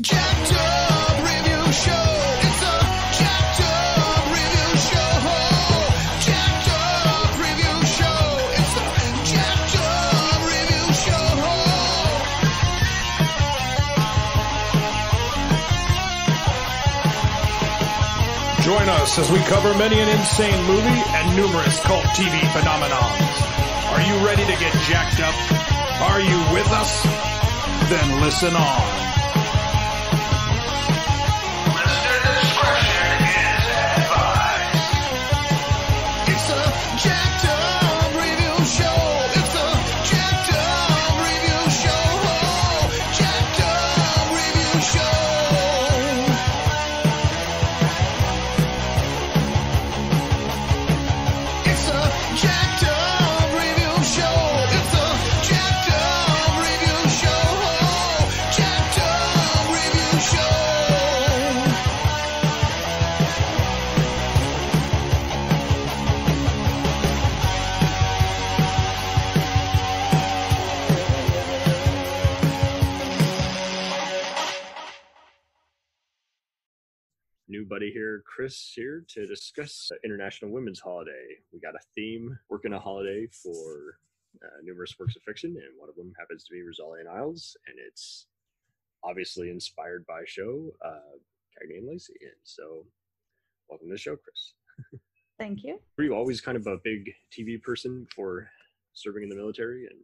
Join us as we cover many an insane movie and numerous cult TV phenomenons. Are you ready to get jacked up? Are you with us? Then listen on. Chris, here to discuss International Women's Holiday. We got a theme, working a holiday for uh, numerous works of fiction, and one of them happens to be Rizzoli and Isles, and it's obviously inspired by a show, uh, Cagney and Lacey. And so, welcome to the show, Chris. Thank you. Were you always kind of a big TV person before serving in the military? And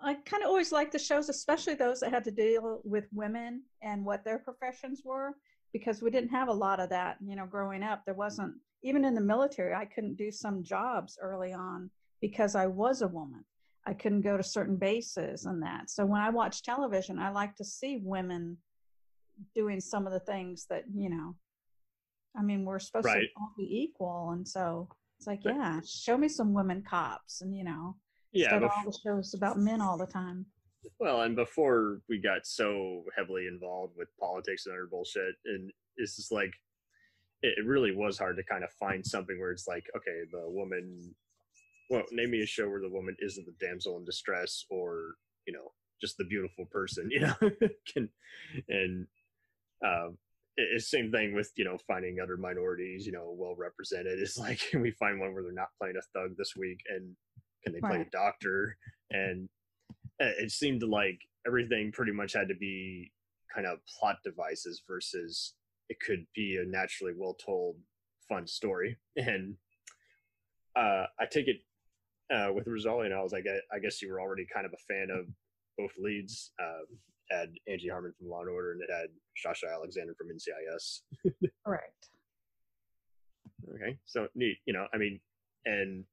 I kind of always liked the shows, especially those that had to deal with women and what their professions were, because we didn't have a lot of that. You know, growing up, there wasn't, even in the military, I couldn't do some jobs early on because I was a woman. I couldn't go to certain bases and that. So when I watch television, I like to see women doing some of the things that, you know, I mean, we're supposed Right. to all be equal. And so it's like, Right. yeah, show me some women cops and, you know, yeah, instead all the shows about men all the time. Well, and before we got so heavily involved with politics and other bullshit, and it's just like it, really was hard to kind of find something where it's like, okay, the woman. Well, name me a show where the woman isn't the damsel in distress, or you know, just the beautiful person, you know, can and um, it's same thing with you know finding other minorities, you know, well represented. It's like can we find one where they're not playing a thug this week, and can they play Right. a doctor? And it seemed like everything pretty much had to be kind of plot devices versus it could be a naturally well told fun story and uh, i take it uh, with rizzoli and i was like I, I guess you were already kind of a fan of both leads um, had angie harmon from law and order and it had sasha alexander from ncis Correct. Okay, so neat. You know, I mean, and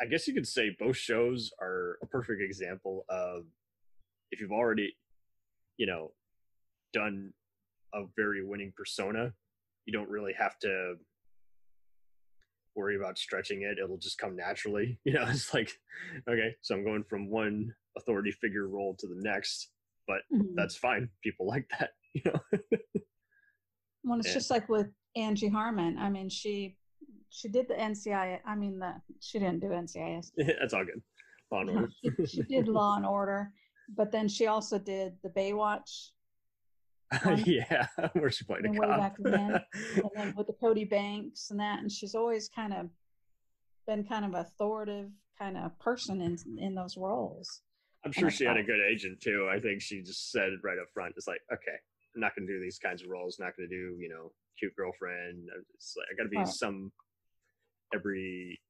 I guess you could say both shows are a perfect example of if you've already, you know, done a very winning persona, you don't really have to worry about stretching it. It'll just come naturally. You know, it's like, okay, so I'm going from one authority figure role to the next, but Mhm. that's fine. People like that, you know. Well, it's yeah. just like with Angie Harmon. I mean, she she did the NCIS. I mean, the she didn't do NCIS. that's all good. Law and Order. she, she did Law and Order, but then she also did the Baywatch, yeah, where she played a way cop. back when. and then with the Cody Banks and that. And she's always kind of been kind of authoritative kind of person in in those roles. I'm sure she had a good agent too. I think she just said right up front. It's like, okay, I'm not going to do these kinds of roles. Not going to do, you know, cute girlfriend. It's like, I got to be Right. some every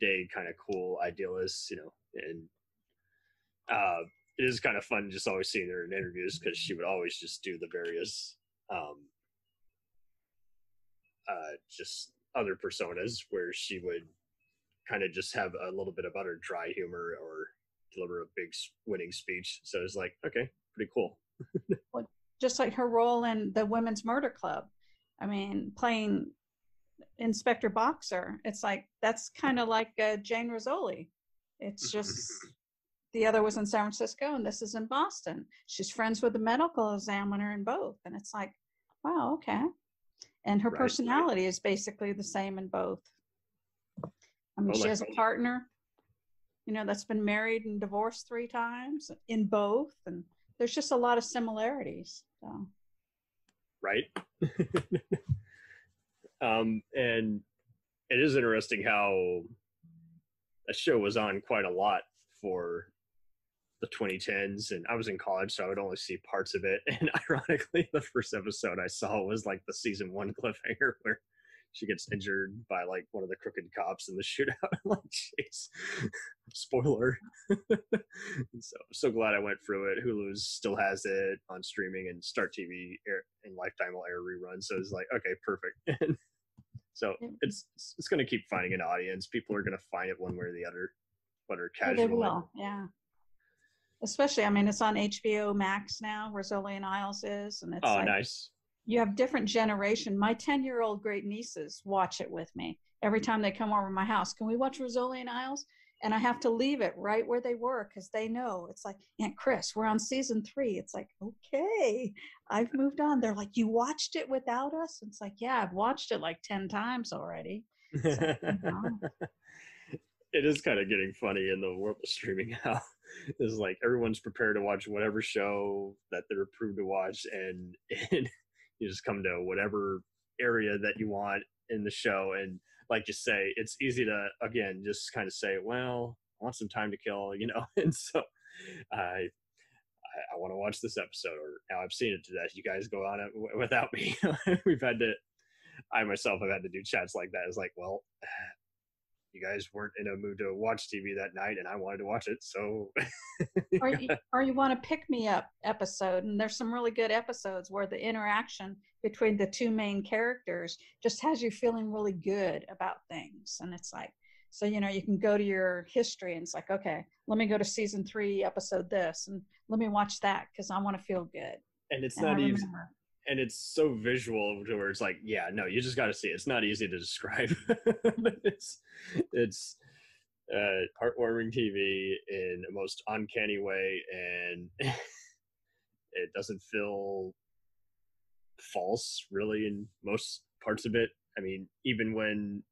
day kind of cool idealist, you know. And uh, it is kind of fun just always seeing her in interviews because she would always just do the various, um, uh, just other personas where she would kind of just have a little bit of utter dry humor or deliver a big winning speech. So it's like, okay, pretty cool. Well, just like her role in the Women's Murder Club. I mean, playing Inspector Boxer. It's like that's kind of like uh, Jane Rizzoli. It's just the other was in San Francisco and this is in Boston. She's friends with the medical examiner in both, and it's like, wow, okay. And her Right, right. personality is basically the same in both. I mean, Well, she has a partner, you know, that's been married and divorced three times in both, and there's just a lot of similarities. So right? um, and it is interesting how a show was on quite a lot for the 2010s, and I was in college, so I would only see parts of it. And ironically, the first episode I saw was like the season one cliffhanger where she gets injured by like one of the crooked cops in the shootout. I'm like, jeez, spoiler. so I'm so glad I went through it. Hulu still has it on streaming, and Start TV air, and Lifetime will air reruns. So it's like, okay, perfect. so it's it's going to keep finding an audience. People are going to find it one way or the other, whether Oh, they casual. will, yeah. Especially, I mean, it's on HBO Max now, where Rizzoli and Isles is, and it's Oh, like, nice. You have different generation. My 10 year old great nieces watch it with me every time they come over my house. Can we watch Rizzoli and Isles? And I have to leave it right where they were because they know it's like, Aunt Chris, we're on season three. It's like, okay, I've moved on. They're like, you watched it without us? It's like, yeah, I've watched it like 10 times already. know. Oh, it is kind of getting funny in the world of streaming how it's like everyone's prepared to watch whatever show that they're approved to watch and, and you just come to whatever area that you want in the show. And like just say it's easy to again just kind of say well i want some time to kill you know? And so i i, want to watch this episode or now i've seen it to you guys go on it w- without me. We've had to i myself have had to do chats like that. It's like well you guys weren't in a mood to watch TV that night, and I wanted to watch it. So, or you, or you want to pick me up episode and there's some really good episodes where the interaction between the two main characters just has you feeling really good about things and it's like so you know you can go to your history and it's like okay let me go to season three episode this and let me watch that because i want to feel good and it's and I not easy, remember. And it's so visual to where it's like, yeah, no, you just got to see it. It's not easy to describe. it's it's uh, heartwarming TV in a most uncanny way, and it doesn't feel false really in most parts of it. I mean, even when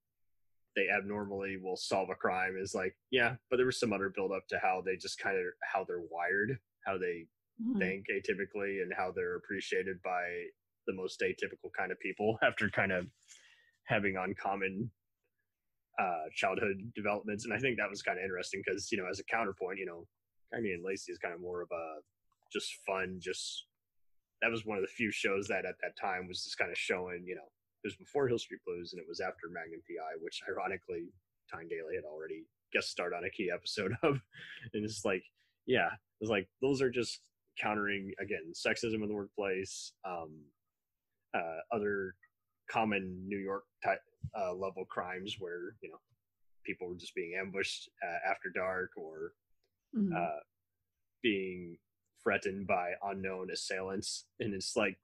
they abnormally will solve a crime, is like, yeah, but there was some other build up to how they just kind of how they're wired, how they Mhm. think atypically and how they're appreciated by the most atypical kind of people after kind of having uncommon uh, childhood developments. And I think that was kind of interesting because, you know, as a counterpoint, you know, Cagney and Lacey is kind of more of a just fun, just that was one of the few shows that at that time was just kind of showing, you know, it was before Hill Street Blues and it was after Magnum PI, which ironically Tyne Daly had already guest starred on a key episode of. And it's like, yeah, it's like those are just countering again sexism in the workplace, um, uh, other common New York type uh, level crimes where you know people were just being ambushed uh, after dark or Mhm. uh, being threatened by unknown assailants, and it's like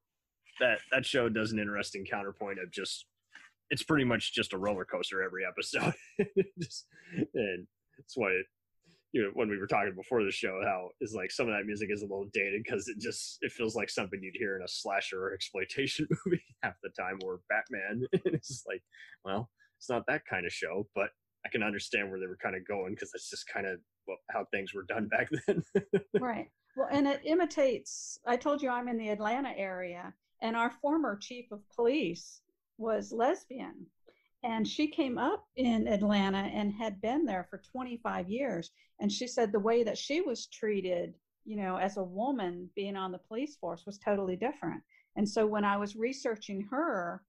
that. That show does an interesting counterpoint of just it's pretty much just a roller coaster every episode, just, and that's why it, you know when we were talking before the show how is like some of that music is a little dated because it just it feels like something you'd hear in a slasher or exploitation movie half the time or Batman, and it's just like well it's not that kind of show, but I can understand where they were kind of going because that's just kind of well, how things were done back then. right. Well and it imitates i told you i'm in the atlanta area and our former chief of police was lesbian and she came up in atlanta and had been there for 25 years. And she said the way that she was treated you know as a woman being on the police force was totally different. And so when i was researching her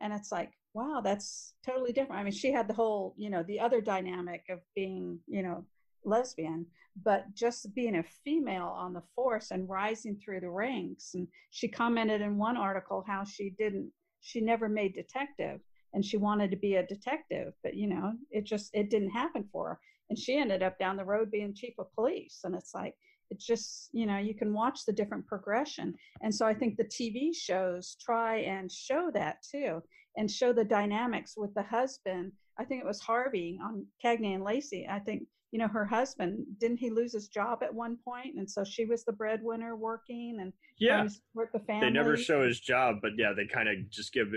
and it's like wow that's totally different. I mean she had the whole you know the other dynamic of being you know lesbian but just being a female on the force and rising through the ranks. And she commented in one article how she didn't she never made detective and she wanted to be a detective but you know it just it didn't happen for her. And she ended up down the road being chief of police. And it's like it's just you know you can watch the different progression. And so i think the tv shows try and show that too and show the dynamics with the husband. I think it was harvey on cagney and lacey. I think you know her husband didn't he lose his job at one point? And so she was the breadwinner working and yeah, support the family they never show his job, but yeah, they kind of just give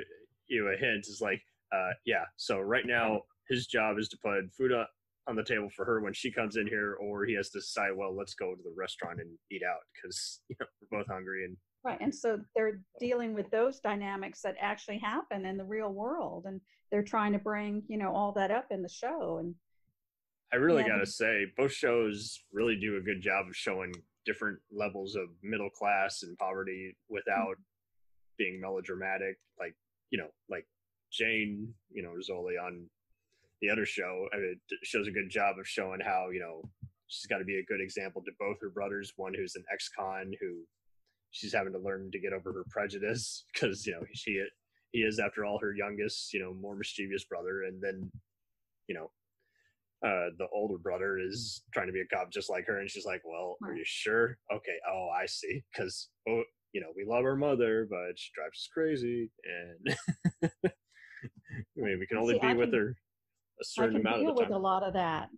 you a hint. It's like, uh, yeah, so right now his job is to put food on, the table for her when she comes in here, or he has to decide, well, let's go to the restaurant and eat out because you know we're both hungry and Right. And so they're dealing with those dynamics that actually happen in the real world. And they're trying to bring, you know, all that up in the show. And I really Yeah, gotta say, both shows really do a good job of showing different levels of middle class and poverty without being melodramatic. Like, you know, like Jane, you know, Rizzoli on the other show, I mean, it shows a good job of showing how, you know, she's got to be a good example to both her brothers. One who's an ex-con who she's having to learn to get over her prejudice because, you know, she he is, after all, her youngest, you know, more mischievous brother. And then, you know, uh, the older brother is trying to be a cop just like her, and she's like, "Well, are you sure? Okay, oh, I see. Because oh, you know, we love our mother, but she drives us crazy, and I mean, we can only See, be I with can- her a certain can amount deal of the with a lot of that.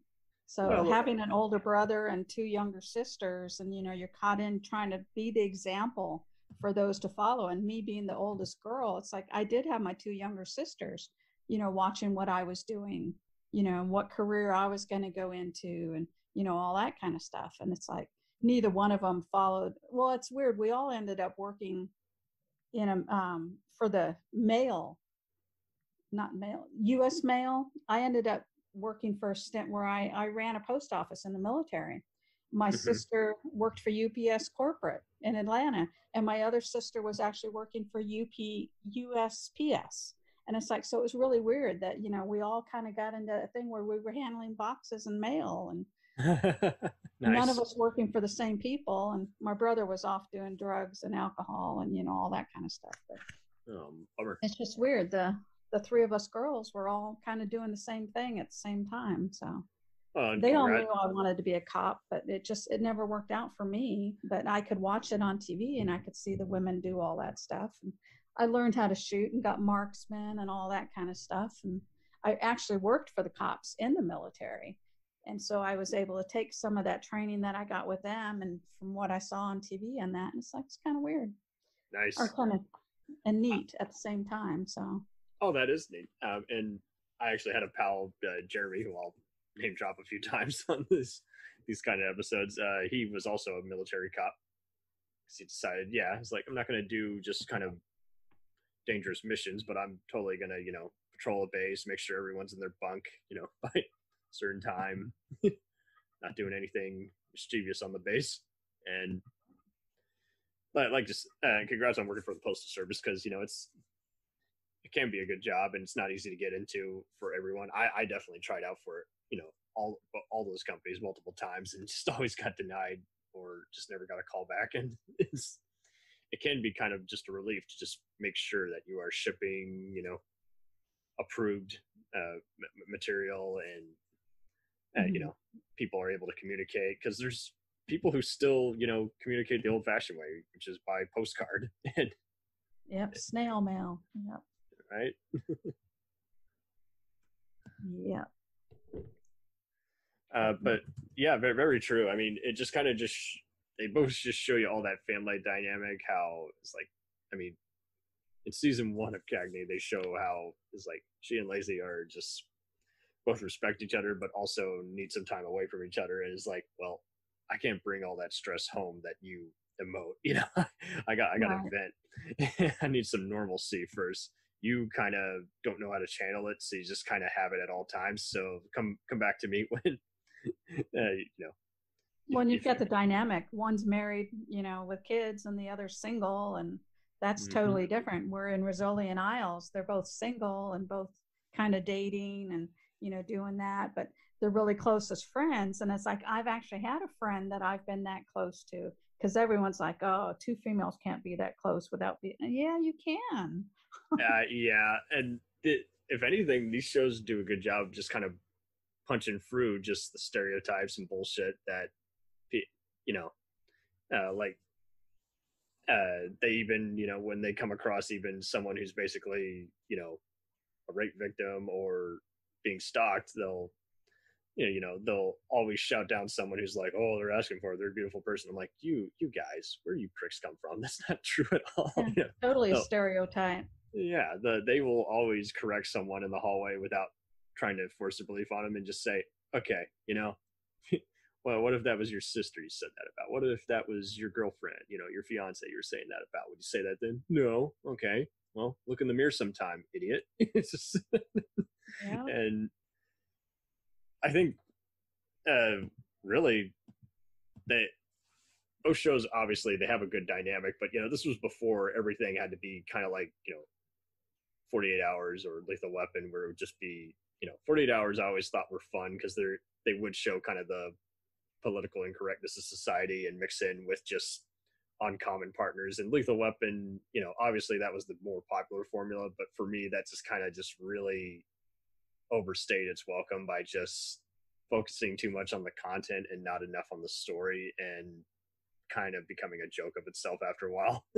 So Well, having an older brother and two younger sisters, and you know, you're caught in trying to be the example for those to follow. And me being the oldest girl, it's like I did have my two younger sisters, you know, watching what I was doing, you know, and what career I was going to go into, and you know, all that kind of stuff. And it's like neither one of them followed. Well, it's weird. We all ended up working in a um, for the mail, not mail, U.S. mail. I ended up working for a stint where I, I ran a post office in the military. My Mhm. sister worked for UPS corporate in Atlanta, and my other sister was actually working for UP USPS. And it's like, so it was really weird that, you know, we all kind of got into a thing where we were handling boxes and mail and none of us working for the same people. And my brother was off doing drugs and alcohol and, you know, all that kind of stuff. But Um, it's just weird. The, the three of us girls were all kind of doing the same thing at the same time. So they all knew I wanted to be a cop, but it just it never worked out for me. But I could watch it on TV and I could see the women do all that stuff. And I learned how to shoot and got marksmen and all that kind of stuff. And I actually worked for the cops in the military. And so I was able to take some of that training that I got with them and from what I saw on TV and that. And it's like it's kind of weird nice. or kind of and neat at the same time. So Oh, that is neat. Um, and I actually had a pal, uh, Jeremy, who I'll name drop a few times on this these kind of episodes. Uh, he was also a military cop. he decided, yeah, he's like, I'm not going to do just kind of dangerous missions, but I'm totally going to, you know, patrol a base, make sure everyone's in their bunk, you know, by a certain time, not doing anything mischievous on the base. And like, like just uh, congrats on working for the postal service because you know it's it can be a good job and it's not easy to get into for everyone. I, I definitely tried out for you know, all all those companies multiple times and just always got denied or just never got a call back. And it's it can be kind of just a relief to just make sure that you are shipping, you know, approved uh, m- material and uh, you Mhm. know people are able to communicate because there's people who still you know communicate the old fashioned way, which is by postcard and yep, snail mail. Yep. Right yeah. Uh, but yeah, very, very true. I mean, it just kind of just sh- they both just show you all that family dynamic. How it's like, I mean, in season one of Cagney, they show how it's like she and Lacey are just both respect each other, but also need some time away from each other. And it's like, well, I can't bring all that stress home that you emote. You know, I got I got to vent. I need some normalcy first. You kind of don't know how to channel it, so you just kind of have it at all times. So come come back to me when uh, you know. When you've got the dynamic. One's married, you know, with kids, and the other's single, and that's Mhm. totally different. We're in Rizzoli and Isles. They're both single and both kind of dating and you know doing that, but they're really close as friends. And it's like I've actually had a friend that I've been that close to because everyone's like, oh, two females can't be that close without being. Yeah, you can. Uh, yeah, and th- if anything, these shows do a good job of just kind of punching through just the stereotypes and bullshit that, you know, uh, like uh, they even, you know, when they come across even someone who's basically, you know, a rape victim or being stalked, they'll, you know, you know, they'll always shout down someone who's like, "Oh, they're asking for it. They're a beautiful person." I'm like, "You, you guys, where you pricks come from? That's not true at all." Yeah. You know? Totally a Oh. stereotype. Yeah, the they will always correct someone in the hallway without trying to force a belief on them and just say, okay, you know, well, what if that was your sister you said that about? What if that was your girlfriend, you know, your fiance you were saying that about? Would you say that then? No. Okay. Well, look in the mirror sometime, idiot. just, Yeah. and I think, uh, really, that both shows obviously they have a good dynamic, but you know, this was before everything had to be kind of like you know, 48 hours or Lethal Weapon, where it would just be you know, 48 hours. I always thought were fun because they're they would show kind of the political incorrectness of society and mix in with just uncommon partners and lethal weapon you know obviously that was the more popular formula but for me that just kind of just really overstayed its welcome by just focusing too much on the content and not enough on the story and kind of becoming a joke of itself after a while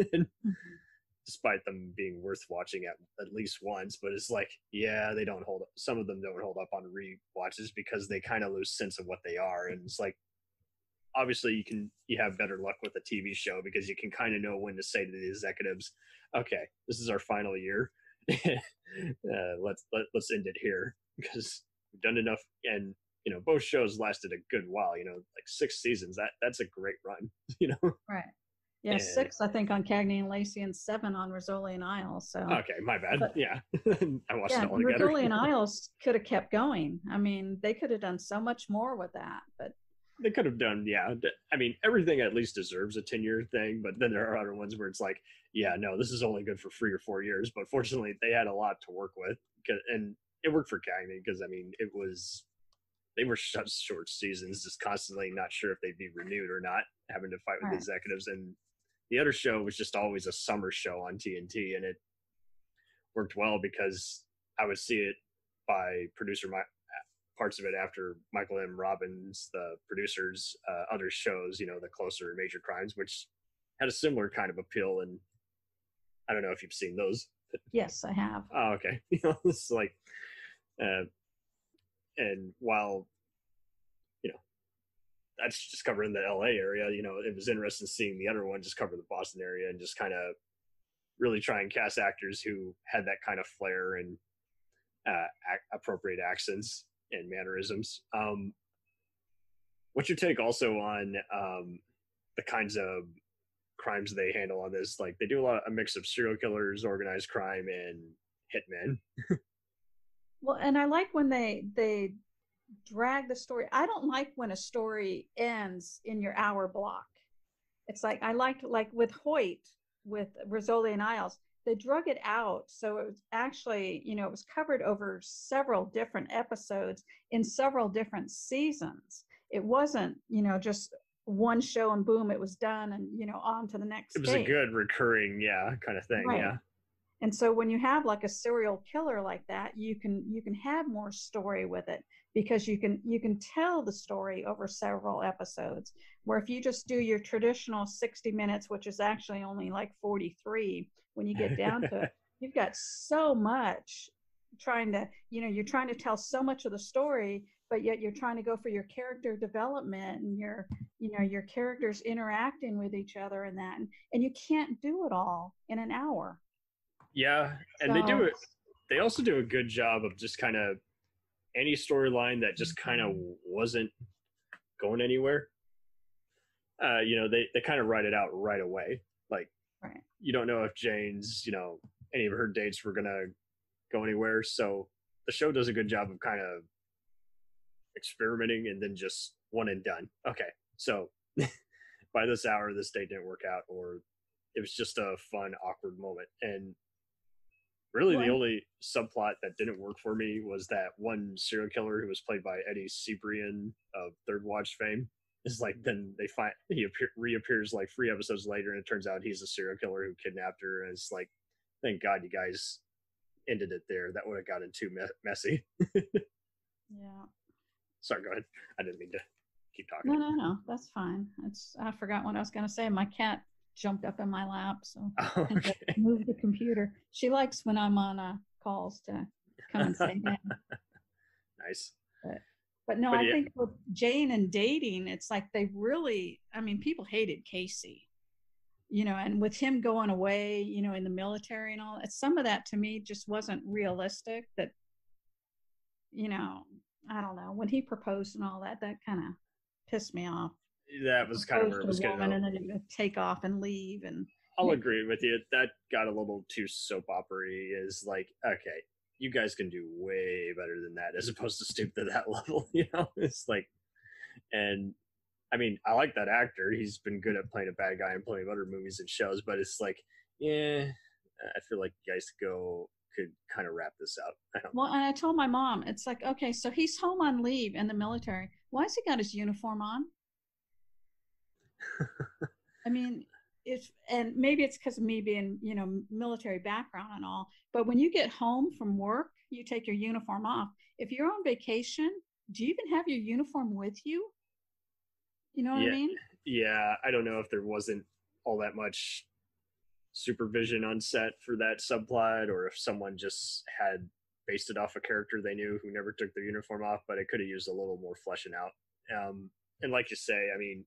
despite them being worth watching at, at least once but it's like yeah they don't hold up some of them don't hold up on re-watches because they kind of lose sense of what they are and it's like obviously you can you have better luck with a tv show because you can kind of know when to say to the executives okay this is our final year uh, let's let, let's end it here because we've done enough and you know both shows lasted a good while you know like six seasons that that's a great run you know Right. Yeah, And- six I think on Cagney and Lacey, and seven on Rizzoli and Isles. So okay my bad But- yeah i watched yeah, it all together Rizzoli and Isles could have kept going. I mean, they could have done so much more with that. But they could have done yeah i mean everything at least deserves a 10 year thing but then there are other ones where it's like yeah no this is only good for three or four years but fortunately they had a lot to work with and it worked for cagney because i mean it was they were such short seasons just constantly not sure if they'd be renewed or not having to fight with Right. executives and the other show was just always a summer show on tnt and it worked well because i would see it by producer my parts of it after Michael M. Robbins, the producers, uh, other shows, you know, the closer major crimes, which had a similar kind of appeal. And I don't know if you've seen those. yes, I have. Oh, okay. You know, it's like, uh, and while, that's just covering the LA area, you know, it was interesting seeing the other one just cover the Boston area and just kind of really try and cast actors who had that kind of flair and uh, ac- appropriate accents and mannerisms. Um, what's your take also on um, the kinds of crimes they handle on this? Like they do a lot, of a mix of serial killers, organized crime, and hitmen. Well, and I like when they they drag the story. I don't like when a story ends in your hour block. It's like I like like with Hoyt with Rizzoli and Isles, they drug it out. So it was actually, you know, it was covered over several different episodes in several different seasons. It wasn't, you know, just one show and boom, it was done and you know, on to the next It was day. a good recurring, yeah, kind of thing. Right. Yeah, and so when you have like a serial killer like that you can you can have more story with it because you can you can tell the story over several episodes. Where if you just do your traditional 60 minutes which is actually only like 43 when you get down to it you've got so much trying to you know you're trying to tell so much of the story but yet you're trying to go for your character development and your you know your characters interacting with each other and that and, and you can't do it all in an hour yeah, and they do it. They also do a good job of just kind of any storyline that just kind of wasn't going anywhere. Uh, you know, they they kind of write it out right away. Like, Right. you don't know if Jane's, you know, any of her dates were gonna go anywhere. So the show does a good job of kind of experimenting and then just one and done. Okay, so by this hour, this date didn't work out, or it was just a fun, awkward moment. And really, the only subplot that didn't work for me was that one serial killer who was played by Eddie Cibrian of Third Watch fame. Is like then they find he appear, reappears like three episodes later, and it turns out he's a serial killer who kidnapped her. And it's like, thank God you guys ended it there. That would have gotten too me- messy. Yeah. Sorry, go ahead. I didn't mean to keep talking. No, no, no. That's fine. It's I forgot what I was going to say. My cat jumped up in my lap, so to okay. move the computer. She likes when I'm on uh, calls to come and say hey. nice. But no, But I yeah. think with Jane and dating, it's like they really. I mean, people hated Casey. You know, and with him going away, you know, in the military and all, some of that to me just wasn't realistic. That, you know, I don't know when he proposed and all that. That kind of pissed me off. That was kind of where it was to getting. and then gonna take off and leave and I'll agree with you. That got a little too soap opery. Is like, okay, you guys can do way better than that, as opposed to stoop to that level. You know, it's like, and I mean, I like that actor. He's been good at playing a bad guy in plenty of other movies and shows. But it's like, yeah, I feel like you guys go could kind of wrap this up. Well, and I told my mom, it's like, okay, so he's home on leave in the military. Why has he got his uniform on? I mean, if and maybe it's because of me being, you know, military background and all. But when you get home from work, you take your uniform off. If you're on vacation, do you even have your uniform with you? You know what Yeah. I mean? yeah, I don't know if there wasn't all that much supervision on set for that subplot, or if someone just had based it off a character they knew who never took their uniform off, but it could have used a little more fleshing out. Um, and like you say, I mean,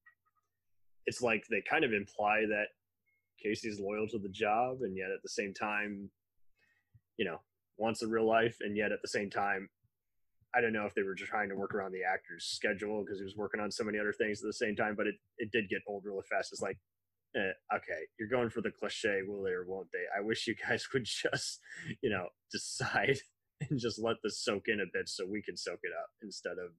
it's like they kind of imply that Casey's loyal to the job, and yet at the same time, you know, wants a real life, and yet at the same time, I don't know if they were just trying to work around the actor's schedule because he was working on so many other things at the same time, but it, it did get old really fast. It's like, eh, okay, you're going for the cliche, will they or won't they? I wish you guys would just, you know, decide and just let this soak in a bit so we can soak it up instead of,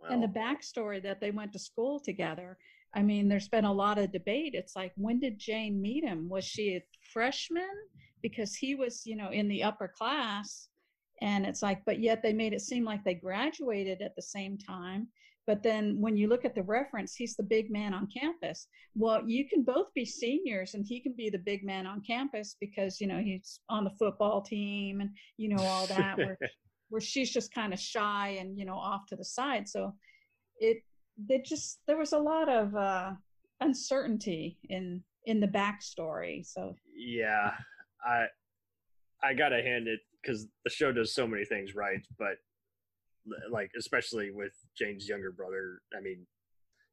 well, and the backstory that they went to school together. I mean, there's been a lot of debate. It's like, when did Jane meet him? Was she a freshman? Because he was, you know, in the upper class. And it's like, but yet they made it seem like they graduated at the same time. But then when you look at the reference, he's the big man on campus. Well, you can both be seniors and he can be the big man on campus because, you know, he's on the football team and, you know, all that. where where she's just kind of shy and you know off to the side so it they just there was a lot of uh uncertainty in in the backstory so yeah, I, I gotta hand it because the show does so many things right, but like especially with Jane's younger brother, I mean,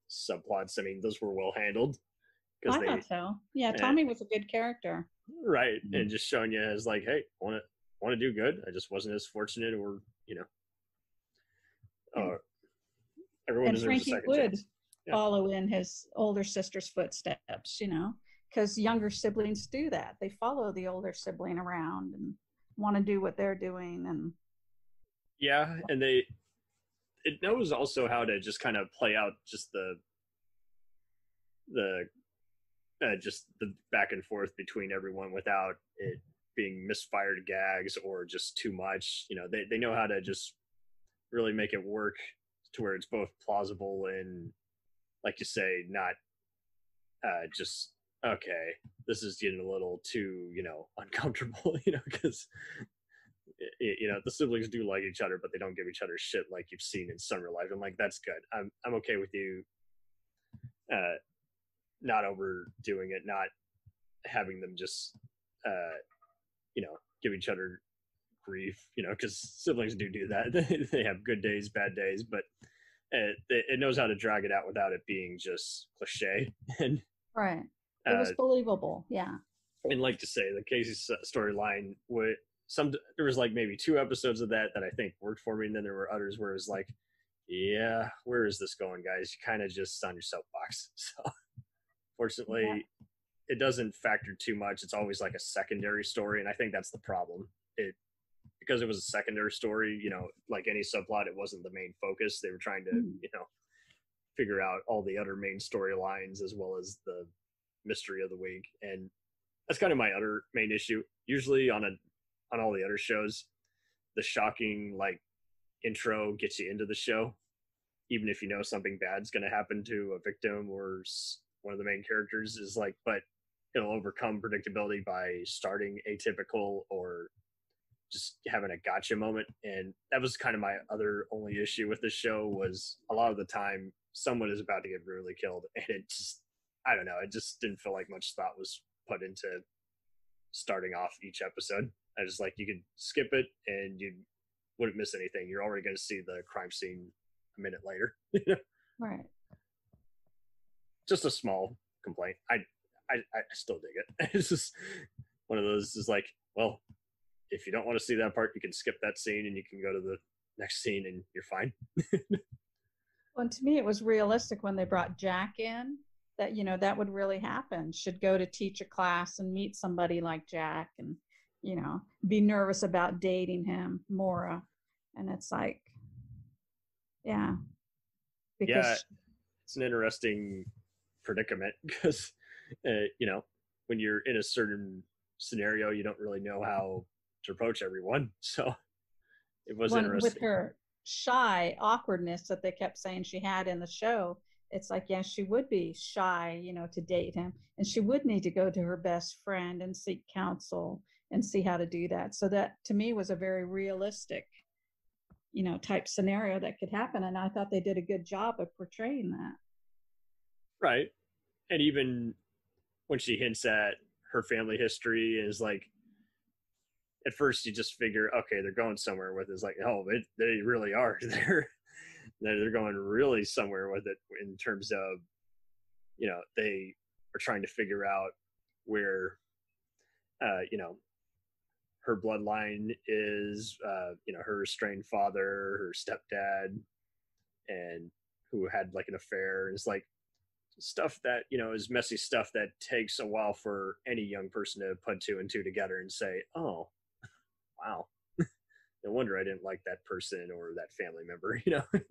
subplots. I mean, those were well handled i because they thought so yeah Yeah. tommy was a good character right Mm-hmm. and just showing you as like hey want to want to do good i just wasn't as fortunate or you know uh, everyone and frankie would Yeah. follow in his older sister's footsteps you know because younger siblings do that they follow the older sibling around and want to do what they're doing and yeah and they it knows also how to just kind of play out just the the uh, just the back and forth between everyone without it being misfired gags or just too much you know they, they know how to just really make it work to where it's both plausible and like you say not uh just okay this is getting a little too you know uncomfortable you know because you know the siblings do like each other but they don't give each other shit like you've seen in summer life. I'm like that's good. I'm i'm okay with you uh not overdoing it not having them just uh you know give each other grief you know because siblings do do that they have good days bad days but uh, it, it knows how to drag it out without it being just cliche and right it uh, was believable yeah and like to say the Casey storyline would some there was like maybe two episodes of that that I think worked for me, and then there were others where it was like, yeah, where is this going, guys? You kind of just on your soapbox. So fortunately, Yeah. it doesn't factor too much. It's always like a secondary story, and I think that's the problem. It because it was a secondary story, you know, like any subplot, it wasn't the main focus. They were trying to, Mhm. you know, figure out all the other main storylines as well as the mystery of the week and that's kind of my other main issue usually on a on all the other shows the shocking like intro gets you into the show even if you know something bad's going to happen to a victim or one of the main characters is like but it'll overcome predictability by starting atypical or just having a gotcha moment and that was kind of my other only issue with the show was a lot of the time someone is about to get brutally killed and it just i don't know it just didn't feel like much thought was put into starting off each episode. I just like you could skip it and you wouldn't miss anything. You're already going to see the crime scene a minute later. Right. Just a small complaint. I i, I still dig it. It's just one of those is like well if you don't want to see that part you can skip that scene and you can go to the next scene and you're fine. Well, to me, it was realistic when they brought Jack in that, you know, that would really happen. Should go to teach a class and meet somebody like Jack and, you know, be nervous about dating him, Maura. And it's like, yeah. Because yeah, it's an interesting predicament because, uh, you know, when you're in a certain scenario, you don't really know how to approach everyone. So it was interesting. with her shy awkwardness that they kept saying she had in the show, it's like, yeah, she would be shy, you know, to date him. And she would need to go to her best friend and seek counsel and see how to do that. So that to me was a very realistic, you know, type scenario that could happen. And I thought they did a good job of portraying that. Right. And even when she hints at her family history is like at first you just figure, okay, they're going somewhere with it. It's like, oh, it, they really are. They're they're going really somewhere with it in terms of, you know, they are trying to figure out where, uh, you know, her bloodline is, uh, you know, her estranged father, her stepdad, and who had like an affair. It's like, stuff that you know is messy stuff that takes a while for any young person to put two and two together and say oh wow no wonder i didn't like that person or that family member you know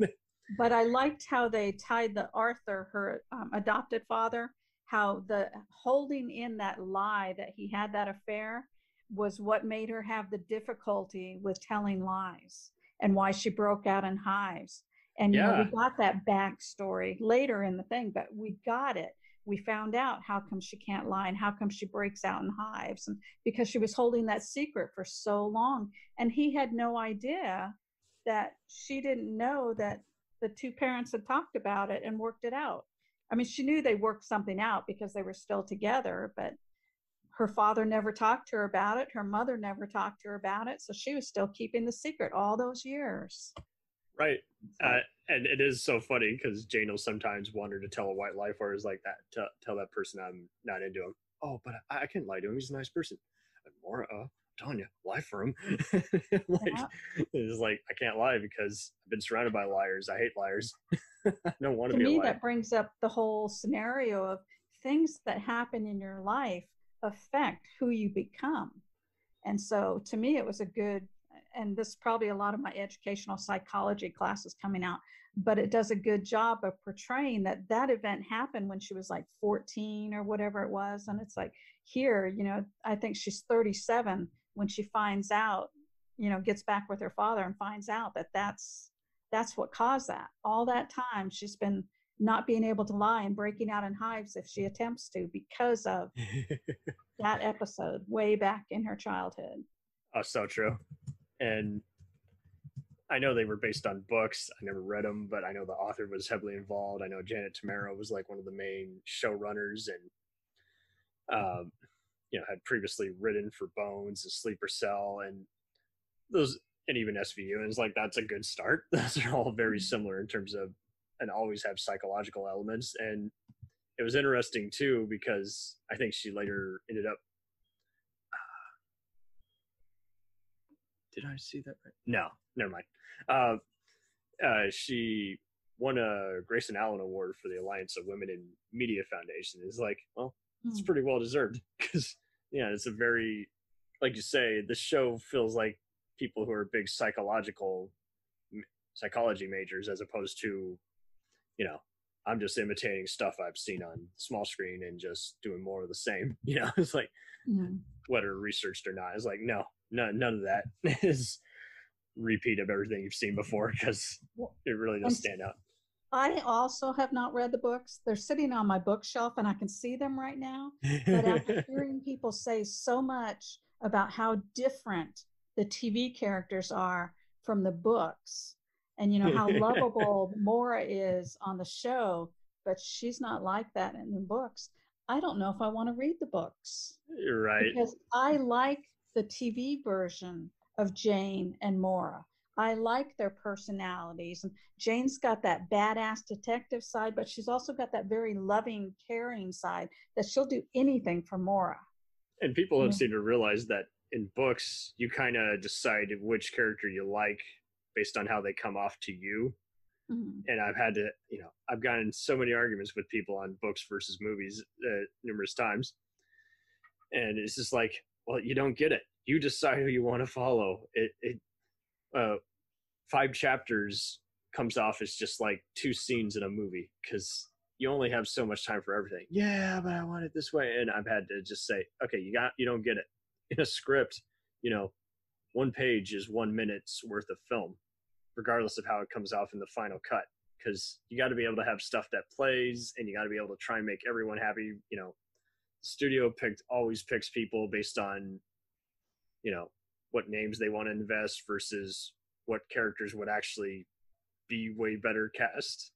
But I liked how they tied the Arthur, her um, adopted father, how the holding in that lie that he had that affair was what made her have the difficulty with telling lies and why she broke out in hives. And you know, Yeah. we got that backstory later in the thing, but we got it. We found out how come she can't lie and how come she breaks out in hives, and because she was holding that secret for so long, and he had no idea that she didn't know that the two parents had talked about it and worked it out. I mean, she knew they worked something out because they were still together, but her father never talked to her about it. Her mother never talked to her about it. So she was still keeping the secret all those years. Right uh, and it is so funny because jane will sometimes want her to tell a white lie for her is like that tell, tell that person i'm not into him oh but i, I can lie to him he's a nice person and more uh Tanya, lie for him. like, Yeah. It's like I can't lie because I've been surrounded by liars. I hate liars. I don't want to to be a me, liar. that brings up the whole scenario of things that happen in your life affect who you become. And so to me, it was a good, and this is probably a lot of my educational psychology classes coming out, but it does a good job of portraying that that event happened when she was like 14 or whatever it was. And it's like here, you know, I think she's 37 when she finds out, you know, gets back with her father and finds out that that's that's what caused that. All that time she's been not being able to lie and breaking out in hives if she attempts to because of that episode way back in her childhood. Oh, so true. And I know they were based on books. I never read them, but I know the author was heavily involved. I know Janet Tamaro was like one of the main showrunners and, um, you know, had previously written for Bones and Sleeper Cell and those, and even SVU. And it's like, that's a good start. Those are all very similar in terms of, and always have psychological elements. And it was interesting too, because I think she later ended up did I see that right? No, never mind. Uh, uh, she won a Gracie Allen Award for the Alliance of Women in Media Foundation. Is like, well, it's Hmm. pretty well deserved because, yeah, it's a very, like you say, the show feels like people who are big psychological psychology majors as opposed to, you know, I'm just imitating stuff I've seen on small screen and just doing more of the same. You know, it's like Mhm. whether researched or not. It's like no, no, none of that is repeat of everything you've seen before because it really does stand out. I also have not read the books. They're sitting on my bookshelf and I can see them right now. But after hearing people say so much about how different the TV characters are from the books, and you know how lovable Maura is on the show, but she's not like that in the books. I don't know if I want to read the books You're right. because I like the TV version of Jane and Maura. I like their personalities. And Jane's got that badass detective side, but she's also got that very loving, caring side that she'll do anything for Maura. And people have Yeah. seemed to realize that in books, you kind of decide which character you like based on how they come off to you Mhm. and I've had to, you know, I've gotten so many arguments with people on books versus movies uh, numerous times, and it's just like, well, you don't get it. You decide who you want to follow. It, it, uh, five chapters comes off as just like two scenes in a movie because you only have so much time for everything. Yeah, but I want it this way, and I've had to just say, okay, you got, you don't get it. In a script, you know, one page is one minute's worth of film regardless of how it comes off in the final cut because you got to be able to have stuff that plays and you got to be able to try and make everyone happy you know studio picked always picks people based on you know what names they want to invest versus what characters would actually be way better cast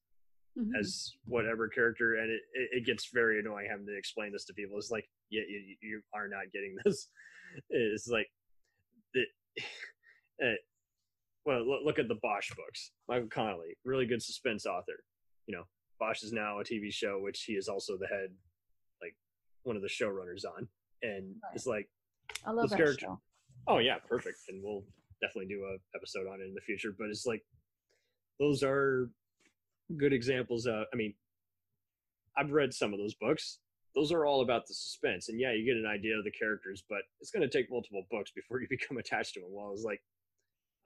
Mhm. as whatever character. And it, it, gets very annoying having to explain this to people. It's like yeah you, you are not getting this. It's like it, uh, well look, at the bosch books. Michael connolly really good suspense author. You know bosch is now a tv show which he is also the head one of the showrunners on and Right. it's like I love those that characters- show. oh yeah perfect and we'll definitely do a episode on it in the future but it's like those are good examples of i mean i've read some of those books those are all about the suspense and yeah you get an idea of the characters but it's going to take multiple books before you become attached to them well it's like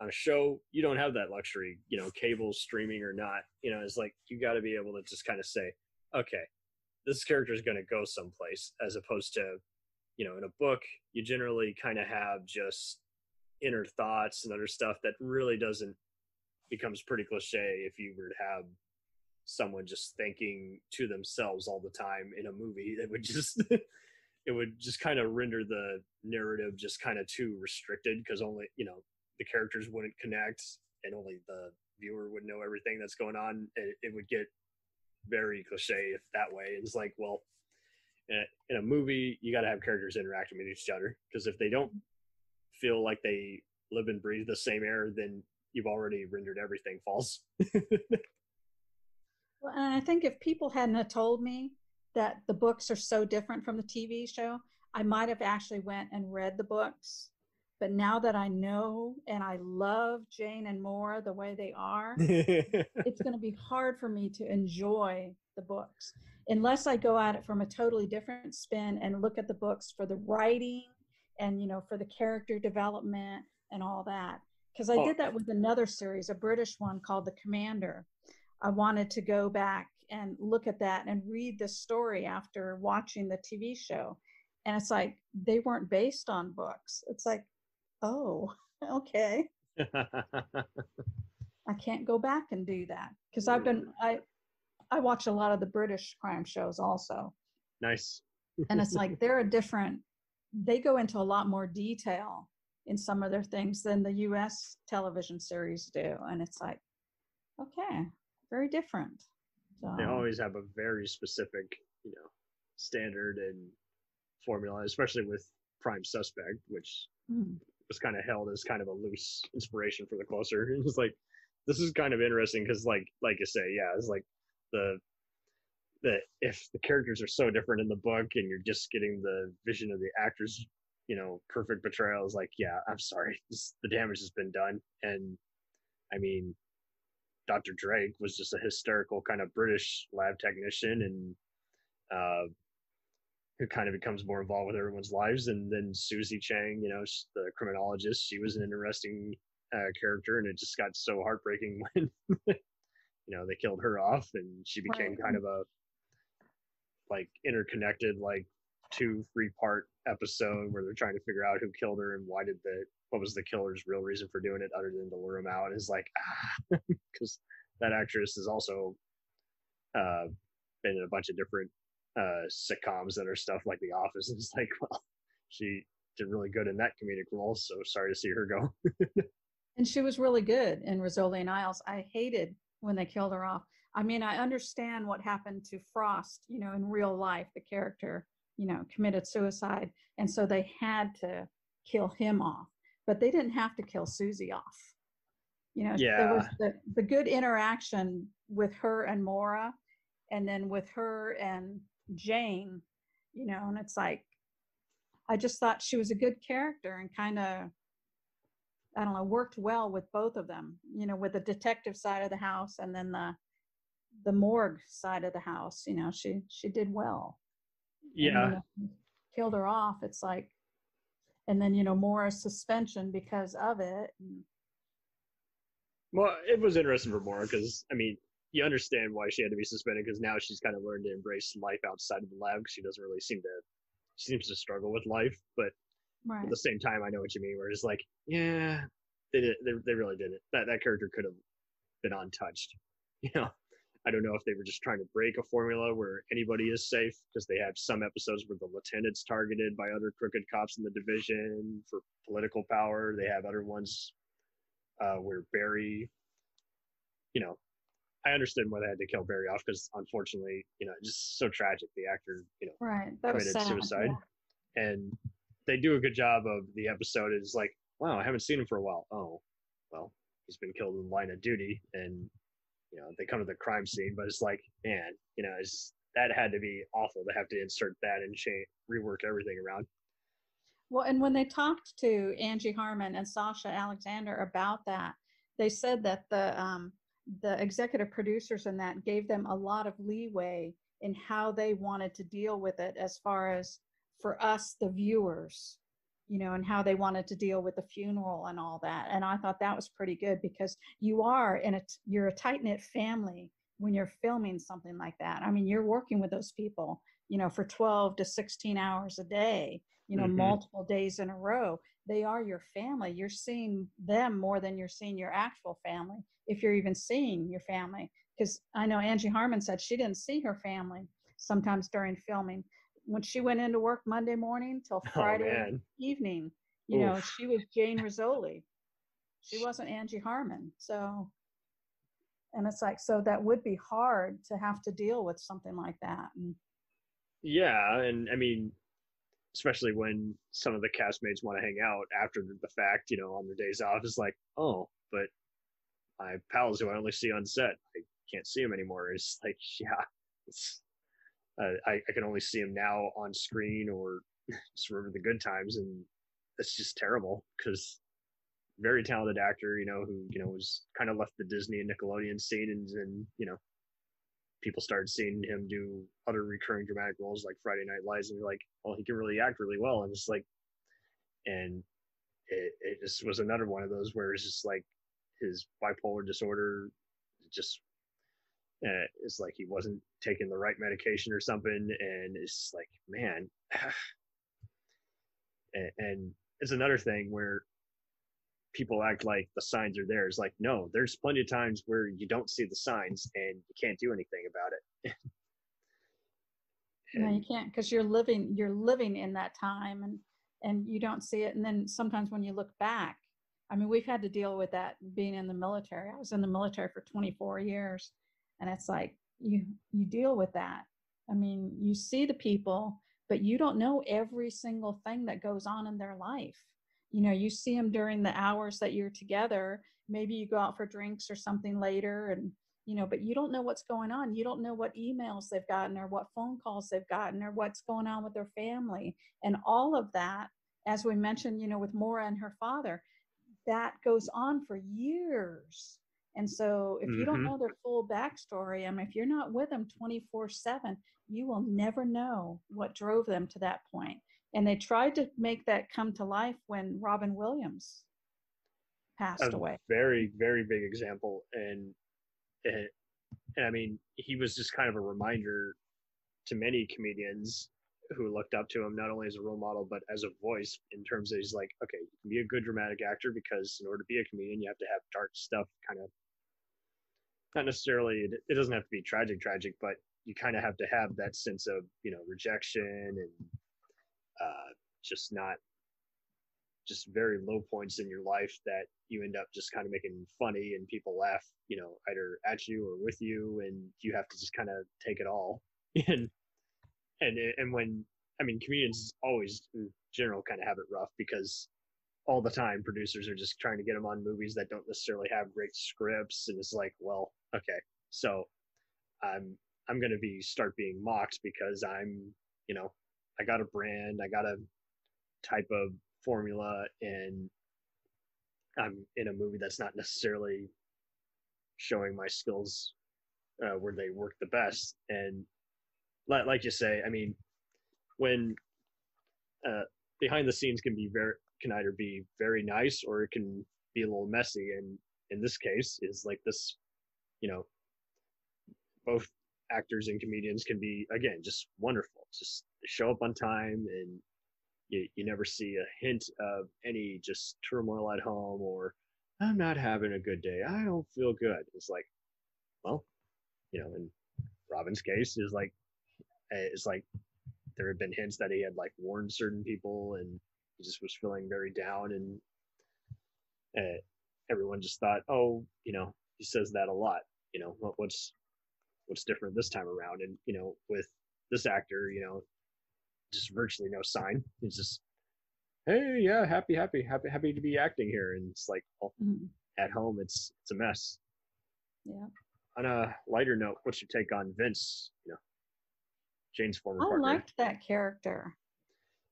on a show you don't have that luxury you know cable streaming or not you know it's like you got to be able to just kind of say okay this character is going to go someplace as opposed to you know in a book you generally kind of have just inner thoughts and other stuff that really doesn't becomes pretty cliche if you were to have someone just thinking to themselves all the time in a movie. It would just it would just kind of render the narrative just kind of too restricted because only you know the characters wouldn't connect and only the viewer would know everything that's going on. It, it would get very cliche if that way it's like well in a, in a movie you got to have characters interacting with each other because if they don't feel like they live and breathe the same air then you've already rendered everything false Well, and I think if people hadn't told me that the books are so different from the TV show, I might have actually went and read the books. But now that I know and I love Jane and Maura the way they are, it's going to be hard for me to enjoy the books unless I go at it from a totally different spin and look at the books for the writing and you know for the character development and all that. Because I Oh. did that with another series, a British one called The Commander. I wanted to go back and look at that and read the story after watching the TV show. And it's like they weren't based on books. It's like, oh, okay. I can't go back and do that because I've been I I watch a lot of the British crime shows also, nice and it's like they're a different. They go into a lot more detail in some of their things than the U.S. television series do, and it's like, okay, very different. So, they always have a very specific you know standard and formula especially with prime suspect which mm, was kind of held as kind of a loose inspiration for the closer. It was like this is kind of interesting because like like you say yeah it's like the the if the characters are so different in the book and you're just getting the vision of the actors you know perfect portrayal is like yeah i'm sorry this, the damage has been done. And i mean dr drake was just a hysterical kind of british lab technician and uh who kind of becomes more involved with everyone's lives and then susie chang you know the criminologist she was an interesting uh, character and it just got so heartbreaking when you know they killed her off and she became Right. kind of a like interconnected like two three part episode where they're trying to figure out who killed her and why did the what was the killer's real reason for doing it other than to lure him out is like ah because that actress has also uh been in a bunch of different uh sitcoms that are stuff like the office and it's like well she did really good in that comedic role so sorry to see her go and she was really good in Rizzoli and Isles. I hated when they killed her off. I mean, I understand what happened to Frost, you know, in real life, the character, you know, committed suicide. And so they had to kill him off, but they didn't have to kill Susie off. You know, there was the, the good interaction with her and Maura, and then with her and Jane, you know, and it's like, I just thought she was a good character and kind of I don't know, worked well with both of them. You know, with the detective side of the house and then the the morgue side of the house. You know, she she did well. And, Yeah, know, killed her off. It's like, and then you know Maura's suspension because of it. well, it was interesting for Maura because I mean, you understand why she had to be suspended because now she's kind of learned to embrace life outside of the lab. 'cause she doesn't really seem to she seems to struggle with life, but Right. at the same time, I know what you mean. Where it's like, yeah, they did, they, they really didn't. That that character could have been untouched. You know, I don't know if they were just trying to break a formula where anybody is safe because they have some episodes where the lieutenant's targeted by other crooked cops in the division for political power. They have other ones uh, where Barry, you know, I understood why they had to kill Barry off because unfortunately, you know, it's just so tragic. The actor, you know Right. That was committed sad. suicide. yeah. and they do a good job of the episode is like wow i haven't seen him for a while oh well he's been killed in the line of duty and you know they come to the crime scene but it's like man you know it's just, that had to be awful to have to insert that and change rework everything around Well, and when they talked to Angie Harmon and Sasha Alexander about that, they said that the um, the executive producers in that gave them a lot of leeway in how they wanted to deal with it, as far as for us, the viewers, you know, and how they wanted to deal with the funeral and all that. And I thought that was pretty good because you are in a you're a tight knit family when you're filming something like that. I mean, you're working with those people, you know, for 12 to 16 hours a day you know, Mhm. multiple days in a row. They are your family. You're seeing them more than you're seeing your actual family, if you're even seeing your family. Because I know Angie Harmon said she didn't see her family sometimes during filming. When she went into work Monday morning till oh, Friday oh evening, you know, she was Jane Rizzoli. She wasn't Angie Harmon. So, and it's like, so that would be hard to have to deal with something like that. And yeah and i mean especially when some of the castmates want to hang out after the fact you know on their days off it's like oh but my pals who i only see on set i can't see them anymore. It's like yeah it's uh, I, I can only see them now on screen or just remember the good times and it's just terrible because very talented actor you know who you know was kind of left the disney and nickelodeon scene and, and you know people started seeing him do other recurring dramatic roles like friday night lights and you're like well he can really act really well and it's like and it, it just was another one of those where it's just like his bipolar disorder just uh, it's like he wasn't taking the right medication or something and it's like man and, and it's another thing where people act like the signs are there it's like no there's plenty of times where you don't see the signs and you can't do anything about it no, you can't because you're living you're living in that time and and you don't see it. And then sometimes when you look back, I mean, we've had to deal with that being in the military. I was in the military for 24 years, and it's like you you deal with that. I mean, you see the people, but you don't know every single thing that goes on in their life. You know, you see them during the hours that you're together. Maybe you go out for drinks or something later, and you know, but you don't know what's going on. You don't know what emails they've gotten or what phone calls they've gotten or what's going on with their family. And all of that, as we mentioned, you know, with maura and her father, that goes on for years. And so if you don't Mhm. know their full backstory, I mean, if you're not with them 24 7, you will never know what drove them to that point. And they tried to make that come to life when Robin Williams passed a away. very very big example and, and and i mean he was just kind of a reminder to many comedians who looked up to him not only as a role model but as a voice in terms of he's like okay you can be a good dramatic actor because in order to be a comedian you have to have dark stuff kind of not necessarily it, it doesn't have to be tragic tragic but you kind of have to have that sense of you know rejection and uh, just not just very low points in your life that you end up just kind of making funny and people laugh, you know, either at you or with you, and you have to just kind of take it all. and and and when I mean, comedians always in general kind of have it rough because all the time producers are just trying to get them on movies that don't necessarily have great scripts, and it's like, well, okay, so I'm I'm gonna be start being mocked because I'm, you know, I got a brand, I got a type of formula and I'm in a movie that's not necessarily showing my skills uh, where they work the best. And like, like you say, I mean, when uh, behind the scenes can be very can either be very nice or it can be a little messy. And in this case, is like this, you know, both actors and comedians can be again just wonderful. Just show up on time and you, you never see a hint of any just turmoil at home or I'm not having a good day. I don't feel good. It's like, well, you know, in Robin's case is like, eh, it's like there had been hints that he had like warned certain people and he just was feeling very down and uh, everyone just thought, oh, you know, he says that a lot. You know, what, what's what's different this time around? And you know, with this actor, you know, just virtually no sign. He's just, hey, yeah, happy, happy, happy, happy to be acting here. And it's like, well, Mhm. at home, it's it's a mess. Yeah. On a lighter note, what's your take on Vince? You know, Jane's former I partner. liked that character.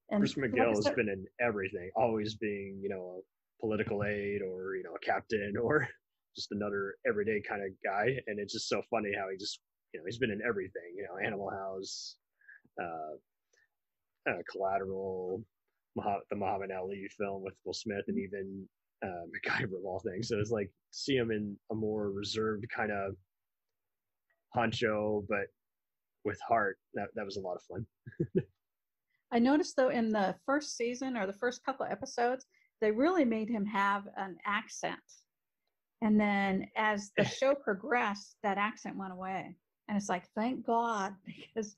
And Bruce McGill has been in everything, always being, you know, a political aide or, you know, a captain or just another everyday kind of guy. And it's just so funny how he just, you know, he's been in everything, you know, Animal House, uh, uh Collateral, Muhammad, the Muhammad Ali film with Will Smith, and even uh, MacGyver of all things. So it's like see him in a more reserved kind of honcho, but with heart. That that was a lot of fun. I noticed though in the first season or the first couple episodes, they really made him have an accent. And then as the show progressed, that accent went away. And it's like, thank God, because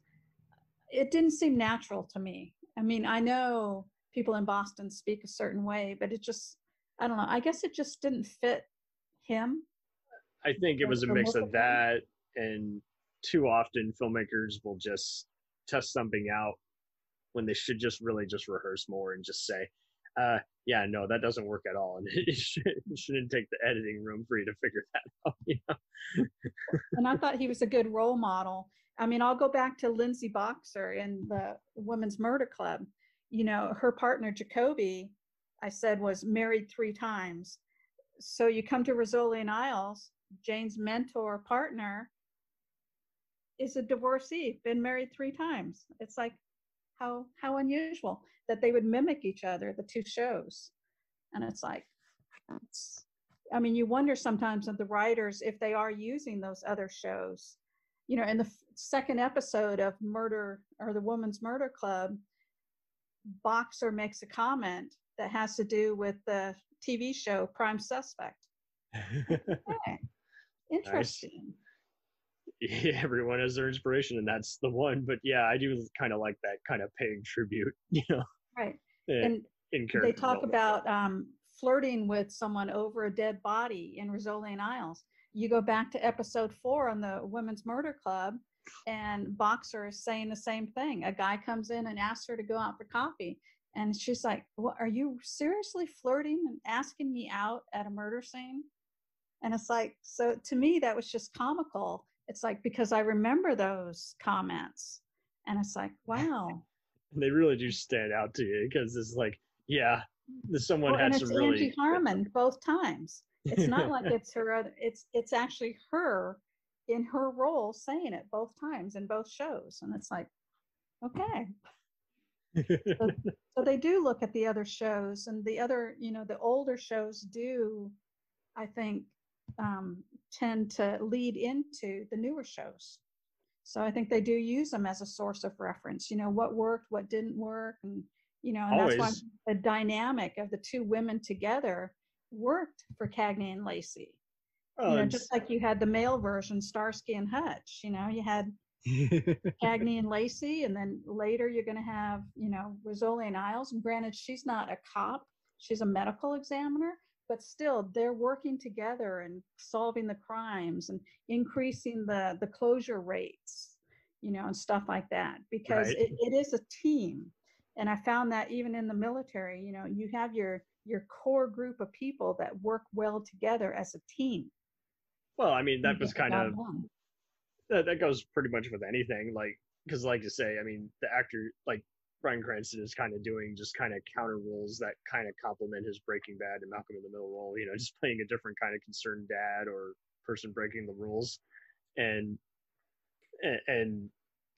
it didn't seem natural to me. I mean, I know people in Boston speak a certain way, but it just, I don't know. I guess it just didn't fit him. I think it was a mix of that and too often filmmakers will just test something out when they should just really just rehearse more and just say, uh, yeah, no, that doesn't work at all. And it, should, it shouldn't take the editing room for you to figure that out. You know? and I thought he was a good role model. I mean, I'll go back to Lindsay Boxer in the Women's Murder Club. You know, her partner Jacobi, I said, was married three times. So you come to Rizzoli and Isles, Jane's mentor partner is a divorcee, been married three times. It's like how how unusual that they would mimic each other, the two shows. And it's like, I mean, you wonder sometimes of the writers if they are using those other shows. You know, in the second episode of Murder or the Woman's Murder Club, Boxer makes a comment that has to do with the TV show Prime Suspect. Okay. Interesting. yeah, everyone has their inspiration, and that's the one. But yeah, I do kind of like that kind of paying tribute, you know, Right. in, And they talk about um, flirting with someone over a dead body in Rizzoli and Isles. You go back to episode four on the Women's Murder Club, and Boxer is saying the same thing. A guy comes in and asks her to go out for coffee, and she's like, "What? Are you seriously flirting and asking me out at a murder scene?" And it's like, so to me, that was just comical. It's like because I remember those comments, and it's like, wow. they really do stand out to you because it's like, yeah, someone Well, had and some it's really. Angie Harmon both times. It's not like it's her. Other, it's it's actually her in her role saying it both times in both shows, and it's like, okay. So they do look at the other shows, and the other, you know, the older shows do, I think, um, tend to lead into the newer shows. So I think they do use them as a source of reference. You know, what worked, what didn't work, and you know, and that's why the dynamic of the two women together worked for Cagney and Lacey. Oh, you know, just like you had the male version, Starsky and Hutch. You know, you had Cagney and Lacey, and then later you're going to have, you know, Rizzoli and Isles. And granted, she's not a cop; she's a medical examiner, but still, they're working together and solving the crimes and increasing the the closure rates, you know, and stuff like that. Because Right. it, it is a team, and I found that even in the military, you know, you have your your core group of people that work well together as a team. Well, I mean, that was kind of that, that goes pretty much with anything like because like you say i mean the actor like Bryan Cranston is kind of doing just kind of counter roles that kind of complement his Breaking Bad and Malcolm in the Middle role. You know, just playing a different kind of concerned dad or person breaking the rules, and and, and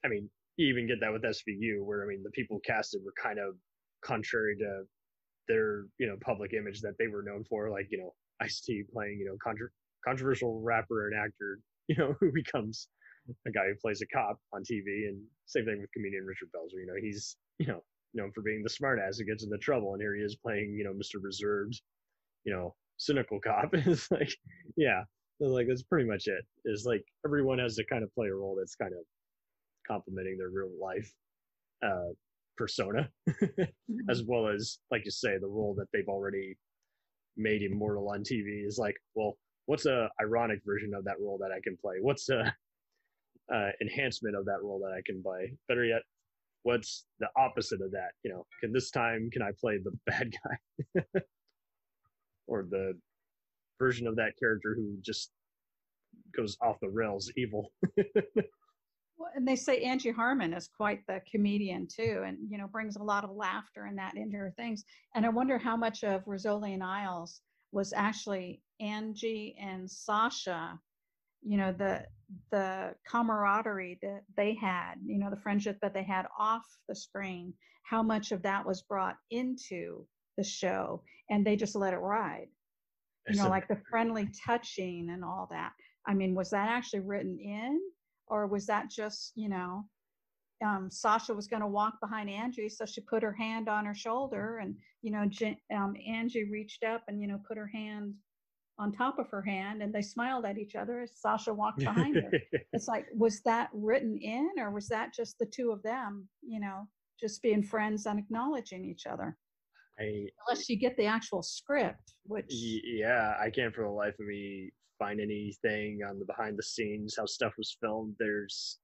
I mean, you even get that with SVU, where I mean, the people casted were kind of contrary to their you know public image that they were known for, like you know Ice T playing you know contra- controversial rapper and actor, you know, who becomes a guy who plays a cop on TV, and same thing with comedian Richard Belzer. You know, he's you know known for being the smartass who gets into trouble, and here he is playing you know Mr. Reserved, you know, cynical cop. it's like, yeah, it's like that's pretty much it. Is like everyone has to kind of play a role that's kind of complementing their real life uh, persona, as well as like you say, the role that they've already made immortal on TV is like, well, what's a ironic version of that role that I can play? What's a uh, enhancement of that role that I can play? Better yet, what's the opposite of that? You know, can this time can I play the bad guy or the version of that character who just goes off the rails evil? Well, and they say Angie Harmon is quite the comedian too, and you know brings a lot of laughter and that into her things. And I wonder how much of Rizzoli and Isles was actually Angie and Sasha. You know the the camaraderie that they had, you know the friendship that they had off the screen. How much of that was brought into the show, and they just let it ride. You know, like the friendly touching and all that. I mean, was that actually written in? or was that just you know um, sasha was going to walk behind angie so she put her hand on her shoulder and you know J- um, angie reached up and you know put her hand on top of her hand and they smiled at each other as sasha walked behind her. It's like was that written in or was that just the two of them you know just being friends and acknowledging each other? I unless you get the actual script which yeah i can't for the life of me find anything on the behind the scenes how stuff was filmed. There's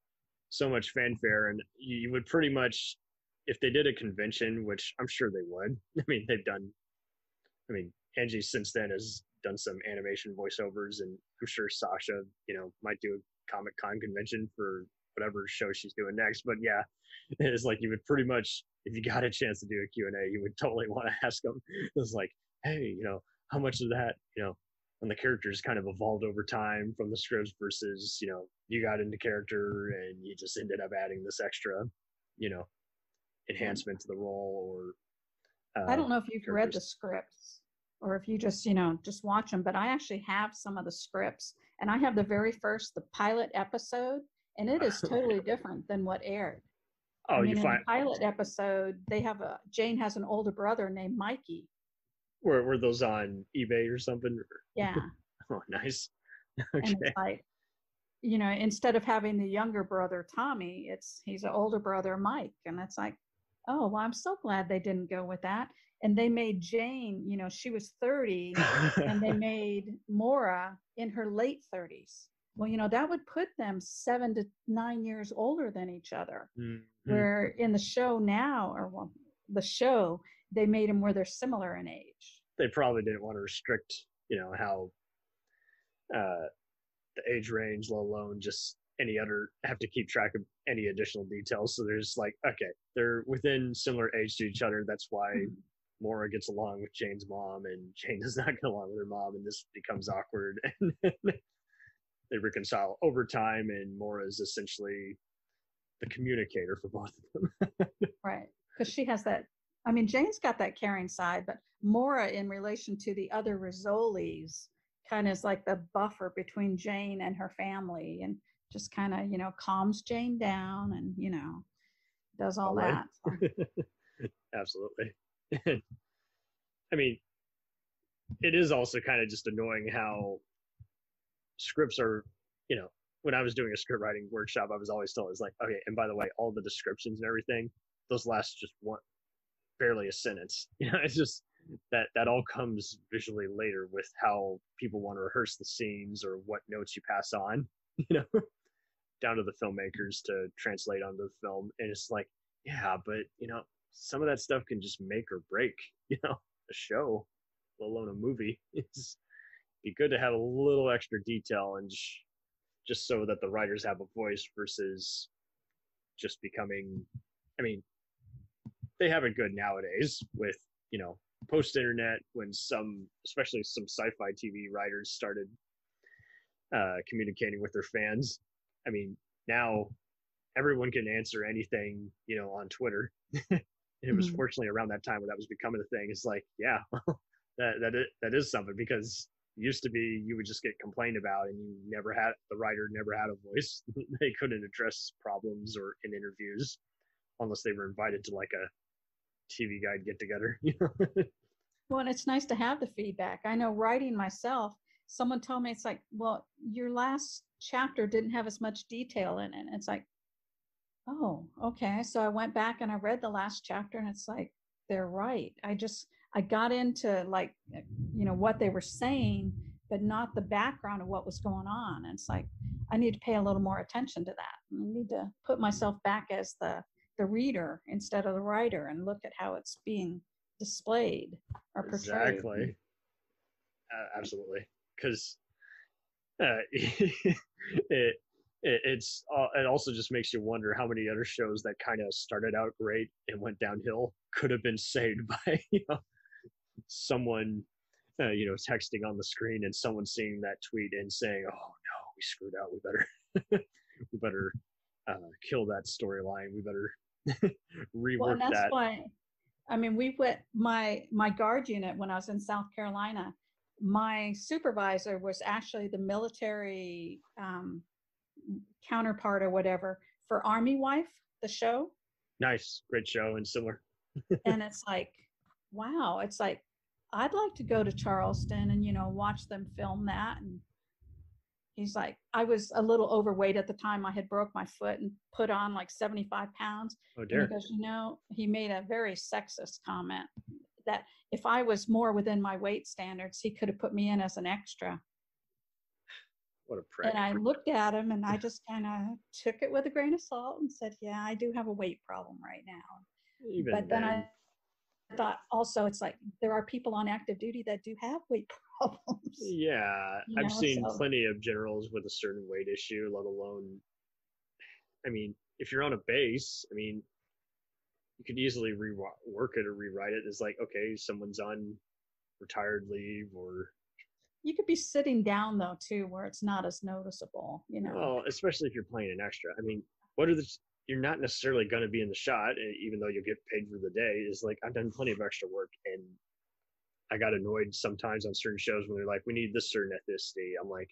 so much fanfare and you you would pretty much if they did a convention which i'm sure they would i mean they've done i mean angie since then has done some animation voiceovers and i'm sure sasha you know might do a comic con convention for whatever show she's doing next but yeah it's like you would pretty much if you got a chance to do a q&a you would totally want to ask them it's like hey you know how much of that you know when the characters kind of evolved over time from the scripts versus you know you got into character and you just ended up adding this extra you know enhancement to the role or uh, I don't know if you've read the scripts or if you just, you know, just watch them, but I actually have some of the scripts and I have the very first, the pilot episode, and it is totally different than what aired. oh I mean, you in find the pilot episode, they have a, Jane has an older brother named Mikey. were, were those on ebay or something Yeah. oh nice And okay it's like, you know, instead of having the younger brother, Tommy, it's, he's an older brother, Mike. And it's like, oh, well, I'm so glad they didn't go with that. And they made Jane, you know, she was 30 and they made Maura in her late 30s. Well, you know, that would put them seven to nine years older than each other. Mhm. Where in the show now, or well, the show, they made them where they're similar in age. they probably didn't want to restrict you know how uh the age range let alone just any other have to keep track of any additional details so there's like okay they're within similar age to each other that's why Mhm. Maura gets along with Jane's mom and Jane does not get along with her mom and this becomes awkward and they reconcile over time and Maura is essentially the communicator for both of them Right. Because she has that. I mean, Jane's got that caring side, but Maura, in relation to the other Rizzolis, kind of is like the buffer between Jane and her family and just kind of, you know, calms Jane down and, you know, does all Right. that. So, Absolutely. I mean, it is also kind of just annoying how scripts are, you know, when I was doing a script writing workshop, I was always told, it's like, okay, and by the way, all the descriptions and everything, those last just one, barely a sentence. You know, it's just that that all comes visually later with how people want to rehearse the scenes or what notes you pass on, you know, down to the filmmakers to translate onto the film. And it's like, yeah, but you know, some of that stuff can just make or break, you know, a show, let alone a movie. It's be good to have a little extra detail and just, just so that the writers have a voice versus just becoming, I mean, they have it good nowadays with you know post internet when some especially some sci-fi tv writers started uh communicating with their fans i mean now everyone can answer anything you know on twitter it was Mhm. fortunately around that time when that was becoming a thing it's like yeah that that is, that is something because it used to be you would just get complained about and you never had the writer never had a voice they couldn't address problems or in interviews unless they were invited to like a tv guide get together you know Well, and it's nice to have the feedback. I know writing myself, someone told me it's like, well, your last chapter didn't have as much detail in it. It's like, oh, okay. So I went back and I read the last chapter and it's like, they're right. I just, I got into like, uh, you know, what they were saying, but not the background of what was going on. And it's like, I need to pay a little more attention to that. I need to put myself back as the, the reader instead of the writer and look at how it's being displayed or portrayed. exactly uh, absolutely because uh, it, it it's uh, it also just makes you wonder how many other shows that kind of started out great and went downhill could have been saved by you know someone uh, you know texting on the screen and someone seeing that tweet and saying oh no we screwed out. We better we better uh, kill that storyline. We better rework Well, and that's that. why, I mean, we went, my, my guard unit, when I was in South Carolina, my supervisor was actually the military um, counterpart or whatever for Army Wife, the show. nice great show and similar. And it's like wow it's like i'd like to go to charleston and you know watch them film that. And he's like i was a little overweight at the time. I had broke my foot and put on like 75 pounds. Oh dear. goes you know he made a very sexist comment that if i was more within my weight standards he could have put me in as an extra what a prick and i looked at him and i just kind of took it with a grain of salt and said yeah i do have a weight problem right now even but then I thought also it's like there are people on active duty that do have weight problems. Yeah, you I've seen so- plenty of generals with a certain weight issue, let alone. I mean, if you're on a base, I mean, you could easily rework it or rewrite it. It's like, okay, someone's on retired leave, or You could be sitting down though too, where it's not as noticeable. You know, well, especially if you're playing an extra. I mean, what are the? You're not necessarily going to be in the shot, eh, even though you'll get paid for the day. Is like I've done plenty of extra work, and I got annoyed sometimes on certain shows when they're like, "We need this certain ethnicity." I'm like,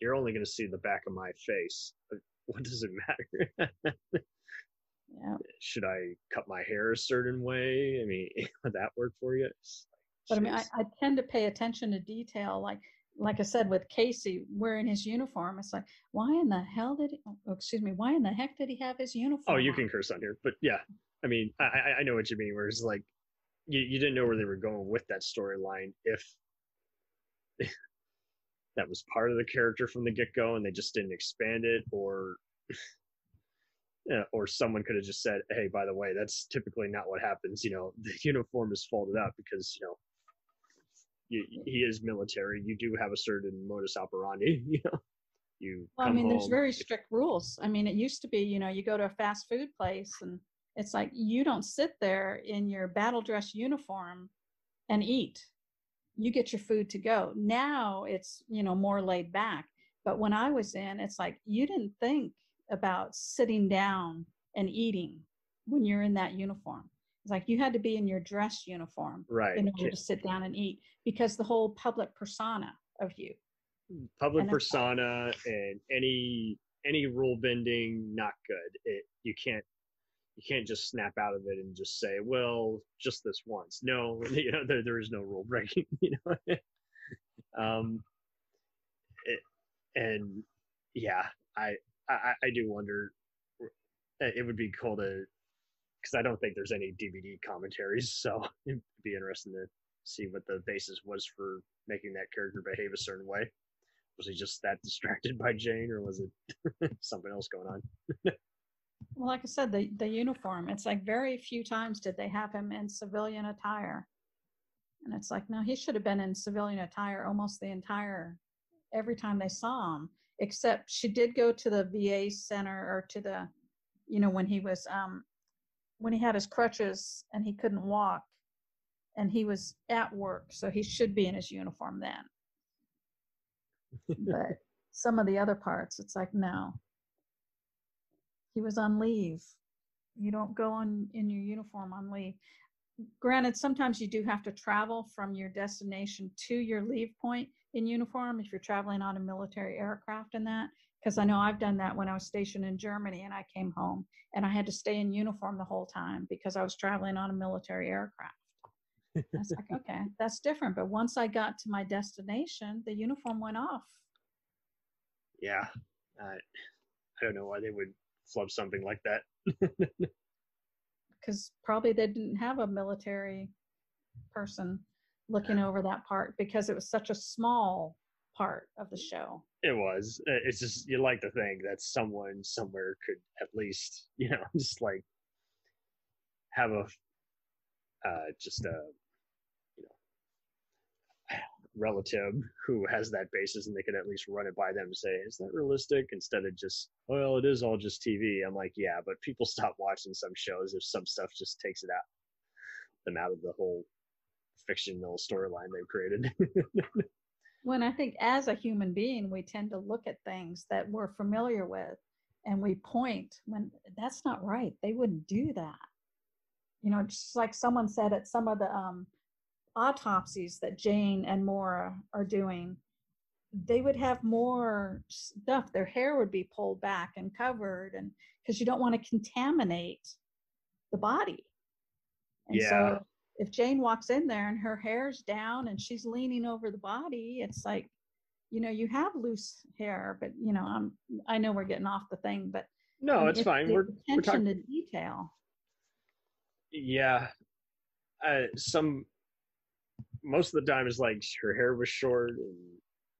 "You're only going to see the back of my face. What does it matter? yeah. Should I cut my hair a certain way? I mean, would that work for you? It's But I mean, I. I tend to pay attention to detail. Like, like I said, with Casey wearing his uniform, it's like, why in the hell did he? Oh, excuse me, why in the heck did he have his uniform? Oh, you can curse on here, but yeah, I mean, I I, I know what you mean. Where it's like, you you didn't know where they were going with that storyline if that was part of the character from the get go, and they just didn't expand it, or or someone could have just said, "Hey, by the way, that's typically not what happens." You know, the uniform is folded up because you know. You, he is military. You do have a certain modus operandi. You know, you. Well, I mean, there's very strict rules. I mean, it used to be, you know, you go to a fast food place and it's like you don't sit there in your battle dress uniform and eat. You get your food to go. Now it's, you know, more laid back. But when I was in, it's like you didn't think about sitting down and eating when you're in that uniform. It's like you had to be in your dress uniform right. in order ki- to sit down and eat because the whole public persona of you. public And persona and any any rule bending not good it you can't you can't just snap out of it and just say well just this once no you know there, there is no rule breaking you know um it, and yeah I, I i do wonder it would be cool to because i don't think there's any dvd commentaries so it'd be interesting to see what the basis was for making that character behave a certain way was he just that distracted by Jane, or was it something else going on? Well, like I said, the, the uniform, it's like very few times did they have him in civilian attire. And it's like, no, he should have been in civilian attire almost the entire, every time they saw him, except she did go to the VA center or to the, you know, when he was um, when he had his crutches and he couldn't walk and he was at work so he should be in his uniform then. But some of the other parts it's like no. He was on leave. You don't go on in your uniform on leave. Granted sometimes you do have to travel from your destination to your leave point in uniform if you're traveling on a military aircraft and that because i know i've done that when i was stationed in germany and i came home and i had to stay in uniform the whole time because i was traveling on a military aircraft I was like, okay, that's different. But once I got to my destination, the uniform went off. Yeah, uh, I don't know why they would flub something like that. because probably they didn't have a military person looking over that part because it was such a small part of the show. It was. It's just you like to think that someone somewhere could at least, you know, just like have a uh, just a you know relative who has that basis and they could at least run it by them and say, is that realistic? Instead of just, well, it is all just TV. I'm like, yeah, but people stop watching some shows if some stuff just takes it out them out of the whole fictional storyline they've created. When I think as a human being, we tend to look at things that we're familiar with and we point when that's not right. They wouldn't do that. You know, just like someone said at some of the um, autopsies that Jane and Maura are doing, they would have more stuff. Their hair would be pulled back and covered, and because you don't want to contaminate the body. And Yeah. so if Jane walks in there and her hair's down and she's leaning over the body, it's like, you know, you have loose hair, but you know, I'm I know we're getting off the thing, but no, um, it's fine. We're, we're attention talking. to detail. Yeah. Uh, some, most of the time it's like her hair was short and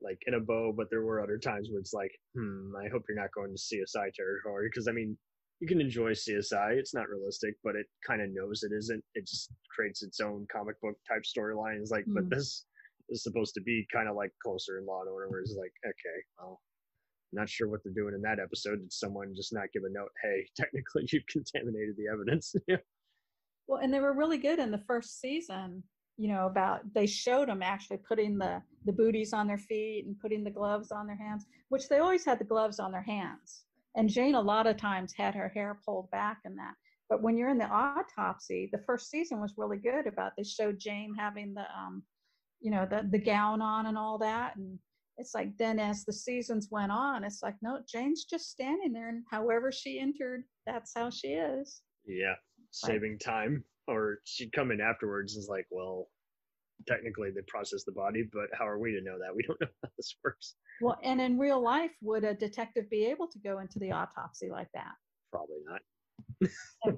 like in a bow, but there were other times where it's like, hmm, I hope you're not going to see a CSI territory. Because I mean, you can enjoy CSI. It's not realistic, but it kind of knows it isn't. It just creates its own comic book type storylines. Like, but Mhm. this is supposed to be kind of like closer in Law and Order, where it's like, okay, well, not sure what they're doing in that episode. Did someone just not give a note? Hey, technically, you've contaminated the evidence. Well, and they were really good in the first season, you know, about they showed them actually putting the the booties on their feet and putting the gloves on their hands, which they always had the gloves on their hands. And Jane a lot of times had her hair pulled back and that. But when you're in the autopsy, the first season was really good about they showed Jane having the um, you know, the the gown on and all that. And it's like then as the seasons went on, it's like, no, Jane's just standing there and however she entered, that's how she is. Yeah, saving time. Or she'd come in afterwards and is like, well, technically they process the body, but how are we to know that? We don't know how this works. Well, and in real life, would a detective be able to go into the autopsy like that? Probably not.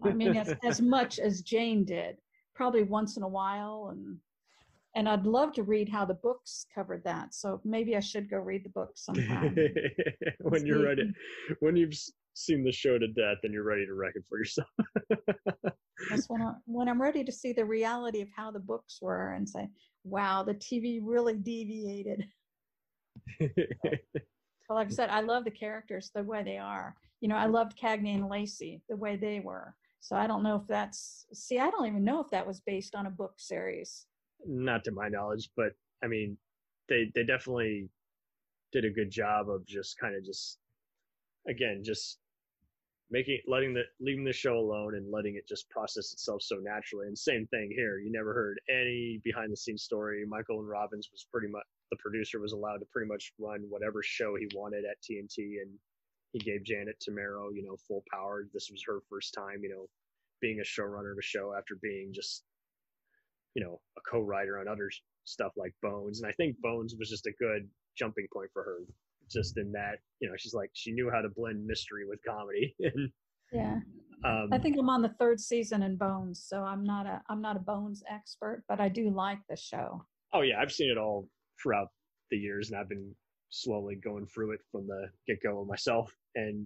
I mean, as, as much as Jane did, probably once in a while. And and I'd love to read how the books covered that. So maybe I should go read the book sometime. when you're ready, when you've seen the show to death and you're ready to wreck it for yourself. That's when, I, when I'm ready to see the reality of how the books were and say, wow, the TV really deviated. But like I said, I love the characters the way they are. You know, I loved Cagney and Lacey the way they were. So I don't know if that's see, I don't even know if that was based on a book series. not to my knowledge, but I mean, they they definitely did a good job of just kind of just again just making letting the leaving the show alone and letting it just process itself so naturally. And same thing here, you never heard any behind the scenes story. Michael and Robbins was pretty much the producer was allowed to pretty much run whatever show he wanted at TNT, and he gave Janet Tamaro, you know, full power. This was her first time, you know, being a showrunner of a show after being just you know, a co-writer on other stuff like Bones. And I think Bones was just a good jumping point for her, just in that, you know, she's like, she knew how to blend mystery with comedy. Yeah. um, I think I'm on the third season in Bones, so I'm not a I'm not a Bones expert, but I do like the show. oh yeah, I've seen it all throughout the years and I've been slowly going through it from the get go myself. And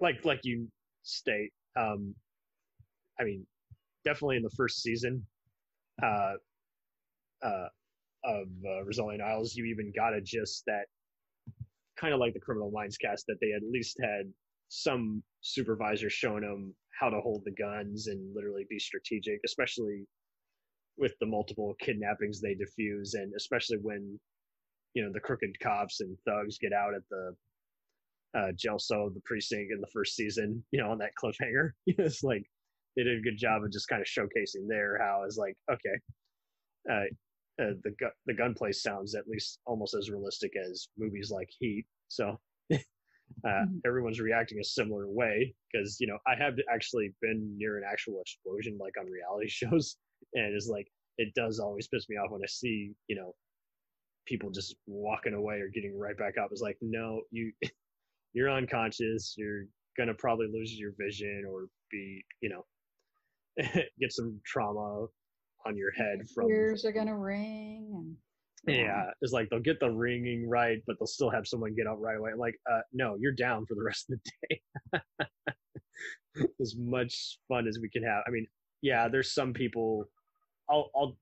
like, like you state, um, I mean, definitely in the first season, uh, uh, of uh, Rizzoli and Isles, you even got a gist that kind of like the Criminal Minds cast that they at least had some supervisor showing them how to hold the guns and literally be strategic, especially with the multiple kidnappings they diffuse, and especially when you know the crooked cops and thugs get out at the uh, jail cell, of the precinct in the first season. You know, on that cliffhanger, it's like they did a good job of just kind of showcasing there how it's like okay, uh, uh, the gu- the gunplay sounds at least almost as realistic as movies like Heat. So. Uh, Mhm. everyone's reacting a similar way because you know I have actually been near an actual explosion like on reality shows, and it's like it does always piss me off when I see you know people just walking away or getting right back up. It's like no, you you're unconscious. You're gonna probably lose your vision or be you know get some trauma on your head from Ears are gonna ring, and yeah, it's like they'll get the ringing right, but they'll still have someone get up right away. Like, uh, no, you're down for the rest of the day. as much fun as we can have. I mean, yeah, there's some people. I'll I'll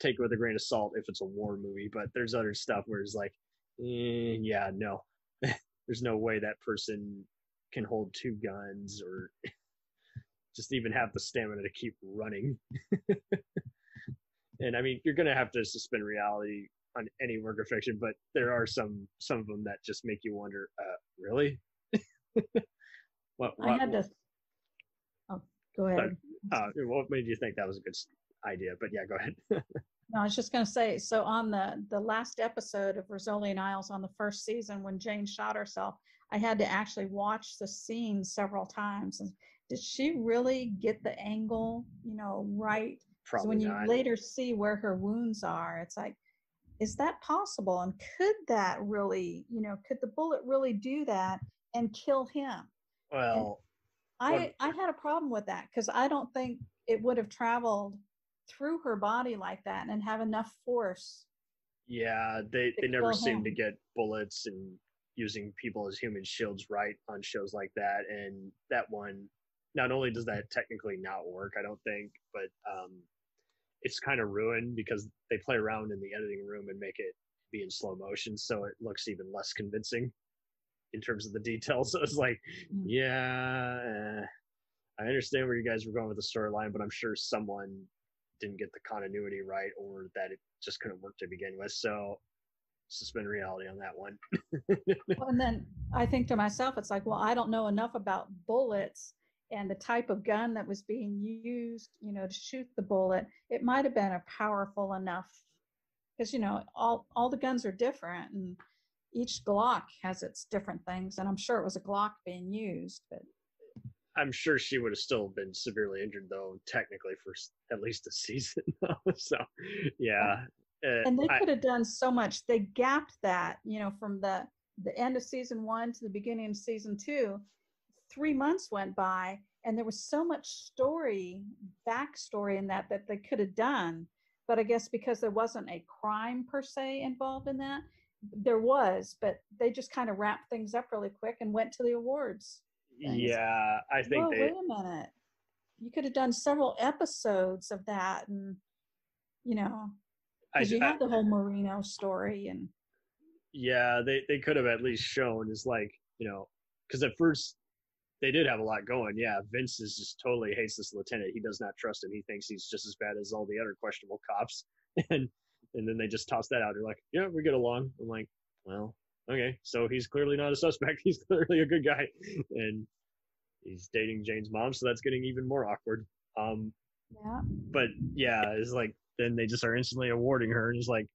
take it with a grain of salt if it's a war movie, but there's other stuff where it's like, eh, yeah, no, there's no way that person can hold two guns or just even have the stamina to keep running. And I mean, you're gonna have to suspend reality on any work of fiction, but there are some some of them that just make you wonder, uh, really? what, I what, had to. Oh, go ahead. uh, what made you think that was a good idea? But yeah, go ahead. No, I was just going to say. So on the the last episode of Rizzoli and Isles on the first season, when Jane shot herself, I had to actually watch the scene several times. And did she really get the angle, you know, right? Probably when you not. later see where her wounds are, it's like, is that possible? And could that really, you know, could the bullet really do that and kill him? well, I I had a problem with that because I don't think it would have traveled through her body like that and have enough force. yeah, they they never seem to get bullets and using people as human shields right on shows like that. And that one, not only does that technically not work, I don't think, but um, it's kind of ruined because they play around in the editing room and make it be in slow motion, so it looks even less convincing in terms of the details. So it's like, Mm. yeah, I understand where you guys were going with the storyline, but I'm sure someone didn't get the continuity right or that it just couldn't work to begin with. So suspend reality on that one. Well, and then I think to myself, it's like, well, I don't know enough about bullets and the type of gun that was being used, you know, to shoot the bullet. It might have been a powerful enough because you know all all the guns are different and each Glock has its different things, and I'm sure it was a Glock being used, but I'm sure she would have still been severely injured though, technically for at least a season. so yeah. Uh, and they could have done so much they gapped that you know from the the end of season one to the beginning of season two three months went by and there was so much story backstory in that that they could have done but i guess because there wasn't a crime per se involved in that there was but they just kind of wrapped things up really quick and went to the awards things. yeah, I think Whoa, they wait a minute you could have done several episodes of that and you know because you I- have the whole Marino story and yeah, they they could have at least shown is like, you know, cuz at first they did have a lot going. Yeah, Vince is just totally hates this lieutenant. He does not trust him. He thinks he's just as bad as all the other questionable cops. And and then they just toss that out. They're like, "Yeah, we get along." I'm like, "Well, okay. So he's clearly not a suspect. He's clearly a good guy." And he's dating Jane's mom, so that's getting even more awkward. Um yeah but yeah, it's like then they just are instantly awarding her, and it's like,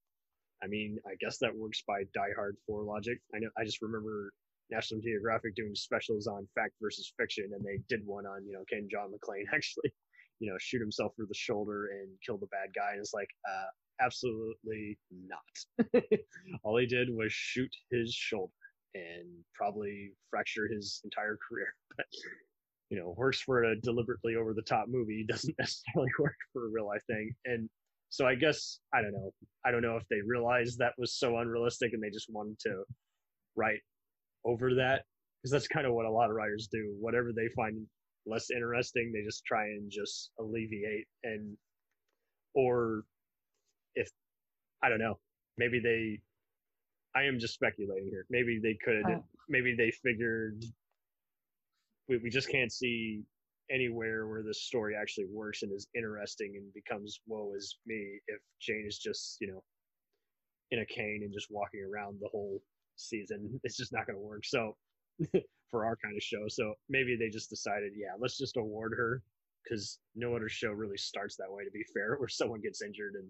I mean, I guess that works by Die Hard for logic. I know, I just remember National Geographic doing specials on fact versus fiction, and they did one on, you know, can John McClane actually, you know, shoot himself through the shoulder and kill the bad guy? And it's like, uh, absolutely not. All he did was shoot his shoulder and probably fracture his entire career. But you know, works for a deliberately over the top movie doesn't necessarily work for a real life thing. And so I guess I don't know. I don't know if they realized that was so unrealistic and they just wanted to write over that because that's kind of what a lot of writers do. Whatever they find less interesting, they just try and just alleviate and or if I don't know, maybe they I am just speculating here. Maybe they could Oh. maybe they figured we, we just can't see anywhere where this story actually works and is interesting and becomes woe is me if Jane is just you know in a cane and just walking around the whole season. It's just not going to work. So for our kind of show, so maybe they just decided, yeah, let's just award her because no other show really starts that way. To be fair, where someone gets injured and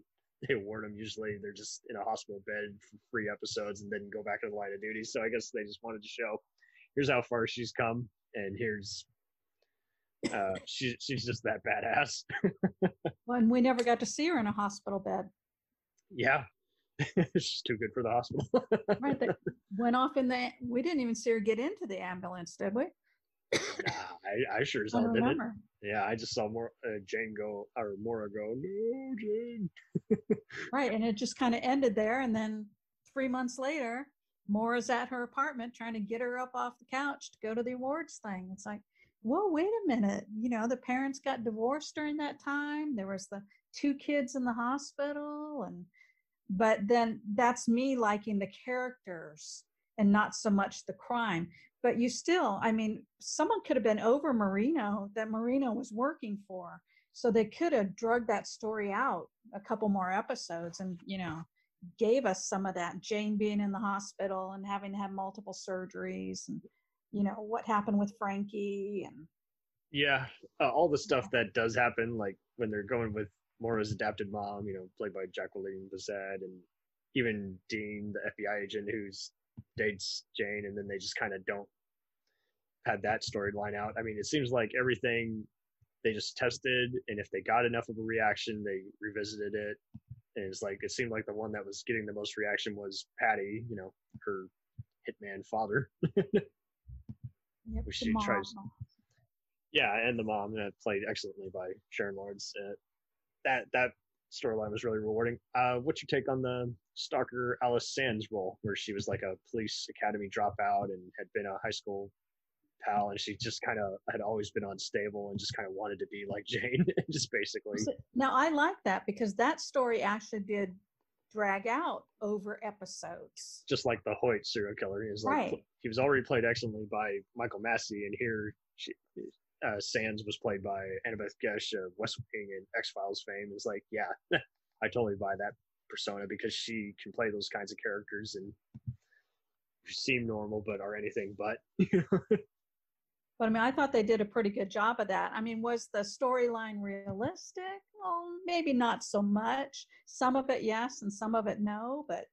they award them. Usually they're just in a hospital bed for three episodes and then go back to the line of duty. So I guess they just wanted to show here's how far she's come and here's uh she she's just that badass. Well, and we never got to see her in a hospital bed. yeah. she's too good for the hospital. Right. They went off in the. We didn't even see her get into the ambulance, did we? I, I sure as hell didn't. Yeah, I just saw more uh, Jane go or Maura go, no, Jane. Right. And it just kind of ended there. And then three months later, Maura's at her apartment trying to get her up off the couch to go to the awards thing. It's like, whoa, wait a minute. You know, the parents got divorced during that time. There was the two kids in the hospital. And, but then that's me liking the characters and not so much the crime. But you still, I mean, someone could have been over Marino that Marino was working for. So they could have drugged that story out a couple more episodes and, you know, gave us some of that Jane being in the hospital and having to have multiple surgeries and, you know, what happened with Frankie and Yeah, uh, all the stuff that does happen, like when they're going with Maura's adopted mom, you know, played by Jacqueline Bisset, and even Dean, the FBI agent who's dates Jane, and then they just kind of don't had that storyline out. I mean, it seems like everything they just tested, and if they got enough of a reaction, they revisited it. And it's like it seemed like the one that was getting the most reaction was Paddy, you know, her hitman father. yep, Which she tries- yeah, and the mom uh, played excellently by Sharon Lawrence. That that storyline was really rewarding. Uh, what's your take on the stalker Alice Sands role, where she was like a police academy dropout and had been a high school pal, and she just kind of had always been unstable and just kind of wanted to be like Jane, just basically. Now I like that because that story actually did drag out over episodes. Just like the Hoyt serial killer, he was like Right. he was already played excellently by Michael Massee, and here she, uh, Sands was played by Annabeth Gish of West Wing and X Files fame. is like, yeah, I totally buy that persona because she can play those kinds of characters and seem normal but are anything but. But I mean, I thought they did a pretty good job of that. I mean, was the storyline realistic? Well, maybe not so much. Some of it, yes, and some of it, no. But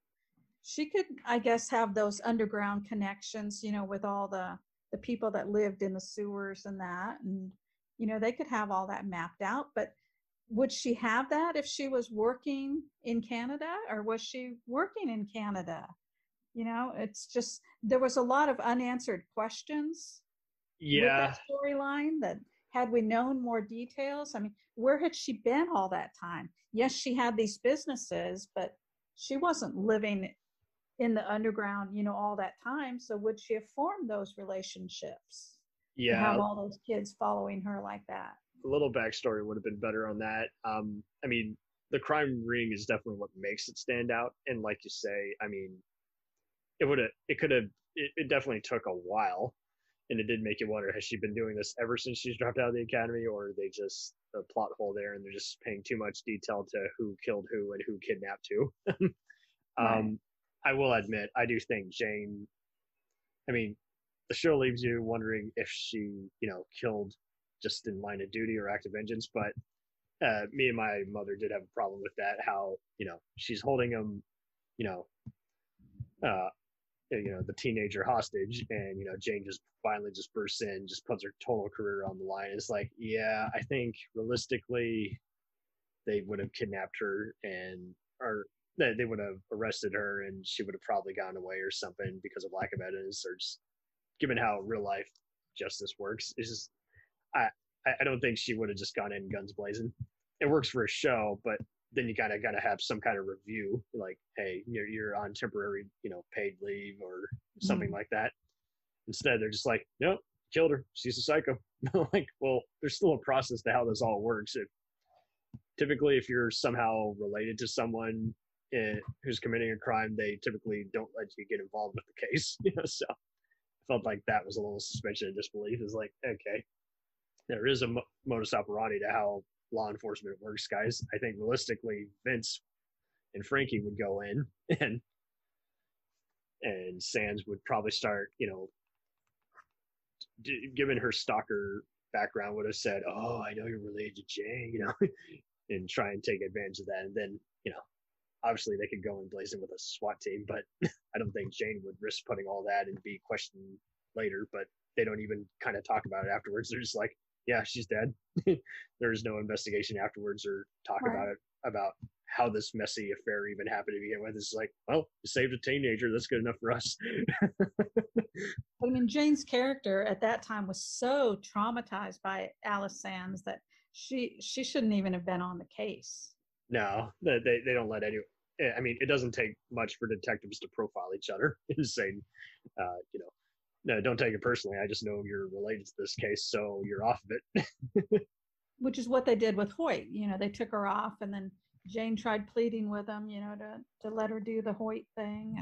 she could, I guess, have those underground connections, you know, with all the the people that lived in the sewers and that, and you know, they could have all that mapped out. But would she have that if she was working in Canada, or was she working in Canada? You know, it's just there was a lot of unanswered questions yeah, storyline that had we known more details i mean where had she been all that time yes she had these businesses but she wasn't living in the underground you know all that time so would she have formed those relationships yeah. have all those kids following her like that a little backstory would have been better on that. Um, I mean, the crime ring is definitely what makes it stand out. And like you say, I mean, it would have, it could have, it, it definitely took a while, and it did make you wonder: has she been doing this ever since she's dropped out of the academy, or are they just a plot hole there, and they're just paying too much detail to who killed who and who kidnapped who? um, Right. I will admit, I do think Jane. I mean, the show leaves you wondering if she, you know, killed just in line of duty or act of vengeance. But uh, me and my mother did have a problem with that. How you know she's holding him, you know, uh, you know the teenager hostage, and you know Jane just finally just bursts in, just puts her total career on the line. It's like, yeah, I think realistically, they would have kidnapped her and or they they would have arrested her and she would have probably gone away or something because of lack of evidence or just given how real life justice works. It's just I I don't think she would have just gone in guns blazing. It works for a show, but then you kind of got to have some kind of review, like, hey, you're you're on temporary, you know, paid leave or something mm. like that. Instead, they're just like, nope, killed her. She's a psycho. like, well, there's still a process to how this all works. If typically, if you're somehow related to someone eh, who's committing a crime, they typically don't let you get involved with the case. You know, so I felt like that was a little suspension of disbelief. Is like, okay, there is a mo- modus operandi to how law enforcement works, guys. I think realistically, Vince and Frankie would go in and and Sands would probably start, you know, d- given her stalker background, would have said, "Oh, I know you're related to Jay," you know, and try and take advantage of that. And then, you know, obviously they could go and blaze in with a SWAT team, but I don't think Jane would risk putting all that and be questioned later. But they don't even kind of talk about it afterwards. They're just like, "Yeah, she's dead." There's no investigation afterwards or talk Right. about it about how this messy affair even happened to begin with. It's like, well, you saved a teenager. That's good enough for us. I mean, Jane's character at that time was so traumatized by Alice Sands that she she shouldn't even have been on the case. No, they they, don't let any. eh, I mean, it doesn't take much for detectives to profile each other and say, uh, you know, no, don't take it personally. I just know you're related to this case, so you're off of it. which is what they did with Hoyt. You know, they took her off, and then Jane tried pleading with them, you know, to to let her do the Hoyt thing.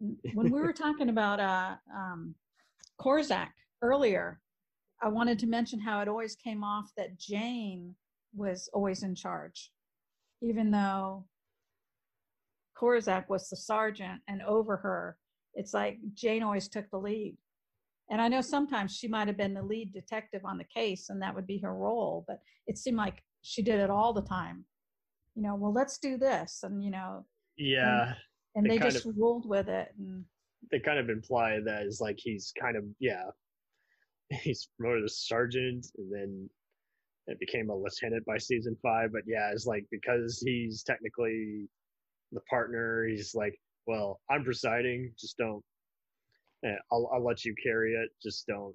And when we were talking about uh, um, Korsak earlier, I wanted to mention how it always came off that Jane was always in charge, even though Korsak was the sergeant and over her. It's like Jane always took the lead. And I know sometimes she might have been the lead detective on the case and that would be her role, but it seemed like she did it all the time. You know, well, let's do this. And, you know, yeah, and They they kind just ruled with it. And they kind of imply that is like he's kind of yeah, he's promoted to sergeant and then it became a lieutenant by season five. But yeah, it's like because he's technically the partner, he's like, well, I'm presiding, just don't. eh, I'll I'll let you carry it, just don't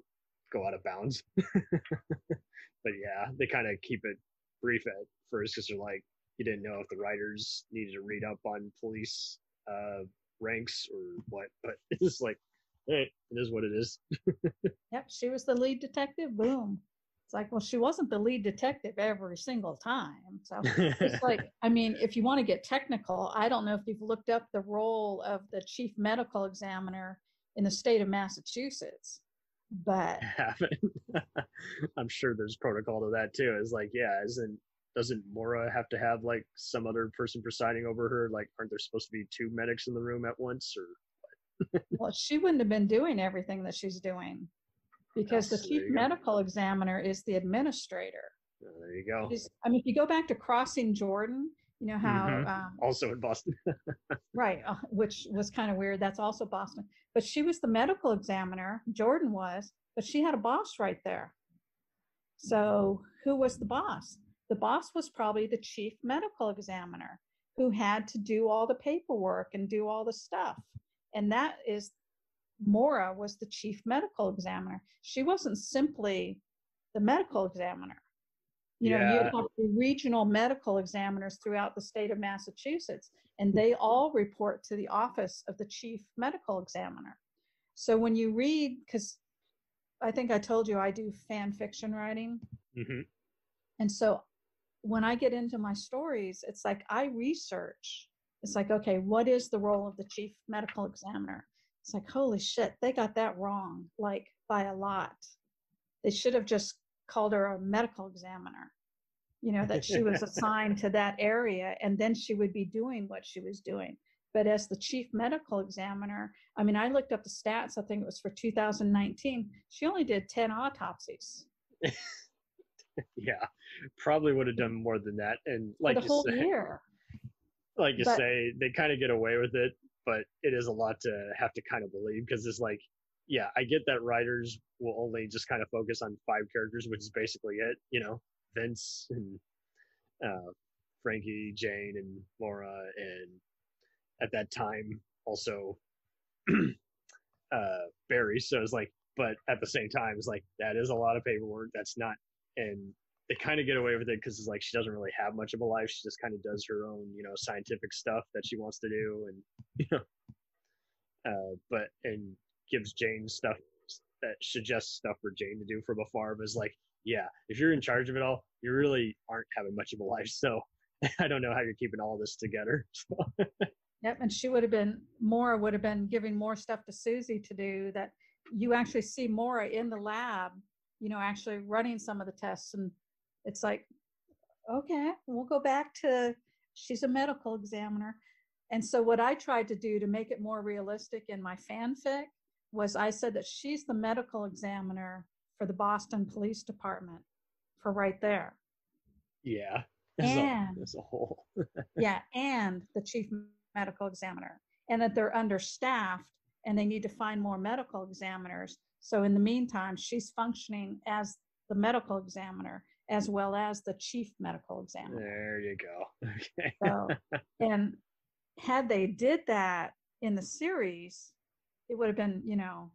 go out of bounds. but yeah, they kind of keep it brief at first because they're like, you didn't know if the writers needed to read up on police uh, ranks or what, but it's like, hey, it is what it is. yep, she was the lead detective. Boom. It's like, well, she wasn't the lead detective every single time. So it's like, I mean, if you want to get technical, I don't know if you've looked up the role of the chief medical examiner in the state of Massachusetts, but happen. I'm sure there's protocol to that too. It's like, yeah, isn't doesn't Maura have to have like some other person presiding over her? Like, aren't there supposed to be two medics in the room at once? Or well, she wouldn't have been doing everything that she's doing because the chief you go. medical examiner is the administrator. there you go. I mean, if you go back to Crossing Jordan, you know how, Mhm. um, Also in Boston. right, uh, which was kind of weird. That's also Boston. But she was the medical examiner, Jordan was, but she had a boss right there. So who was the boss? The boss was probably the chief medical examiner who had to do all the paperwork and do all the stuff. And that is Maura was the chief medical examiner. She wasn't simply the medical examiner. You know, you'd have the regional medical examiners throughout the state of Massachusetts, and they all report to the office of the chief medical examiner. So when you read, because I think I told you I do fan fiction writing, hmm and so when I get into my stories, it's like I research. It's like, okay, what is the role of the chief medical examiner? It's like, holy shit, they got that wrong, like by a lot. They should have just called her a medical examiner, you know, that she was assigned to that area and then she would be doing what she was doing. But as the chief medical examiner, I mean, I looked up the stats, I think it was for 2019, she only did 10 autopsies. Yeah, probably would have done more than that. And for like the you whole say, year. like you But- say, they kind of get away with it, but it is a lot to have to kind of believe because it's like, yeah, I get that writers will only just kind of focus on five characters, which is basically it. You know, Vince and uh, Frankie, Jane, and Maura, and at that time also uh, Barry. So it's like, but at the same time, it's like that is a lot of paperwork. That's not, and they kind of get away with it because it's like she doesn't really have much of a life. She just kind of does her own, you know, scientific stuff that she wants to do, and you know, uh, but and gives Jane stuff that suggests stuff for Jane to do from afar. But is like, yeah, if you're in charge of it all, you really aren't having much of a life. So I don't know how you're keeping all this together. Yep, and she would have been Maura would have been giving more stuff to Susie to do that you actually see Maura in the lab you know, actually running some of the tests. And it's like, okay, we'll go back to she's a medical examiner. And so, what I tried to do to make it more realistic in my fanfic was I said that she's the medical examiner for the Boston Police Department for right there. Yeah. As a, And as a whole. yeah, and the chief medical examiner, and that they're understaffed and they need to find more medical examiners. So in the meantime, she's functioning as the medical examiner as well as the chief medical examiner. There you go. Okay. So, and had they did that in the series, it would have been, you know,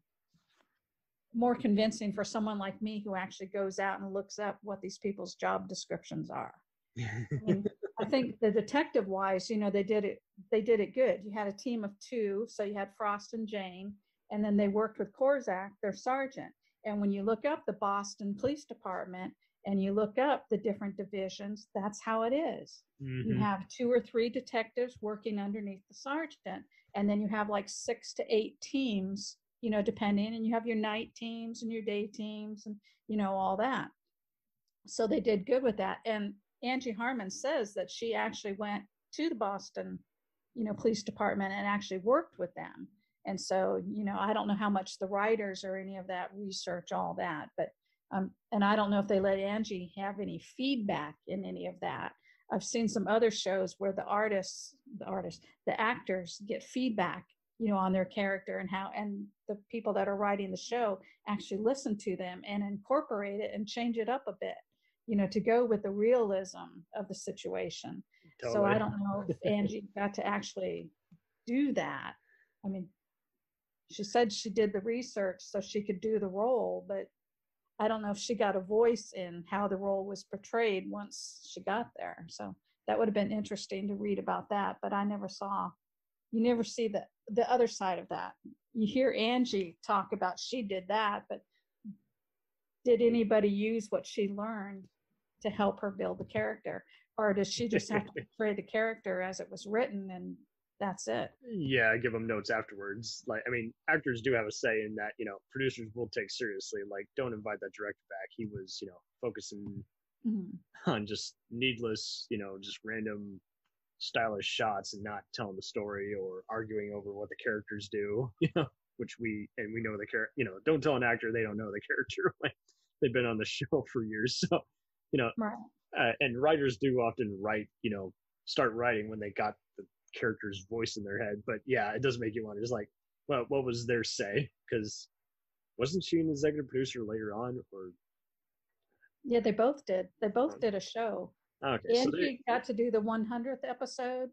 more convincing for someone like me who actually goes out and looks up what these people's job descriptions are. I I think the detective wise, you know, they did it they did it good. You had a team of two, so you had Frost and Jane, and then they worked with Korsak, their sergeant. And when you look up the Boston Police Department and you look up the different divisions, that's how it is. You Mhm. have two or three detectives working underneath the sergeant, and then you have like six to eight teams, you know, depending, and you have your night teams and your day teams and, you know, all that. So they did good with that. And Angie Harmon says that she actually went to the Boston, you know, police department and actually worked with them. And so, you know, I don't know how much the writers or any of that research all that, but um, and I don't know if they let Angie have any feedback in any of that. I've seen some other shows where the artists, the artists, the actors get feedback, you know, on their character and how, and the people that are writing the show actually listen to them and incorporate it and change it up a bit, you know, to go with the realism of the situation. So I don't know if Angie got to actually do that. I mean, she said she did the research so she could do the role, but I don't know if she got a voice in how the role was portrayed once she got there. So that would have been interesting to read about that, but I never saw. You never see the the other side of that. You hear Angie talk about she did that, but did anybody use what she learned to help her build the character, or does she just have to portray the character as it was written and that's it? yeah give them notes afterwards like i mean actors do have a say in that you know producers will take seriously like don't invite that director back he was you know focusing Mhm. on just needless you know just random stylish shots and not telling the story or arguing over what the characters do you know which we and we know the character you know don't tell an actor they don't know the character like they've been on the show for years so you know Right. uh, and writers do often write you know start writing when they got the character's voice in their head but yeah it does make you wonder it's like well what was their say because wasn't she an executive producer later on or Yeah, they both did. They both did a show. okay so they, Angie got to do the 100th episode,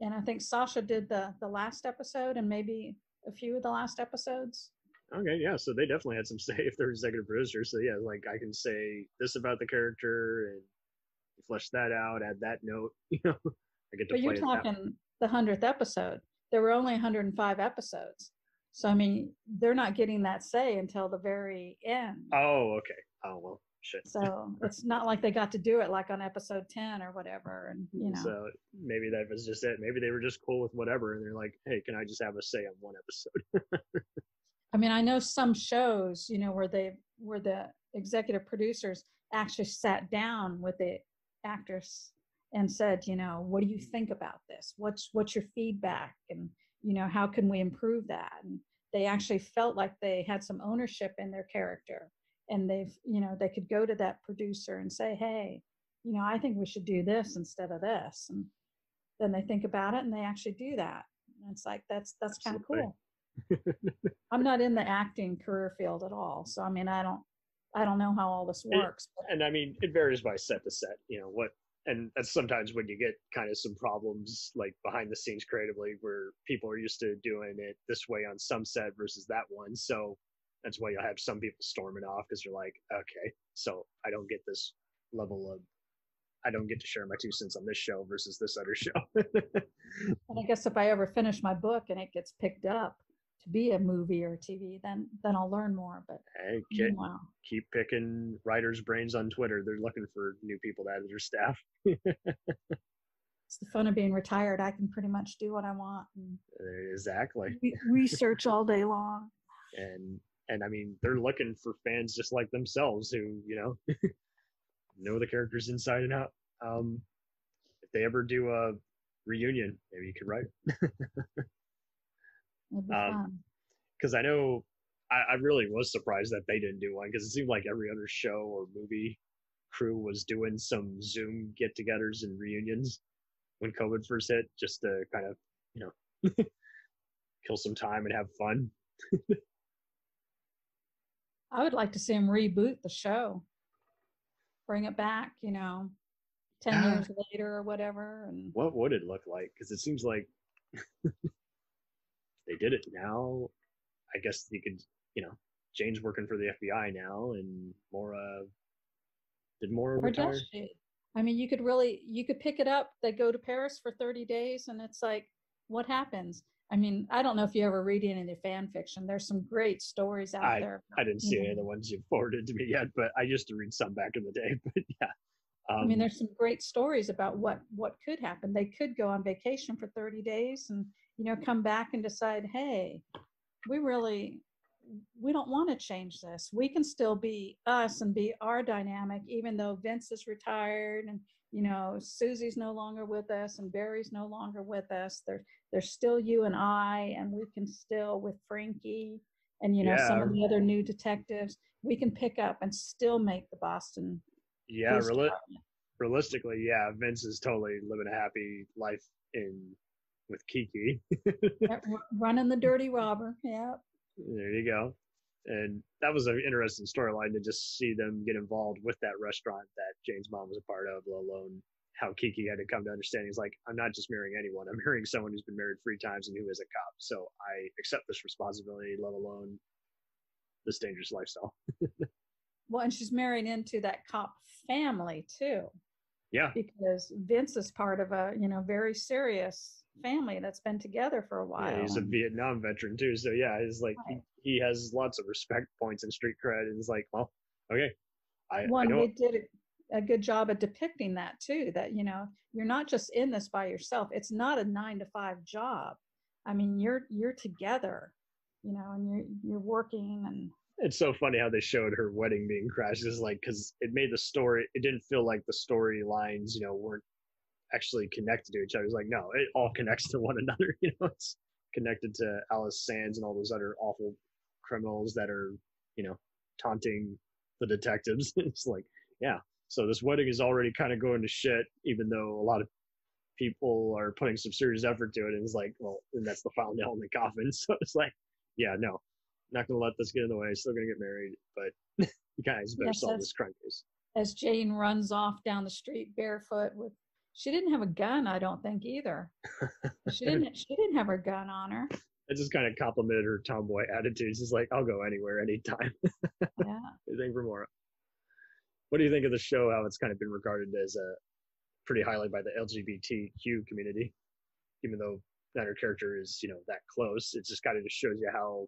and I think Sasha did the the last episode and maybe a few of the last episodes. okay yeah so they definitely had some say if they're executive producers so yeah like i can say this about the character and flesh that out add that note you know i get to But you're talking the 100th episode. There were only 105 episodes. So, I mean, they're not getting that say until the very end. oh okay oh well shit So it's not like they got to do it like on episode 10 or whatever. And, you know, So maybe that was just it. Maybe they were just cool with whatever, and they're like, "Hey, can I just have a say on one episode?" I mean, I know some shows, you know, where they, where the executive producers actually sat down with the actors and said, you know, what do you think about this? What's, what's your feedback? And, you know, how can we improve that? And they actually felt like they had some ownership in their character and they've, you know, they could go to that producer and say, hey, you know, I think we should do this instead of this. And then they think about it and they actually do that. And it's like, that's, that's kind of cool. I'm not in the acting career field at all. So, I mean, I don't, I don't know how all this works. but and I mean, it varies by set to set. You know what? And that's sometimes when you get kind of some problems, like behind the scenes creatively, where people are used to doing it this way on some set versus that one. So that's why you'll have some people storming off because they're like, okay, so I don't get this level of, I don't get to share my two cents on this show versus this other show. And I guess if I ever finish my book and it gets picked up to be a movie or TV, then then I'll learn more. But hey, kid, meanwhile, keep picking writers' brains on Twitter. They're looking for new people to add to their staff. it's the fun of being retired. I can pretty much do what I want and exactly. research all day long. And and I mean they're looking for fans just like themselves who you know know the characters inside and out. Um, if they ever do a reunion, maybe you could write It'd Um, because I know I, I really was surprised that they didn't do one because it seemed like every other show or movie crew was doing some Zoom get-togethers and reunions when COVID first hit, just to kind of you know kill some time and have fun. I would like to see them reboot the show, bring it back. You know, ten Ah. years later or whatever. And What would it look like? Because it seems like they did it now. I guess you could, you know, Jane's working for the FBI now, and Maura did Maura or retire? does she? I mean, you could really you could pick it up. They go to Paris for thirty days, and it's like, what happens? I mean, I don't know if you ever read any of the fan fiction. There's some great stories out there. I didn't see any of the ones you forwarded to me yet, but I used to read some back in the day. But yeah, um, I mean, there's some great stories about what what could happen. They could go on vacation for 30 days and you know come back and decide, hey, we really we don't want to change this. We can still be us and be our dynamic, even though Vince is retired and you know Susie's no longer with us and Barry's no longer with us. There's there's still you and I, and we can still with Frankie and you know some of the other new detectives. We can pick up and still make the Boston yeah, reali- realistically, yeah, Vince is totally living a happy life in with Kiki. Running the dirty robber. Yeah. There you go. And that was an interesting storyline to just see them get involved with that restaurant that Jane's mom was a part of, let alone how Kiki had to come to understand. He's like, I'm not just marrying anyone. I'm marrying someone who's been married three times and who is a cop. So I accept this responsibility, let alone this dangerous lifestyle. Well, and she's married into that cop family too, Yeah. because Vince is part of a you know very serious family that's been together for a while. Yeah, he's a Vietnam veteran too. So yeah, he's like he, Right. he has lots of respect points and street cred, and it's like, well, okay, I, I One, know they did a, a good job at depicting that too. That you know you're not just in this by yourself. It's not a nine to five job. I mean, you're you're together, you know, and you're you're working and it's so funny how they showed her wedding being crashed. Is like because it made the story. It didn't feel like the storylines, you know, weren't actually connected to each other. It's like no, it all connects to one another. You know, it's connected to Alice Sands and all those other awful criminals that are, you know, taunting the detectives. it's like, yeah. So this wedding is already kind of going to shit, even though a lot of people are putting some serious effort to it. And it's like, well, and that's the final nail in the coffin. So it's like, yeah, no, not gonna let this get in the way. Still gonna get married, but you guys better Yes, solve this crime case. as Jane runs off down the street barefoot with she didn't have a gun, I don't think either. She didn't she didn't have her gun on her. I just kind of complimented her tomboy attitude. She's like, I'll go anywhere, anytime. Yeah. For more. What do you think of the show? How it's kind of been regarded as a pretty highly by the LGBTQ community, even though not her character is you know that close. It just kind of just shows you how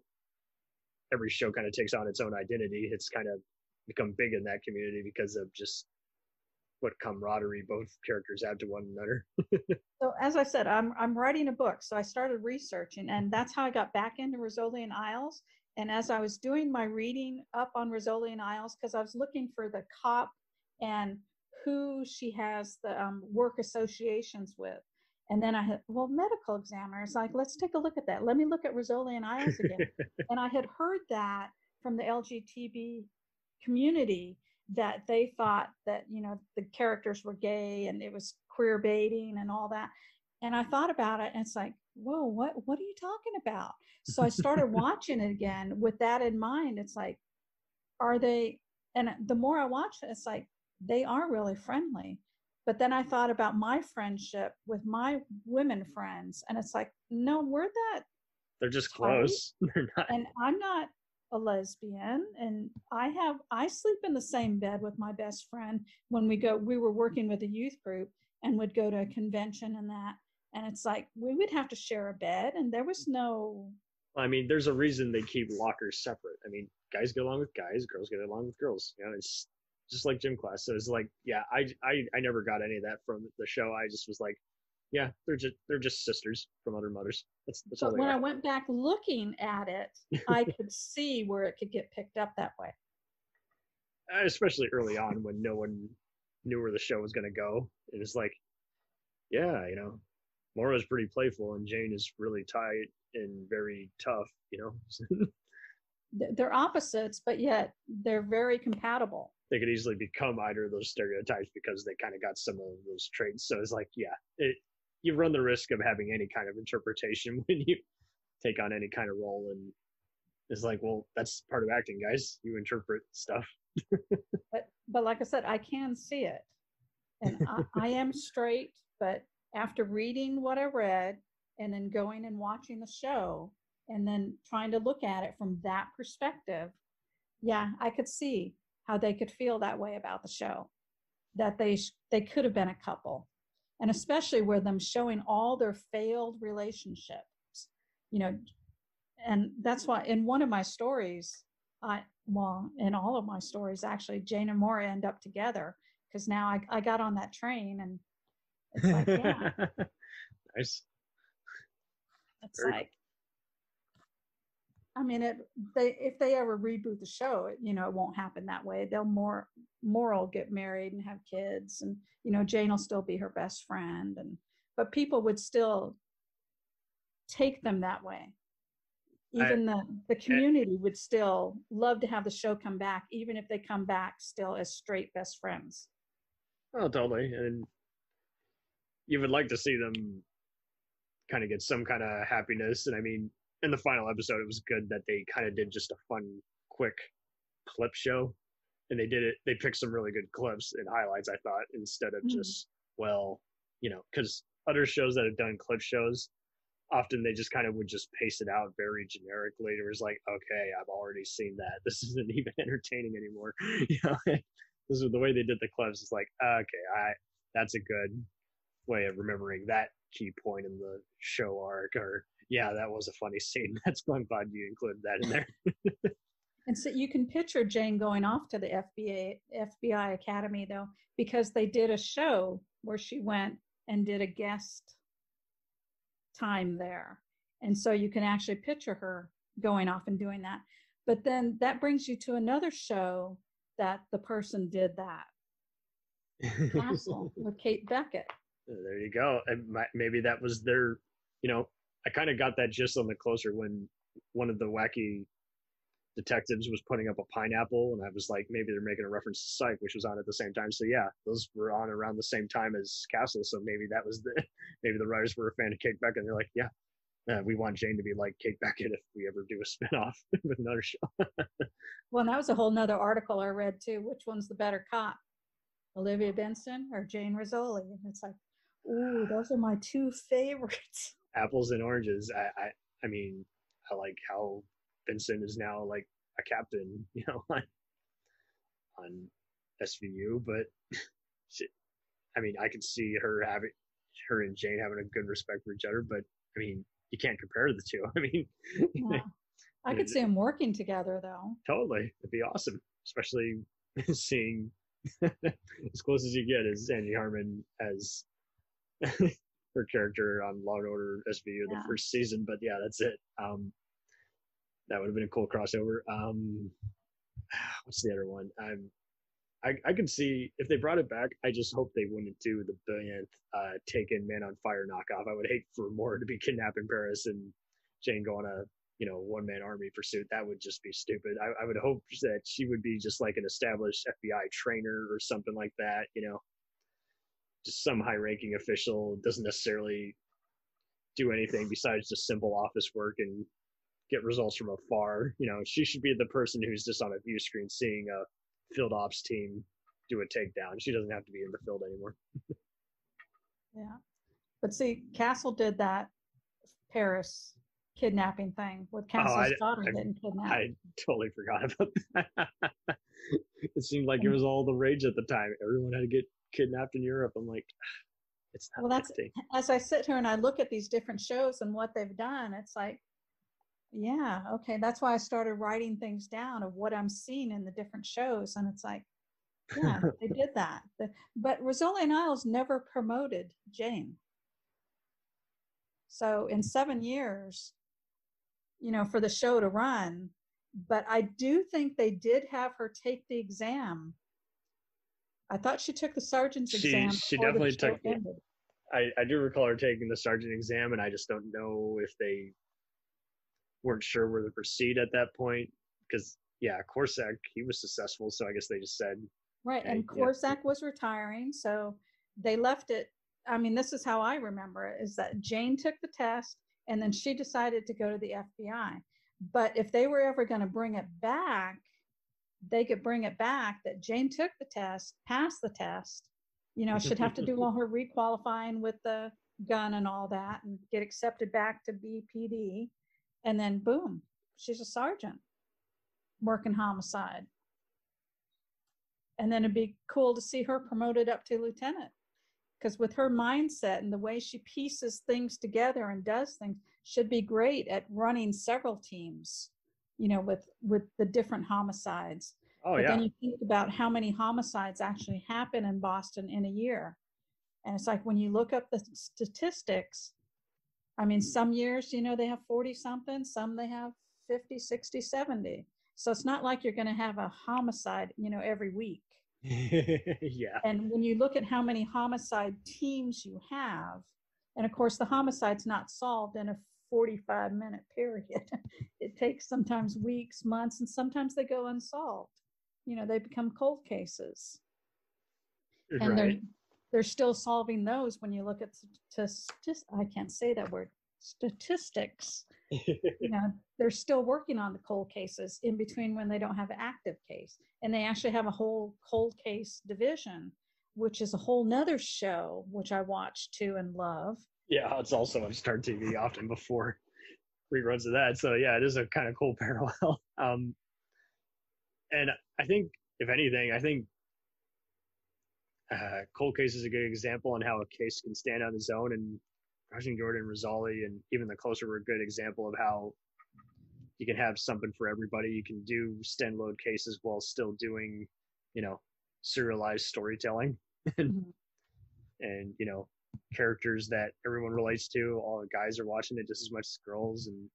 every show kind of takes on its own identity. It's kind of become big in that community because of just what camaraderie both characters have to one another. So as I said, I'm I'm writing a book. So I started researching and that's how I got back into Rizzoli and Isles. And as I was doing my reading up on Rizzoli and Isles, because I was looking for the cop and who she has the um, work associations with. And then I had, well, medical examiners, like, let's take a look at that. Let me look at Rizzoli and Isles again. and I had heard that from the LGTB community that they thought that you know the characters were gay and it was queer baiting and all that. And I thought about it, and it's like, whoa, what what are you talking about? So I started watching it again with that in mind. It's like, are they? And the more I watch it, it's like they are really friendly. But then I thought about my friendship with my women friends, and it's like, no, we're that They're just Tight. close. They're not. and I'm not a lesbian and I have I sleep in the same bed with my best friend when we go we were working with a youth group and would go to a convention and that and it's like we would have to share a bed and there was no I mean, there's a reason they keep lockers separate. I mean, guys get along with guys, girls get along with girls. You know, it's just like gym class. So it's like, yeah, I, I, I never got any of that from the show. I just was like, yeah, they're just they're just sisters from other mothers. That's that's But when I went back looking at it, I could see where it could get picked up that way. Uh, Especially early on when no one knew where the show was gonna go. It was like, yeah, you know, Maura's pretty playful and Jane is really tight and very tough. You know, They're opposites, but yet they're very compatible. they could easily become either of those stereotypes because they kind of got some of those traits. So it's like, yeah, it you run the risk of having any kind of interpretation when you take on any kind of role, and it's like, well, that's part of acting, guys. You interpret stuff. But but like I said, I can see it, and I, I am straight. But after reading what I read, and then going and watching the show, and then trying to look at it from that perspective, yeah, I could see how they could feel that way about the show, that they sh- they could have been a couple, and especially with them showing all their failed relationships, you know, and that's why in one of my stories, I well, in all of my stories, actually, Jane and Maura end up together because now I, I got on that train and it's like, yeah, nice. it's Very like, I mean, it, they, if they ever reboot the show, it, you know, it won't happen that way. They'll more, Maura will get married and have kids and, you know, Jane will still be her best friend and, but people would still take them that way. I- Even the, the eh community would still love to have the show come back, even if they come back still as straight best friends. Oh, totally. And you would like to see them kind of get some kind of happiness. And I mean, in the final episode, it was good that they kind of did just a fun, quick clip show. And they did it, they picked some really good clips and highlights, I thought, instead of Mhm. just, well, you know, because other shows that have done clip shows, often they just kind of would just pace it out very generically. It was like, okay, I've already seen that. This isn't even entertaining anymore. you know, this is the way they did the clips. It's like, okay, I that's a good way of remembering that key point in the show arc. Or yeah, that was a funny scene. That's I'm glad you included that in there. And so you can picture Jane going off to the FBI FBI Academy though, because they did a show where she went and did a guest time there. And so you can actually picture her going off and doing that. But then that brings you to another show that the person did that Castle with Kate Beckett. there you go. And maybe that was their, you know, I kind of got that gist on the closer when one of the wacky detectives was putting up a pineapple, and I was like, maybe they're making a reference to Psych, which was on at the same time. So yeah, those were on around the same time as Castle. So maybe that was the, maybe the writers were a fan of Kate Beckett, and they're like, yeah. Uh, we want Jane to be like Kate Beckett if we ever do a spinoff with another show. Well, that was a whole nother article I read too. Which one's the better cop? Olivia Benson or Jane Rizzoli? And it's like, ooh, those are my two favorites. Apples and oranges. I, I, I mean, I like how Vincent is now like a captain, you know, on, on SVU, but she, I mean, I could see her having, her and Jane having a good respect for each other, but I mean, you can't compare the two. I mean, Yeah. I could see them working together though. totally, it'd be awesome, especially seeing as close as you get as Angie Harmon as her character on Law and Order SVU the first season. But yeah, that's it. Um, that would have been a cool crossover. Um, what's the other one? I'm, I I could see if they brought it back. I just hope they wouldn't do the billionth uh, Taken Man on Fire knockoff. I would hate for Maura to be kidnapped in Paris and Jane go on a you know one man army pursuit. That would just be stupid. I, I would hope that she would be just like an established FBI trainer or something like that. You know, just some high ranking official doesn't necessarily do anything besides just simple office work and get results from afar. You know, she should be the person who's just on a view screen seeing a field ops team do a takedown. She doesn't have to be in the field anymore. Yeah. But see, Castle did that Paris kidnapping thing with Castle's Oh, I- daughter I- getting kidnapped. I totally forgot about that. it seemed like it was all the rage at the time. Everyone had to get kidnapped in Europe. I'm like, it's not Well, that's-. As I sit here and I look at these different shows and what they've done, it's like, yeah, okay. That's why I started writing things down of what I'm seeing in the different shows. And it's like, yeah, they did that. But Rizzoli and Isles never promoted Jane. So in seven years, you know, for the show to run, but I do think they did have her take the exam. I thought she took the sergeant's She- exam. she definitely took ended. I, I do recall her taking the sergeant exam, and I just don't know if they weren't sure where to proceed at that point. Because yeah, Korsak he was successful, so I guess they just said Right, Okay, and yeah. Korsak was retiring, so they left it. I mean, this is how I remember it: is that Jane took the test, and then she decided to go to the FBI. But if they were ever going to bring it back, they could bring it back that Jane took the test, passed the test. You know, should have to do all her requalifying with the gun and all that, and get accepted back to BPD, and then boom, she's a sergeant working homicide and then it'd be cool to see her promoted up to lieutenant because with her mindset and the way she pieces things together and does things should be great at running several teams you know with with the different homicides. Oh but yeah, then you think about how many homicides actually happen in boston in a year. And it's like when you look up the statistics i mean hmm. some years you know they have 40 something some they have 50 60 70 so it's not like you're going to have a homicide you know every week. Yeah, and when you look at how many homicide teams you have, and of course, the homicide's not solved in a 45 minute period. it takes sometimes weeks, months, and sometimes they go unsolved. You know, they become cold cases. And they're they're still solving those when you look at st- just I can't say that word statistics. you know, they're still working on the cold cases in between when they don't have an active case. And they actually have a whole cold case division, which is a whole nother show, which I watch too and love. Yeah, it's also on Start TV often before reruns of that. So yeah, it is a kind of cool parallel. Um, and I think if anything, I think uh, Cold Case is a good example on how a case can stand on its own, and Crossing Jordan, Rizzoli, and even the closer were a good example of how you can have something for everybody. You can do stand load cases while still doing, you know, serialized storytelling, and Mhm. and you know characters that everyone relates to. All the guys are watching it just as much as girls, and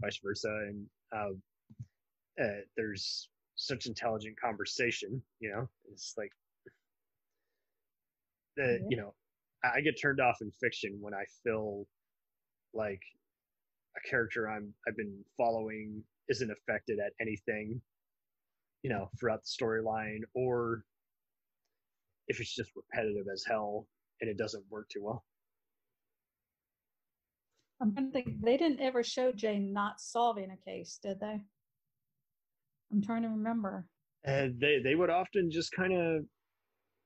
vice versa. And um, uh, there's such intelligent conversation. You know, it's like the you know I I get turned off in fiction when I feel like a character I'm I've been following isn't affected at anything, you know, throughout the storyline, or if it's just repetitive as hell and it doesn't work too well. I'm trying to think, they didn't ever show Jane not solving a case, did they? I'm trying to remember. And they they would often just kind of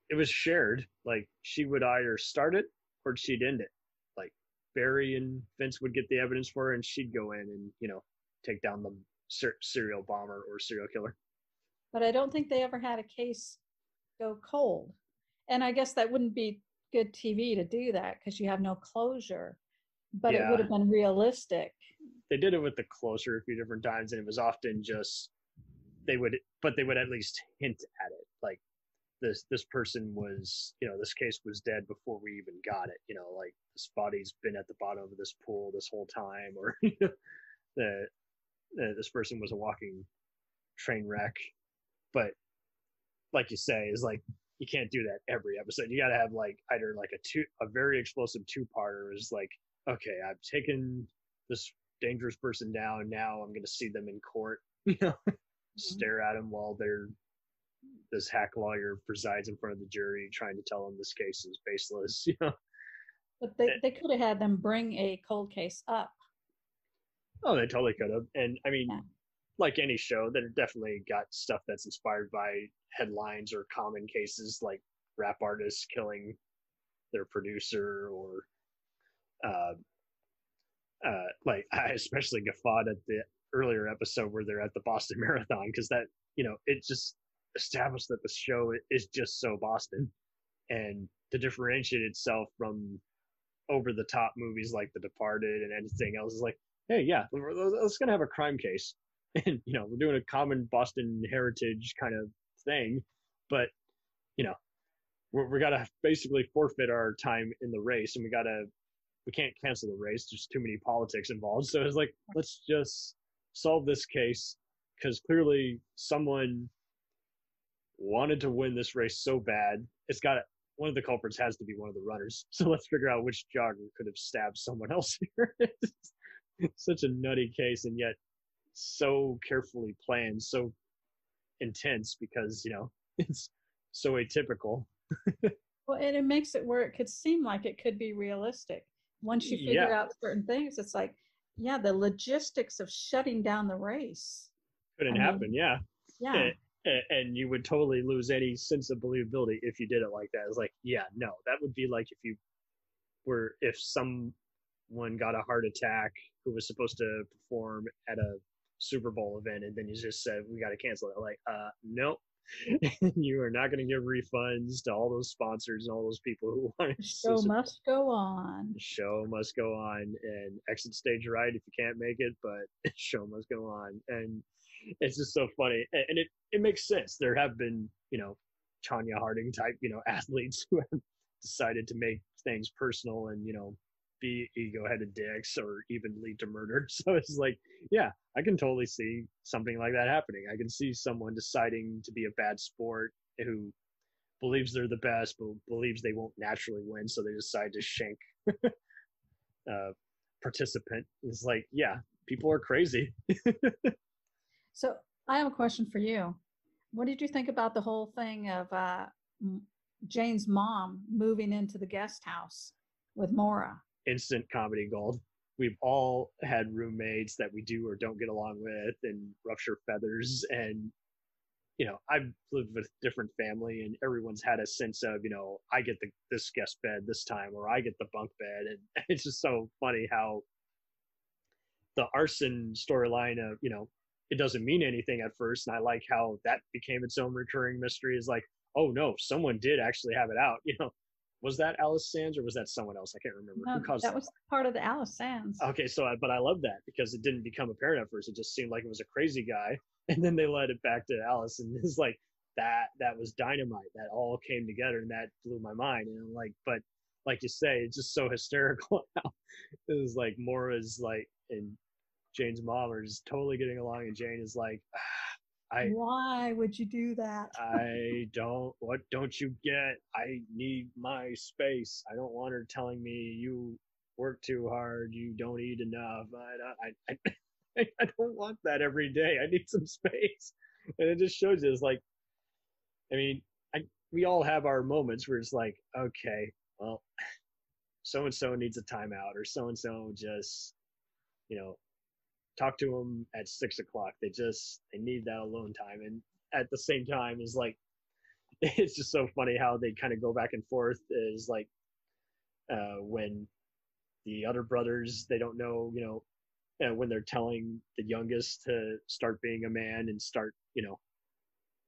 it was shared. Like she would either start it or she'd end it. Like Barry and Vince would get the evidence for her, and she'd go in and you know take down the ser- serial bomber or serial killer. but I don't think they ever had a case go cold. And I guess that wouldn't be good TV to do that because you have no closure. But it would have been realistic. They did it with the Closer a few different times, and it was often just they would, but they would at least hint at it. Like this this person was, you know, this case was dead before we even got it. You know, like this body's been at the bottom of this pool this whole time, or the, the this person was a walking train wreck. But like you say, is like you can't do that every episode. You got to have like either like a two a very explosive two parter is like okay, I've taken this dangerous person down. Now I'm going to see them in court. You know, mm-hmm. stare at them while they're this hack lawyer presides in front of the jury, trying to tell them this case is baseless. You know, But they, they could have had them bring a cold case up. oh, they totally could have. And I mean, Yeah. Like any show, they're definitely got stuff that's inspired by headlines or common cases, like rap artists killing their producer or. Uh, uh, like I especially guffawed at the earlier episode where they're at the Boston Marathon because that you know it just established that the show is just so Boston, and to differentiate itself from over the top movies like The Departed and anything else is like, hey, yeah, let's gonna have a crime case, and you know we're doing a common Boston heritage kind of thing, but you know we're, we got to basically forfeit our time in the race, and we got to we can't cancel the race. There's too many politics involved. So it's like, let's just solve this case because clearly someone wanted to win this race so bad. It's got one of the culprits has to be one of the runners. So let's figure out which jogger could have stabbed someone else here. Such a nutty case, and yet so carefully planned, so intense because you know it's so atypical. Well, and it makes it where it could seem like it could be realistic. Once you figure Yeah. out certain things, it's like, yeah, the logistics of shutting down the race. Couldn't I mean, happen, yeah. Yeah. A- and you would totally lose any sense of believability if you did it like that. It's like, yeah, no, that would be like if you were if someone got a heart attack who was supposed to perform at a Super Bowl event, and then you just said we got to cancel it. Like, uh, nope, you are not going to give refunds to all those sponsors and all those people who want to show must go on. the show must go on and exit stage right if you can't make it but show must go on and it's just so funny and it it makes sense there have been you know Tonya Harding type you know athletes who have decided to make things personal and you know be ego-headed dicks or even lead to murder so it's like yeah I can totally see something like that happening I can see someone deciding to be a bad sport who believes they're the best but believes they won't naturally win so they decide to shank uh, participant is like, yeah, people are crazy. So I have a question for you. What did you think about the whole thing of uh, Jane's mom moving into the guest house with Maura? Instant comedy gold. We've all had roommates that we do or don't get along with and rupture feathers. And, you know, I've lived with different family and everyone's had a sense of, you know, I get the this guest bed this time or I get the bunk bed. And it's just so funny how the arson storyline of, you know, it doesn't mean anything at first. And I like how that became its own recurring mystery is like, oh no, someone did actually have it out. You know, was that Alice Sands or was that someone else? I can't remember. No, Who caused that was part of the Alice Sands. Okay, so I, but I love that because it didn't become apparent at first. It just seemed like it was a crazy guy, and then they led it back to Alice, and it's like that. That was dynamite. That all came together, and that blew my mind. And I'm like, but like you say, it's just so hysterical. It was like Maura's like, and Jane's mom are just totally getting along, and Jane is like, "Ah, I Why would you do that? I don't. What don't you get? I need my space. I don't want her telling me you work too hard. You don't eat enough. I I I, I don't want that every day. I need some space. And it just shows you. It's like, I mean, I we all have our moments where it's like, okay, well, so and so needs a timeout, or so and so just, you know, talk to them at six o'clock. They just they need that alone time, and at the same time is like it's just so funny how they kind of go back and forth. Is like uh, when the other brothers they don't know, you know, uh, when they're telling the youngest to start being a man and start, you know,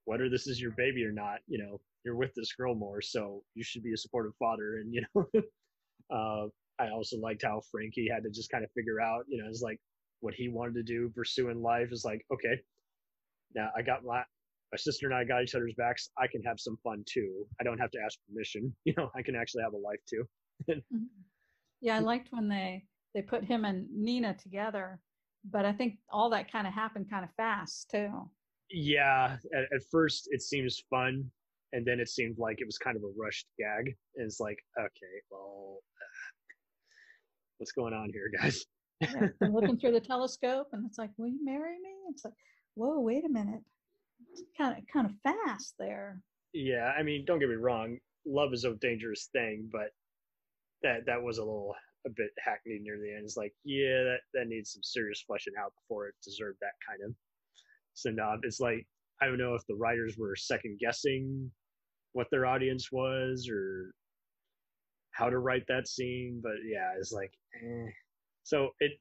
whether this is your baby or not, you know, you're with this girl more, so you should be a supportive father, and you know. uh, I also liked how Frankie had to just kind of figure out, you know, it's like what he wanted to do, pursue in life is like, okay, now I got my my sister and I got each other's backs. I can have some fun too. I don't have to ask permission. You know, I can actually have a life too. Mhm. Yeah, I liked when they they put him and Nina together, but I think all that kind of happened kind of fast too. Yeah, at, at first it seems fun, and then it seemed like it was kind of a rushed gag. And it's like, okay, well, what's going on here, guys? Looking through the telescope, and it's like, "Will you marry me?" It's like, "Whoa, wait a minute." It's kind of kind of fast there. Yeah, I mean, don't get me wrong, love is a dangerous thing, but that that was a little a bit hackneyed near the end. It's like, yeah, that that needs some serious fleshing out before it deserved that kind of send off. It's like I don't know if the writers were second guessing what their audience was or how to write that scene, but yeah, it's like, eh. So it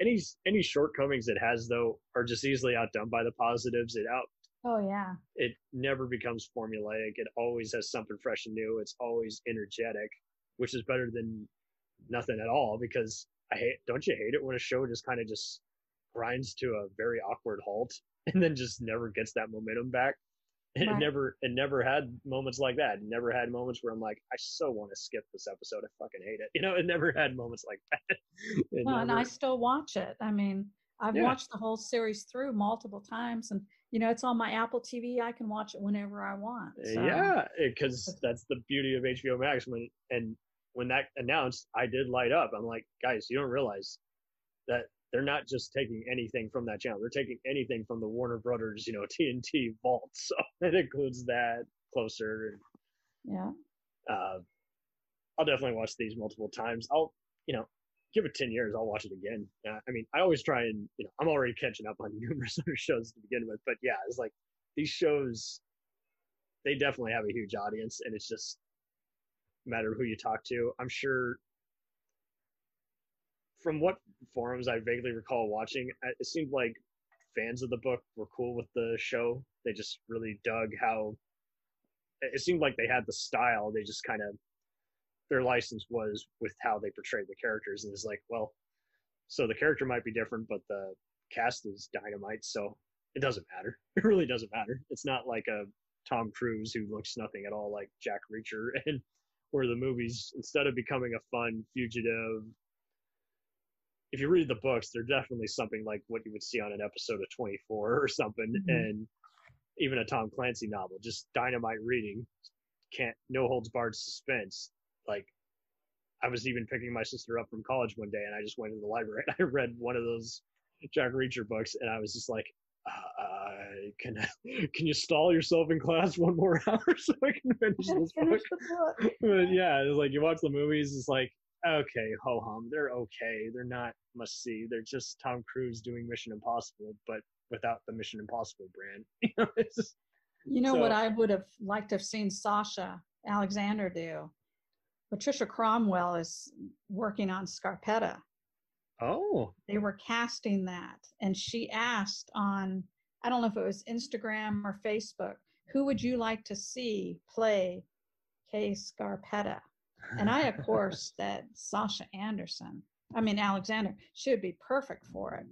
any any shortcomings it has though are just easily outdone by the positives. It out Oh yeah, it never becomes formulaic. It always has something fresh and new. It's always energetic, which is better than nothing at all. Because I hate, don't you hate it when a show just kind of just grinds to a very awkward halt and then just never gets that momentum back? It Right. never it never had moments like that. It never had moments where I'm like, I so want to skip this episode. I fucking hate it. You know, it never had moments like that. Well, and I still watch it. I mean, I've Yeah. watched the whole series through multiple times, and you know, it's on my Apple TV. I can watch it whenever I want. Eh, so- Yeah, because that's the beauty of HBO Max. When and when that announced, I did light up. I'm like, guys, you don't realize that they're not just taking anything from that channel. They're taking anything from the Warner Brothers, you know, TNT vault. So it includes that closer. yeah. Uh, I'll definitely watch these multiple times. I'll, you know, give it 10 years. I'll watch it again. Uh, I mean, I always try and, you know, I'm already catching up on numerous other shows to begin with, but yeah, it's like these shows, they definitely have a huge audience and it's just a matter of who you talk to. I'm sure from what forums I vaguely recall watching, uh, it seemed like fans of the book were cool with the show. They just really dug how it it seemed like they had the style. They just kind of their license was with how they portrayed the characters, and it's like, well, so the character might be different, but the cast is dynamite, so it doesn't matter. It really doesn't matter. It's not like a Tom Cruise who looks nothing at all like Jack Reacher, and where the movies instead of becoming a fun fugitive. If you read the books, they're definitely something like what you would see on an episode of 24 or something, Mhm. and even a Tom Clancy novel, just dynamite reading, can't no holds barred suspense. Like I was even picking my sister up from college one day, and I just went to the library and I read one of those Jack Reacher books, and I was just like, uh, "Can can you stall yourself in class one more hour so I can finish this book?" book. but yeah, it's like you watch the movies, it's like, okay, ho hum, they're okay. They're not must see. They're just Tom Cruise doing Mission Impossible, but without the Mission Impossible brand. You know, it's just, You know what I would have liked to have seen Sasha Alexander do? Patricia Cornwell is working on Scarpetta. oh, They were casting that, and she asked on, I don't know if it was Instagram or Facebook, who would you like to see play Kay Scarpetta? And I, of course, that Sasha Anderson. I mean, Alexander. She would be perfect for it.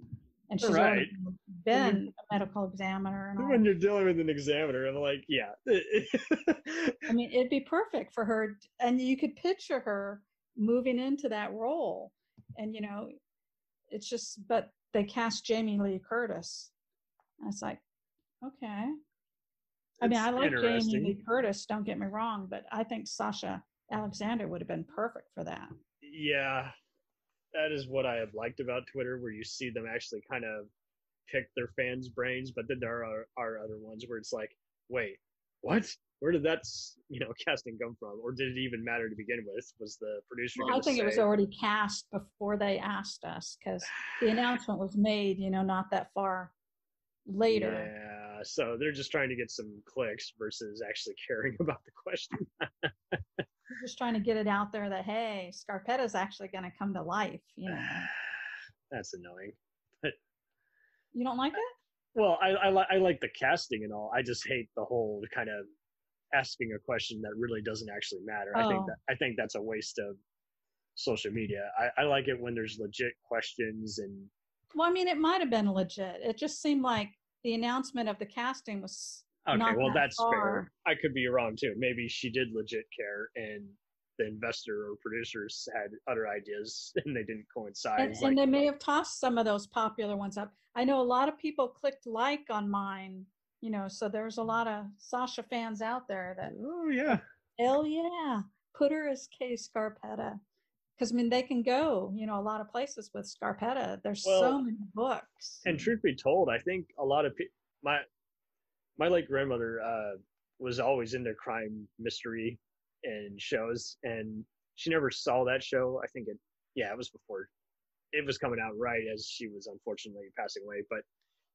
And she's already been a medical examiner and all. when you're dealing with an examiner, I'm like, yeah. I mean, it'd be perfect for her, and you could picture her moving into that role. And you know, it's just, but they cast Jamie Lee Curtis. I was like, okay. I mean, It's I like Jamie. Lee Curtis. Don't get me wrong, but I think Sasha Alexander would have been perfect for that. yeah, that is what I have liked about Twitter, where you see them actually kind of pick their fans' brains, but then there are, are other ones where it's like, wait, what? Where did that you know casting come from, or did it even matter to begin with? Was the producer? Well, I think it was already cast before they asked us because the announcement was made, you know, not that far later. Yeah, so they're just trying to get some clicks versus actually caring about the question. Just trying to get it out there that hey, Scarpetta's actually going to come to life. You know, That's annoying. But you don't like it? Well, I I, li- I like the casting and all. I just hate the whole kind of asking a question that really doesn't actually matter. I think Oh. that I think that's a waste of social media. I, I like it when there's legit questions and Well, I mean, it might have been legit. It just seemed like the announcement of the casting was okay, well that that's fair. I could be wrong too. Maybe she did legit care and the investor or producers had other ideas and they didn't coincide. and, It's and they may have tossed some of those popular ones up. I know a lot of people clicked like on mine, you know, so there's a lot of Sasha fans out there that oh yeah. hell yeah, put her as Kay Scarpetta. Because I mean, they can go, you know, a lot of places with Scarpetta. There's so many books. and truth be told, I think a lot of people, my my late grandmother uh, was always into crime mystery and shows, and she never saw that show. I think it, yeah, it was before it was coming out right as she was unfortunately passing away, but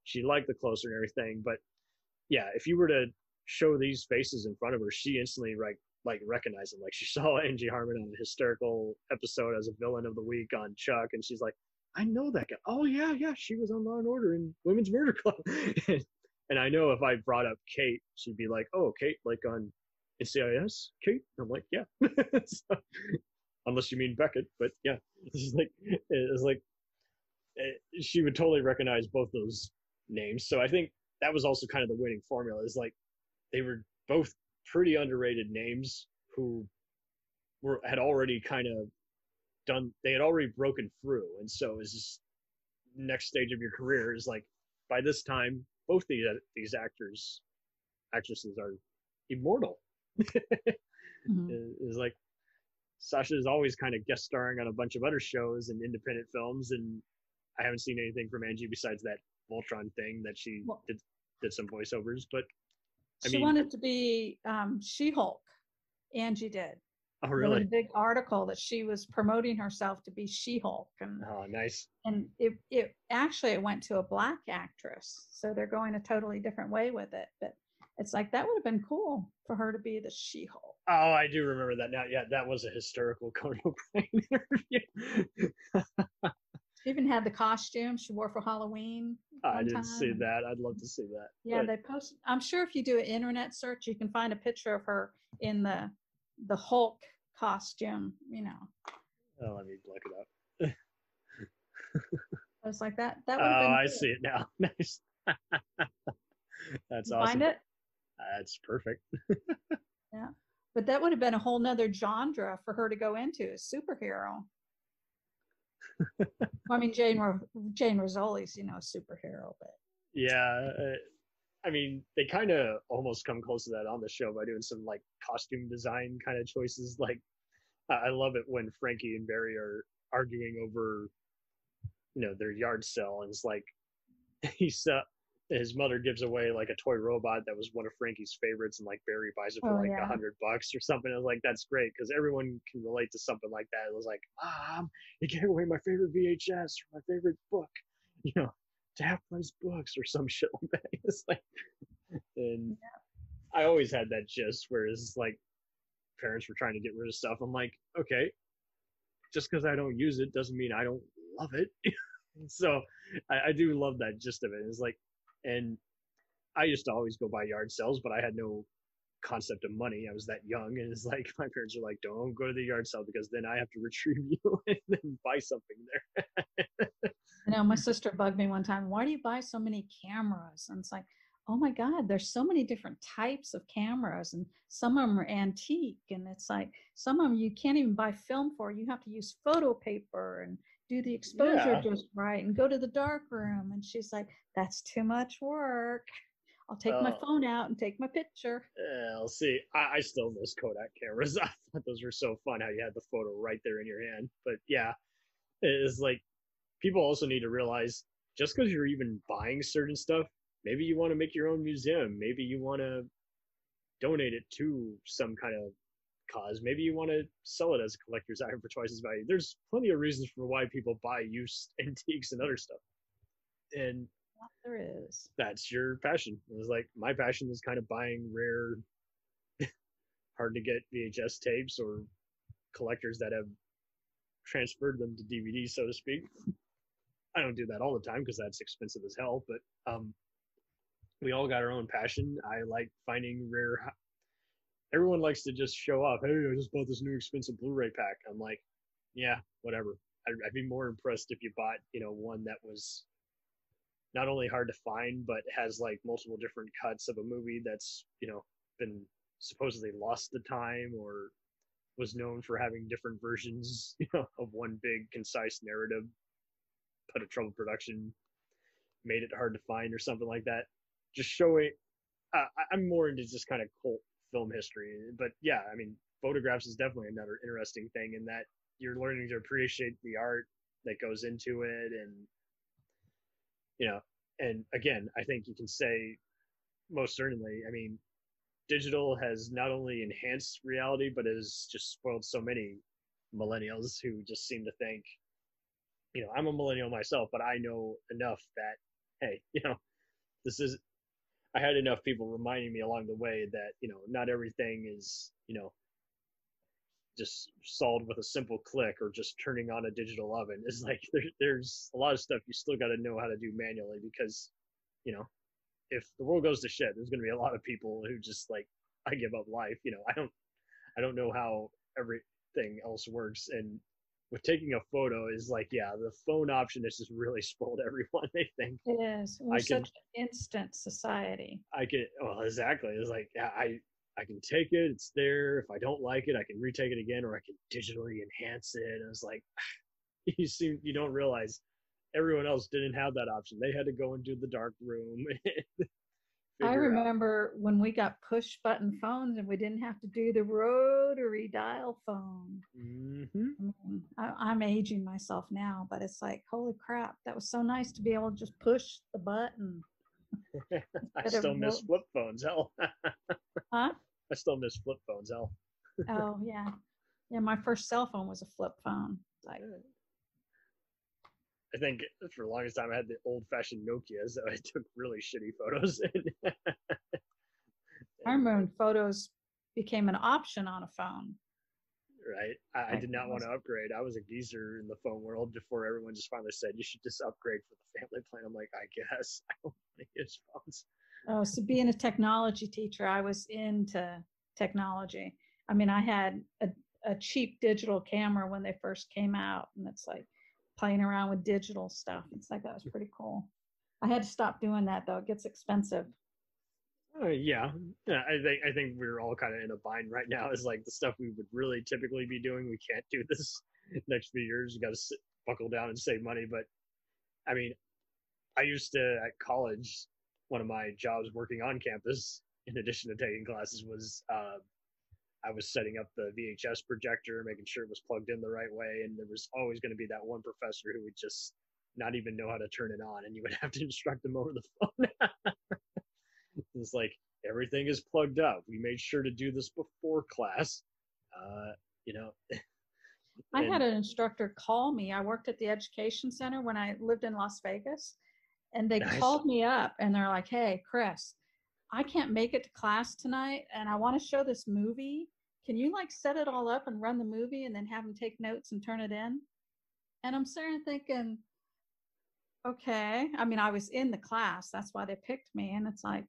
she liked the closer and everything. But yeah, if you were to show these faces in front of her, she instantly like like recognized them. Like she saw Angie Harmon on a hysterical episode as a villain of the week on Chuck, and she's like. I know that guy. Oh yeah, yeah, she was on Law and Order and Women's Murder Club. and I know if I brought up Kate, she'd be like, "Oh, Kate, like on NCIS, Kate." I'm like, "Yeah." So, unless you mean Beckett, but yeah, it's like it's like eh, she would totally recognize both those names. So I think that was also kind of the winning formula. Is like they were both pretty underrated names who were had already kind of done they had already broken through and so is this next stage of your career is like by this time both these these actors actresses are immortal Mhm. is like Sasha is always kind of guest starring on a bunch of other shows and independent films, and I haven't seen anything from Angie besides that Voltron thing that she Well- did did some voiceovers. But I she mean- wanted to be um, She-Hulk. Angie did. oh really? a big article that she was promoting herself to be She-Hulk, and Oh nice. and it it actually it went to a black actress, so they're going a totally different way with it. But it's like that would have been cool for her to be the She-Hulk. Oh, I do remember that now. Yeah, that was a hysterical Conan O'Brien interview. She even had the costume she wore for Halloween. I didn't see that. I'd love to see that. Yeah, But- they post. I'm sure if you do an internet search, you can find a picture of her in the the Hulk costume. You know, oh, let me look it up. I was like that. That Oh. I cool. see it now. Nice. That's You awesome. Find it, That's perfect. Yeah, but that would have been a whole nother genre for her to go into, a superhero. I mean, Jane Jane Rizzoli's, you know, a superhero, but Yeah, uh, I mean, they kind of almost come close to that on the show by doing some like costume design kind of choices. Like, I I love it when Frankie and Barry are arguing over, you know, their yard sale, and it's like he's uh, his mother gives away like a toy robot that was one of Frankie's favorites, and like Barry buys it for Oh, like a yeah. hundred bucks or something. I was like, that's great because everyone can relate to something like that. It was like, Mom, you gave away my favorite VHS or my favorite book, you know to half price books or some shit like that. It's like, and I always had that gist where it's like parents were trying to get rid of stuff. I'm like, okay, just because I don't use it doesn't mean I don't love it. so I, I do love that gist of it. It's like, and I used to always go by yard sales, but I had no concept of money. I was that young, and it's like my parents are like, "Don't go to the yard sale because then I have to retrieve you and then buy something there." you know, my sister bugged me one time. Why do you buy so many cameras? And it's like, oh my God, there's so many different types of cameras, and some of them are antique. And it's like some of them you can't even buy film for. You have to use photo paper and do the exposure Yeah. just right and go to the dark room. And she's like, that's too much work. I'll take my Oh. phone out and take my picture. Yeah, I'll see. I, I still miss Kodak cameras. I thought those were so fun how you had the photo right there in your hand. But yeah, it's like people also need to realize just because you're even buying certain stuff, maybe you want to make your own museum. Maybe you want to donate it to some kind of cause. Maybe you want to sell it as a collector's item for twice as value. There's plenty of reasons for why people buy used antiques and other stuff. And There is. that's your passion. It was like my passion is kind of buying rare, hard to get VHS tapes or collectors that have transferred them to DVD, so to speak. I don't do that all the time because that's expensive as hell, but um, we all got our own passion. I like finding rare. Everyone likes to just show off. Hey, I just bought this new expensive Blu-ray pack. I'm like, yeah, whatever. I'd, I'd be more impressed if you bought, you know, one that was not only hard to find, but has like multiple different cuts of a movie that's you know been supposedly lost the time or was known for having different versions, you know, of one big concise narrative. Put a trouble production, made it hard to find or something like that. Just showing. Uh, I- I'm more into just kind of cult film history, but yeah, I mean, photographs is definitely another interesting thing in that you're learning to appreciate the art that goes into it and you know and again i think you can say most certainly i mean digital has not only enhanced reality but has just spoiled so many millennials who just seem to think you know i'm a millennial myself but i know enough that hey you know this is i had enough people reminding me along the way that you know not everything is you know just solved with a simple click or just turning on a digital oven. It's like there, there's a lot of stuff you still got to know how to do manually because, you know, if the world goes to shit, there's going to be a lot of people who just like, I give up life. You know, I don't, I don't know how everything else works, and with taking a photo is like, yeah, the phone option has just really spoiled everyone. They think It is. We're I can- such an instant society. I can. Well, exactly. It's like yeah, I I can take it. It's there. If I don't like it, I can retake it again, or I can digitally enhance it. And it's like you seem you don't realize everyone else didn't have that option. They had to go into the dark room. I figure out- remember when we got push button phones and we didn't have to do the rotary dial phone. Mhm. I mean, I, I'm aging myself now, but it's like, holy crap, that was so nice to be able to just push the button. I still miss flip phones. Hell, Huh? I still miss flip phones. Hell. Oh, yeah. Yeah, my first cell phone was a flip phone. Like, I think for the longest time I had the old fashioned Nokia, so I took really shitty photos. I remember when photos became an option on a phone. right? I, I did not want to upgrade. I was a geezer in the phone world before everyone just finally said you should just upgrade for the family plan. I'm like, I guess I don't want to use phones. Oh, so being a technology teacher, I was into technology. I mean, I had a, a cheap digital camera when they first came out, and it's like playing around with digital stuff. It's like that was pretty cool. I had to stop doing that though; it gets expensive. Uh, yeah. I think I think we're all kind of in a bind right now. Is like the stuff we would really typically be doing. We can't do this next few years. You got to buckle down and save money. But I mean, I used to at college. One of my jobs working on campus, in addition to taking classes, was uh, I was setting up the VHS projector, making sure it was plugged in the right way, and there was always going to be that one professor who would just not even know how to turn it on, and you would have to instruct them over the phone. it's like everything is plugged up. We made sure to do this before class. Uh, you know, I had an instructor call me. I worked at the education center when I lived in Las Vegas, and they Nice. called me up and they're like, "Hey, Chris, I can't make it to class tonight, and I want to show this movie. Can you like set it all up and run the movie, and then have them take notes and turn it in?" And I'm sitting there thinking, okay. I mean, I was in the class. That's why they picked me, and it's like,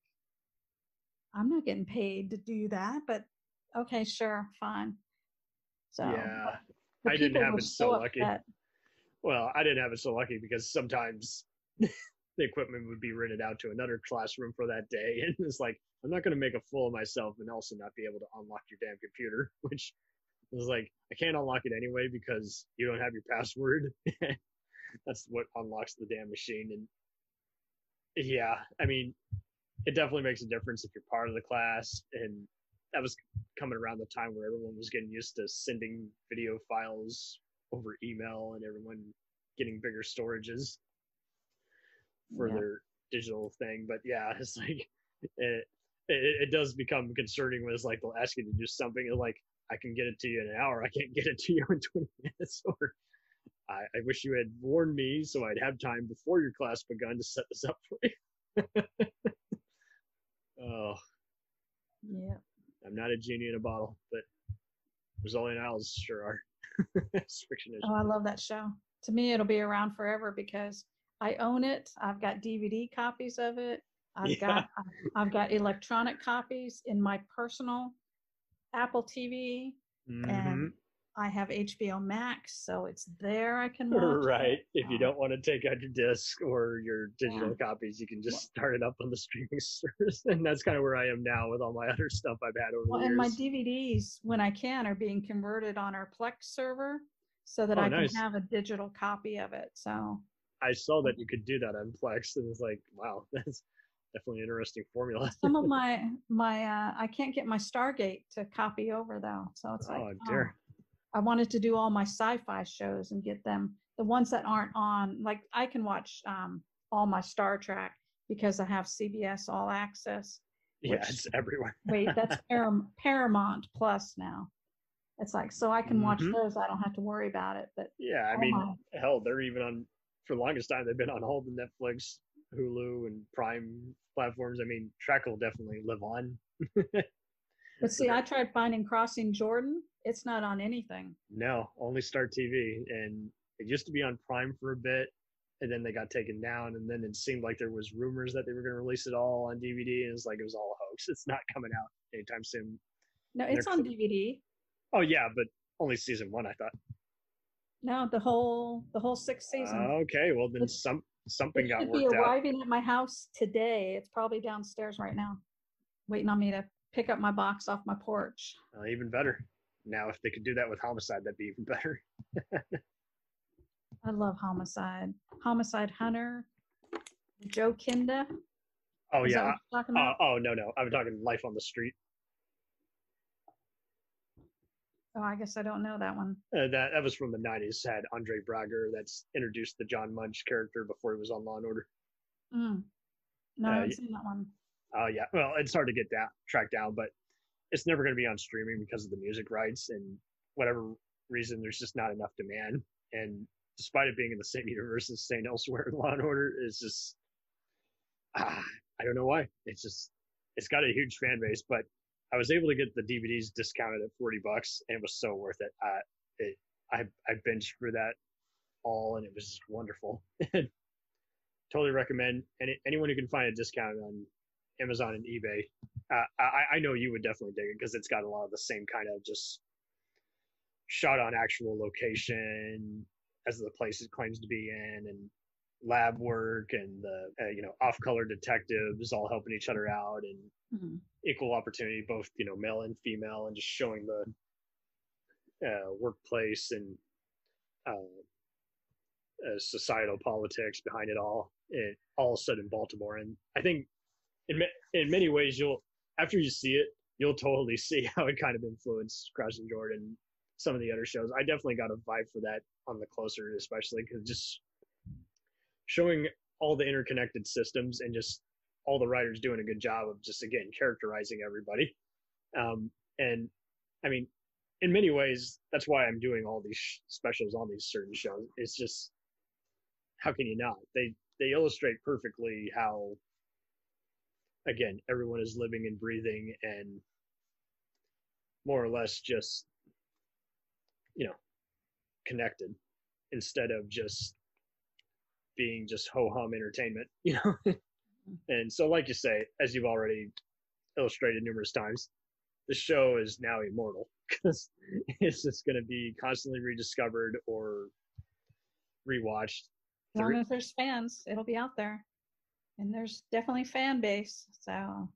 I'm not getting paid to do that, but okay, sure, fine. So yeah. I didn't have it so lucky. Well, I didn't have it so lucky because sometimes the equipment would be rented out to another classroom for that day, and it's like I'm not going to make a fool of myself and also not be able to unlock your damn computer, which was like I can't unlock it anyway because you don't have your password. That's what unlocks the damn machine, and yeah, I mean, it definitely makes a difference if you're part of the class, and that was coming around the time where everyone was getting used to sending video files over email and everyone getting bigger storages for Yeah. their digital thing. But yeah, it's like it, it, it does become concerning when it's like they'll ask you to do something and like I can get it to you in an hour, I can't get it to you in 20 minutes, or I, I wish you had warned me so I'd have time before your class begun to set this up for you. oh, Yeah. I'm not a genie in a bottle, but Rizzoli and Isles sure are. Oh, I love that show. To me, it'll be around forever because I own it. I've got DVD copies of it. I've Yeah. got I've got electronic copies in my personal Apple TV, Mhm. and I have HBO Max, so it's there. I can watch. right. it. If you Um, don't want to take out your disc or your digital copies, you can just start it up on the streaming service. And that's kind of where I am now with all my other stuff I've had over Well, the and my. DVDs, when I can, are being converted on our Plex server, so that Oh, I nice. can have a digital copy of it. So I saw that you could do that on Plex, and it's like, wow, that's definitely an interesting formula. some of my my uh, I can't get my Stargate to copy over though. So it's like Oh. I wanted to do all my sci-fi shows and get them the ones that aren't on. Like I can watch um, all my Star Trek because I have CBS All Access. yeah, it's everywhere. Wait, that's Param- Paramount Plus now. It's like so I can watch Mhm. those. I don't have to worry about it. But Yeah, I Oh mean, my. hell, they're even on for the longest time. They've been on all the Netflix, Hulu, and Prime platforms. I mean, Trek will definitely live on. but see, I tried finding Crossing Jordan. It's not on anything. No, only Start TV, and it used to be on Prime for a bit, and then they got taken down, and then it seemed like there was rumors that they were going to release it all on DVD, and it's like it was all a hoax. It's not coming out anytime soon. No, it's on DVD. Oh yeah, but only season one, I thought. No, the whole the whole sixth season. Okay, well then It's- some something got should be worked out. arriving at my house today. It's probably downstairs right now, waiting on me to pick up my box off my porch. Uh, even better. Now, if they could do that with homicide, that'd be even better. I love Homicide. Homicide Hunter, Joe Kenda. Oh Is yeah. what you're talking Uh, oh no no, I'm talking Life on the Street. Oh, I guess I don't know that one. Uh, that that was from the '90s. Had Andre Braugher that's introduced the John Munch character before he was on Law and Order. Mm. No, Uh, I haven't seen that one. Oh yeah, well it's hard to get that track down, but it's never going to be on streaming because of the music rights and whatever reason. There's just not enough demand, and despite it being in the same universe as Saint Elsewhere and Law and Order, it's just ah, I don't know why. It's just it's got a huge fan base, but I was able to get the DVDs discounted at forty bucks, and it was so worth it. It I I binged for that all, and it was wonderful. totally recommend any anyone who can find a discount on Amazon and eBay. Uh, I I know you would definitely dig it because it's got a lot of the same kind of just shot on actual location as the place it claims to be in, and lab work and the uh, you know off color detectives all helping each other out and Mhm. equal opportunity, both you know male and female, and just showing the uh, workplace and uh, uh, societal politics behind it all. It all set in Baltimore, and I think in in many ways you'll after you see it, you'll totally see how it kind of influenced Crossing Jordan, some of the other shows. I definitely got a vibe for that on the closer, especially because just showing all the interconnected systems and just all the writers doing a good job of just again characterizing everybody. Um, and I mean, in many ways, that's why I'm doing all these sh- specials on these certain shows. It's just how can you not? They they illustrate perfectly how again everyone is living and breathing and more or less just you know connected instead of just being just ho hum entertainment, you know. and so, like you say, as you've already illustrated numerous times, the show is now immortal because it's just going to be constantly rediscovered or rewatched. As long Three- as there's fans, it'll be out there. And there's definitely fan base. So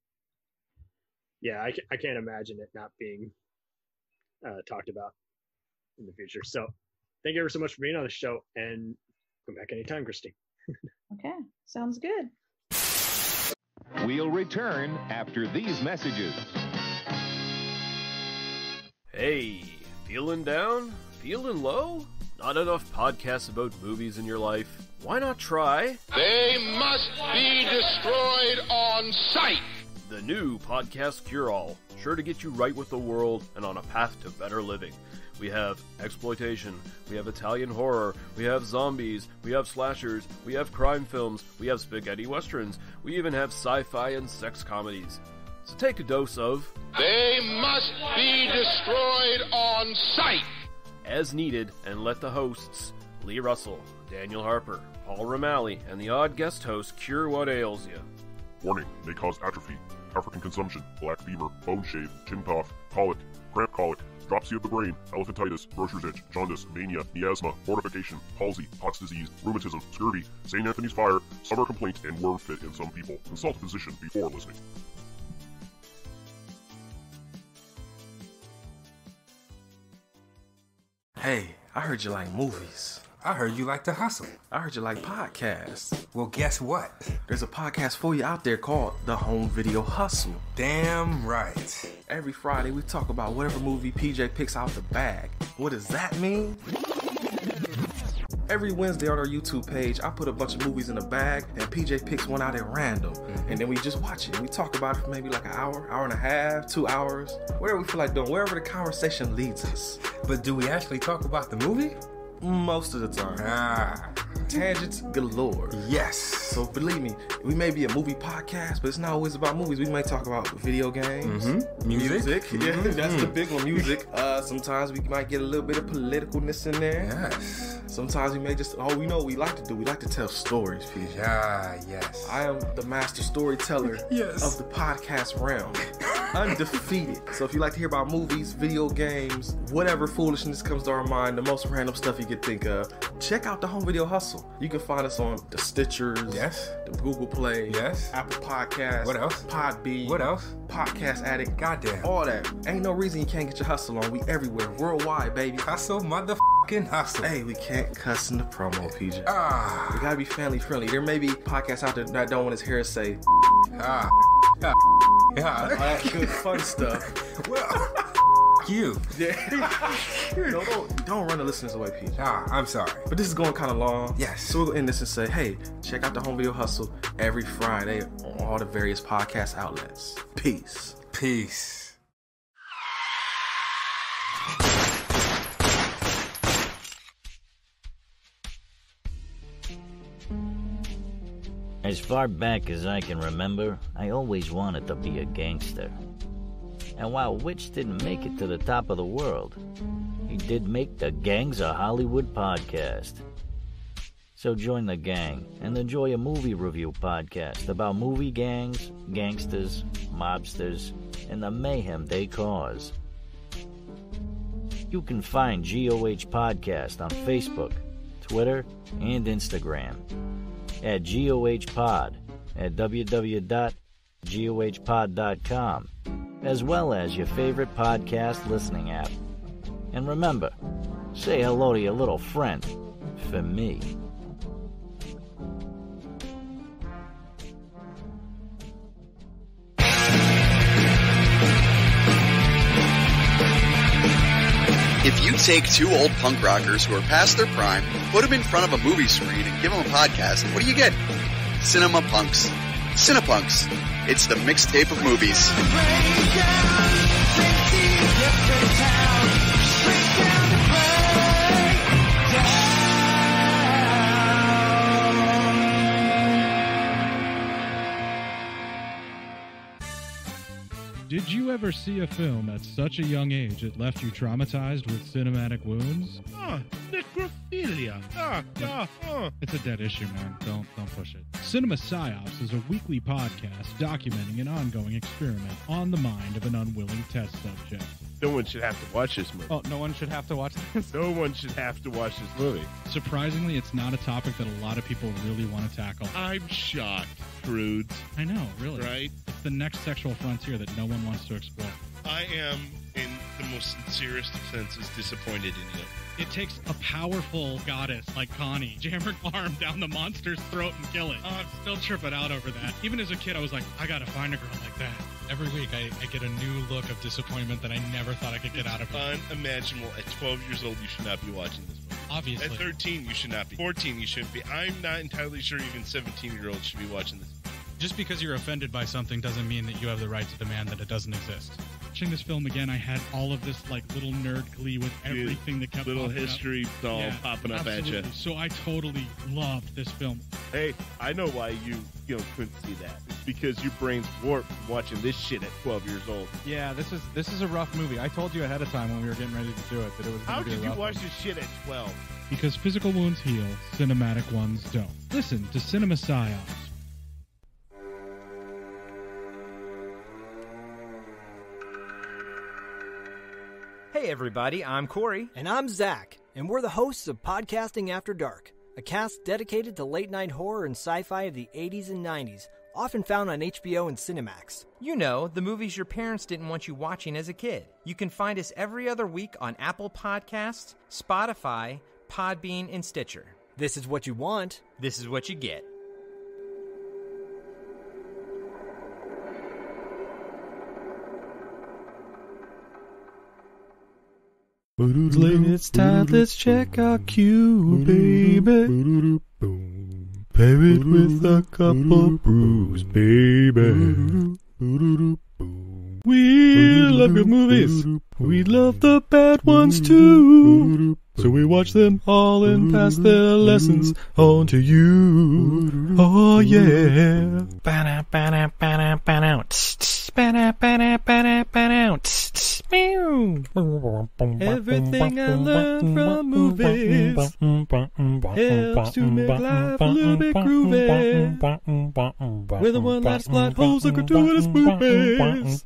Yeah, I, I can't imagine it not being uh, talked about in the future. So, thank you ever so much for being on the show, and come back anytime, Christy. okay. Sounds good. We'll return after these messages. Hey, feeling down? Feeling low? Not enough podcasts about movies in your life? Why not try They must be destroyed on sight. the new Podcast Cure All? Sure to get you right with the world and on a path to better living. We have exploitation, we have Italian horror, we have zombies, we have slashers, we have crime films, we have spaghetti westerns, we even have sci fi and sex comedies. So take a dose of They must be destroyed on sight. as needed and let the hosts, Lee Russell, Daniel Harper, Paul Romali, and the odd guest host cure what ails you. Warning may cause atrophy, African consumption, black fever, bone shave, chin cough, colic, cramp colic, dropsy of the brain, elephantitis, grocer's itch, jaundice, mania, miasma, mortification, palsy, Pott's disease, rheumatism, scurvy, St. Anthony's fire, summer complaint, and worm fit in some people. Consult a physician before listening. Hey, I heard you like movies. I heard you like to hustle. I heard you like podcasts. Well, guess what? There's a podcast for you out there called The Home Video Hustle. Damn right. Every Friday, we talk about whatever movie PJ picks out the bag. What does that mean? Every Wednesday on our YouTube page, I put a bunch of movies in a bag, and PJ picks one out at random. And then we just watch it. We talk about it for maybe like an hour, hour and a half, two hours, whatever we feel like doing, wherever the conversation leads us. But do we actually talk about the movie? Most of the time. Ah, Tangents galore. yes. So believe me, we may be a movie podcast, but it's not always about movies. We might talk about video games, Mhm. Music. Yeah, that's the Mhm. big one. Music. Uh, sometimes we might get a little bit of politicalness in there. yes. Sometimes we may just oh, we know what we like to do. We like to tell stories, PJ. Ah, yes. I am the master storyteller Yes. of the podcast realm. undefeated. So if you like to hear about movies, video games, whatever foolishness comes to our mind, the most random stuff you could think of, check out the Home Video Hustle. You can find us on the Stitchers, Yes. the Google Play, Yes. Apple Podcasts, What else? Podbean, What else? Podcast Addict, Goddamn. all that. Ain't no reason you can't get your hustle on. We everywhere, worldwide, baby. Hustle, motherfucking hustle. Hey, we can't cuss in the promo, PJ. Ah, We gotta be family friendly. There may be podcasts out there that don't want his hair say ah, ah, all yeah. that good fun stuff. Well, you. Yeah. no, don't, don't run the listeners away, PJ. Ah, I'm sorry. But this is going kind of long. Yes. So we'll end this and say, hey, check out the Home Video Hustle every Friday on all the various podcast outlets. Peace. Peace. As far back as I can remember, I always wanted to be a gangster. And while Witch didn't make it to the top of the world, he did make the Gangs of Hollywood podcast. So join the gang and enjoy a movie review podcast about movie gangs, gangsters, mobsters, and the mayhem they cause. You can find GOH Podcast on Facebook, Twitter, and Instagram at GOH Pod at www.gohpod.com, as well as your favorite podcast listening app. And remember, say hello to your little friend for me. If you take two old punk rockers who are past their prime, put them in front of a movie screen, and give them a podcast, what do you get? Cinema Punks. Cinepunks. It's the mixtape of movies. Did you ever see a film at such a young age it left you traumatized with cinematic wounds? Ah, necrophilia. Ah, ah, ah. It's a dead issue, man. Don't don't push it. Cinema Psyops is a weekly podcast documenting an ongoing experiment on the mind of an unwilling test subject. No one should have to watch this movie. Oh, no one should have to watch this. No one should have to watch this movie. Surprisingly, it's not a topic that a lot of people really want to tackle. I'm shocked, prudes. I know, really. Right? It's the next sexual frontier that no one wants to explore. I am, in the most sincerest of senses, disappointed in you. It takes a powerful goddess like Connie, jam her arm down the monster's throat and kill it. Oh, I'm still tripping out over that. Even as a kid, I was like, I gotta find a girl like that. Every week, I, I get a new look of disappointment that I never thought I could get out of her. Unimaginable. At 12 years old, you should not be watching this movie. Obviously. At 13, you should not be. 14, you shouldn't be. I'm not entirely sure even 17 year olds should be watching this. Just because you're offended by something doesn't mean that you have the right to demand that it doesn't exist. Watching this film again, I had all of this like little nerd glee with everything that kept Little popping up. history all Yeah, popping up at you. So I totally loved this film. Hey, I know why you you know couldn't see that. It's because your brain's warped watching this shit at 12 years old. Yeah, this is this is a rough movie. I told you ahead of time when we were getting ready to do it that it was. How gonna a did you rough watch one. this shit at 12? Because physical wounds heal, cinematic ones don't. Listen to Cinema Psyops. Hey, everybody, I'm Corey. And I'm Zach, and we're the hosts of Podcasting After Dark, a cast dedicated to late night horror and sci fi of the 80s and 90s, often found on HBO and Cinemax. You know, the movies your parents didn't want you watching as a kid. You can find us every other week on Apple Podcasts, Spotify, Podbean, and Stitcher. This is what you want. This is what you get. It's time, let's check our cue, baby. Pair it with a couple brews, baby. We love good movies. We love the bad ones too. So we watch them all and pass their lessons on to you. Oh yeah. Ba-da, ba-da, ba-da, ba-da. Tss, tss. Everything I learned from movies helps to make life a little bit groovy. Whether one last plot holes or gratuitous movies,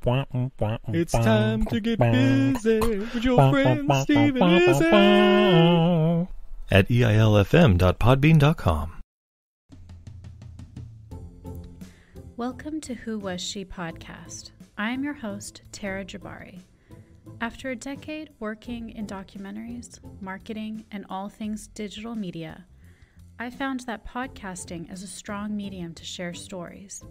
it's time to get busy with your friend Steve and Izzy. At eilfm.podbean.com. Welcome to Who Was She podcast. I am your host, Tara Jabari. After a decade working in documentaries, marketing, and all things digital media, I found that podcasting is a strong medium to share stories.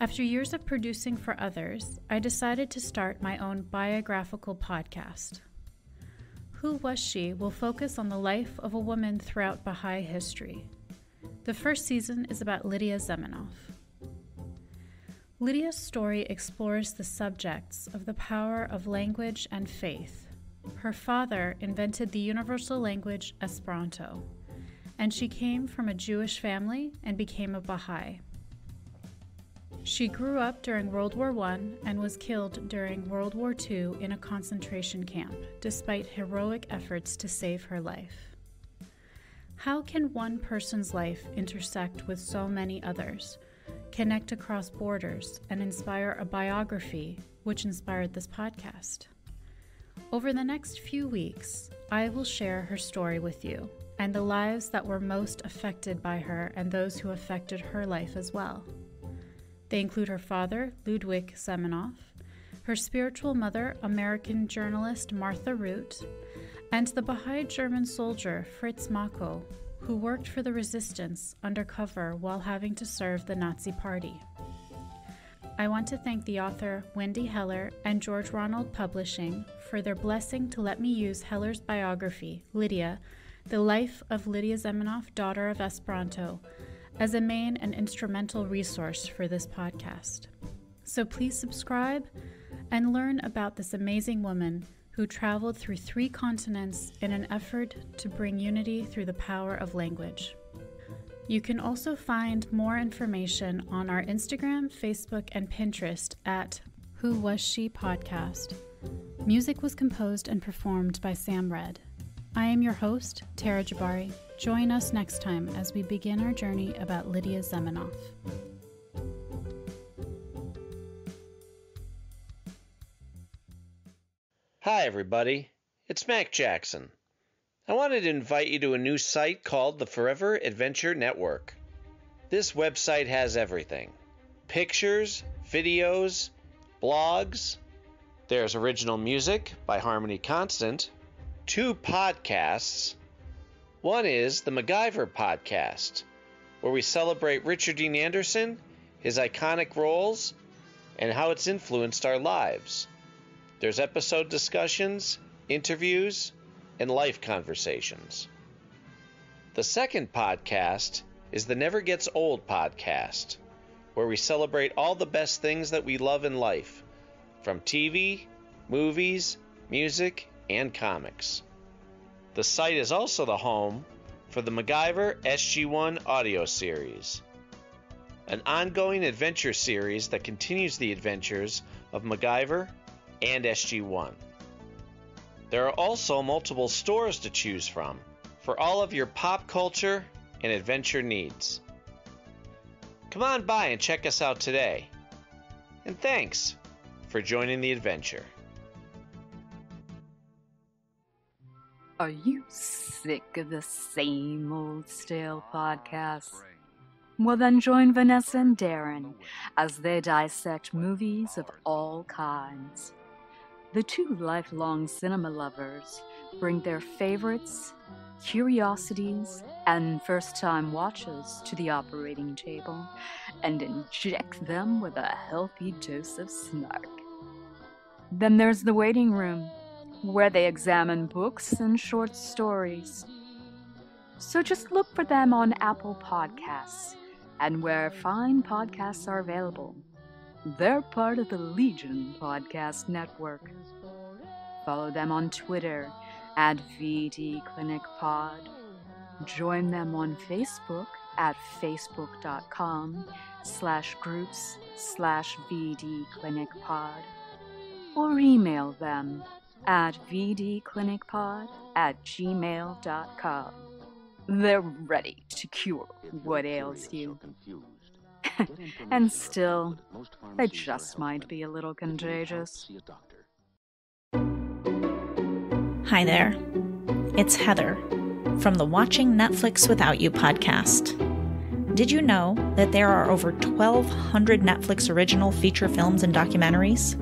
After years of producing for others, I decided to start my own biographical podcast. Who Was She will focus on the life of a woman throughout Baha'i history. The first season is about Lydia Zamenhof. Lydia's story explores the subjects of the power of language and faith. Her father invented the universal language Esperanto, and she came from a Jewish family and became a Baha'i. She grew up during World War I and was killed during World War II in a concentration camp, despite heroic efforts to save her life. How can one person's life intersect with so many others? connect across borders, and inspire a biography, which inspired this podcast. Over the next few weeks, I will share her story with you and the lives that were most affected by her and those who affected her life as well. They include her father, Ludwig Zamenhof, her spiritual mother, American journalist Martha Root, and the Baha'i German soldier Fritz Mako, who worked for the resistance undercover while having to serve the Nazi Party. I want to thank the author Wendy Heller and George Ronald Publishing for their blessing to let me use Heller's biography, Lydia, The Life of Lydia Zamenhof, Daughter of Esperanto, as a main and instrumental resource for this podcast. So please subscribe and learn about this amazing woman who traveled through three continents in an effort to bring unity through the power of language. You can also find more information on our Instagram, Facebook, and Pinterest at Who Was She Podcast. Music was composed and performed by Sam Red. I am your host, Tara Jabari. Join us next time as we begin our journey about Lydia Zamenhof. Hi, everybody. It's Mac Jackson. I wanted to invite you to a new site called the Forever Adventure Network. This website has everything pictures, videos, blogs. There's original music by Harmony Constant, two podcasts. One is the MacGyver Podcast, where we celebrate Richard Dean Anderson, his iconic roles, and how it's influenced our lives. There's episode discussions, interviews, and life conversations. The second podcast is the Never Gets Old podcast, where we celebrate all the best things that we love in life, from TV, movies, music, and comics. The site is also the home for the MacGyver SG1 audio series, an ongoing adventure series that continues the adventures of MacGyver and SG1. There are also multiple stores to choose from for all of your pop culture and adventure needs. Come on by and check us out today. And thanks for joining the adventure. Are you sick of the same old stale podcasts? Well, then join Vanessa and Darren as they dissect movies of all kinds. The two lifelong cinema lovers bring their favorites, curiosities, and first time watches to the operating table and inject them with a healthy dose of snark. Then there's the waiting room, where they examine books and short stories. So just look for them on Apple Podcasts and where fine podcasts are available. They're part of the Legion Podcast Network. Follow them on Twitter at VD Clinic Pod. Join them on Facebook at facebook.com slash groups slash VD Clinic Pod or email them at vdclinicpod at gmail.com. They're ready to cure what ails you. and still, they just might be a little contagious. Hi there. It's Heather from the Watching Netflix Without You podcast. Did you know that there are over 1,200 Netflix original feature films and documentaries?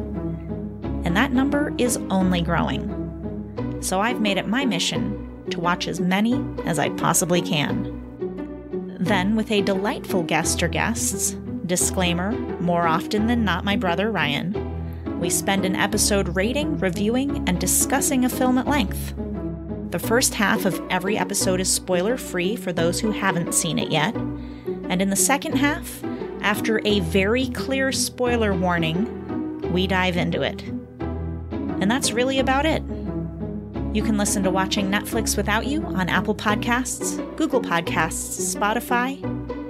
And that number is only growing. So I've made it my mission to watch as many as I possibly can. Then, with a delightful guest or guests, disclaimer, more often than not my brother Ryan, we spend an episode rating, reviewing, and discussing a film at length. The first half of every episode is spoiler free for those who haven't seen it yet. And in the second half, after a very clear spoiler warning, we dive into it. And that's really about it. You can listen to Watching Netflix Without You on Apple Podcasts, Google Podcasts, Spotify,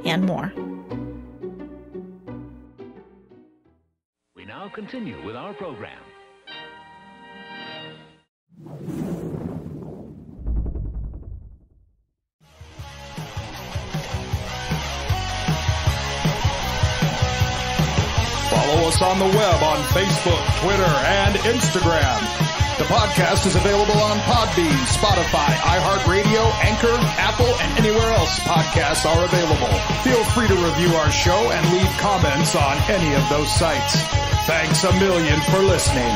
and more. We now continue with our program. Us on the web on Facebook, Twitter, and Instagram. The podcast is available on Podbean, Spotify, iHeartRadio, Anchor, Apple, and anywhere else podcasts are available. Feel free to review our show and leave comments on any of those sites. Thanks a million for listening.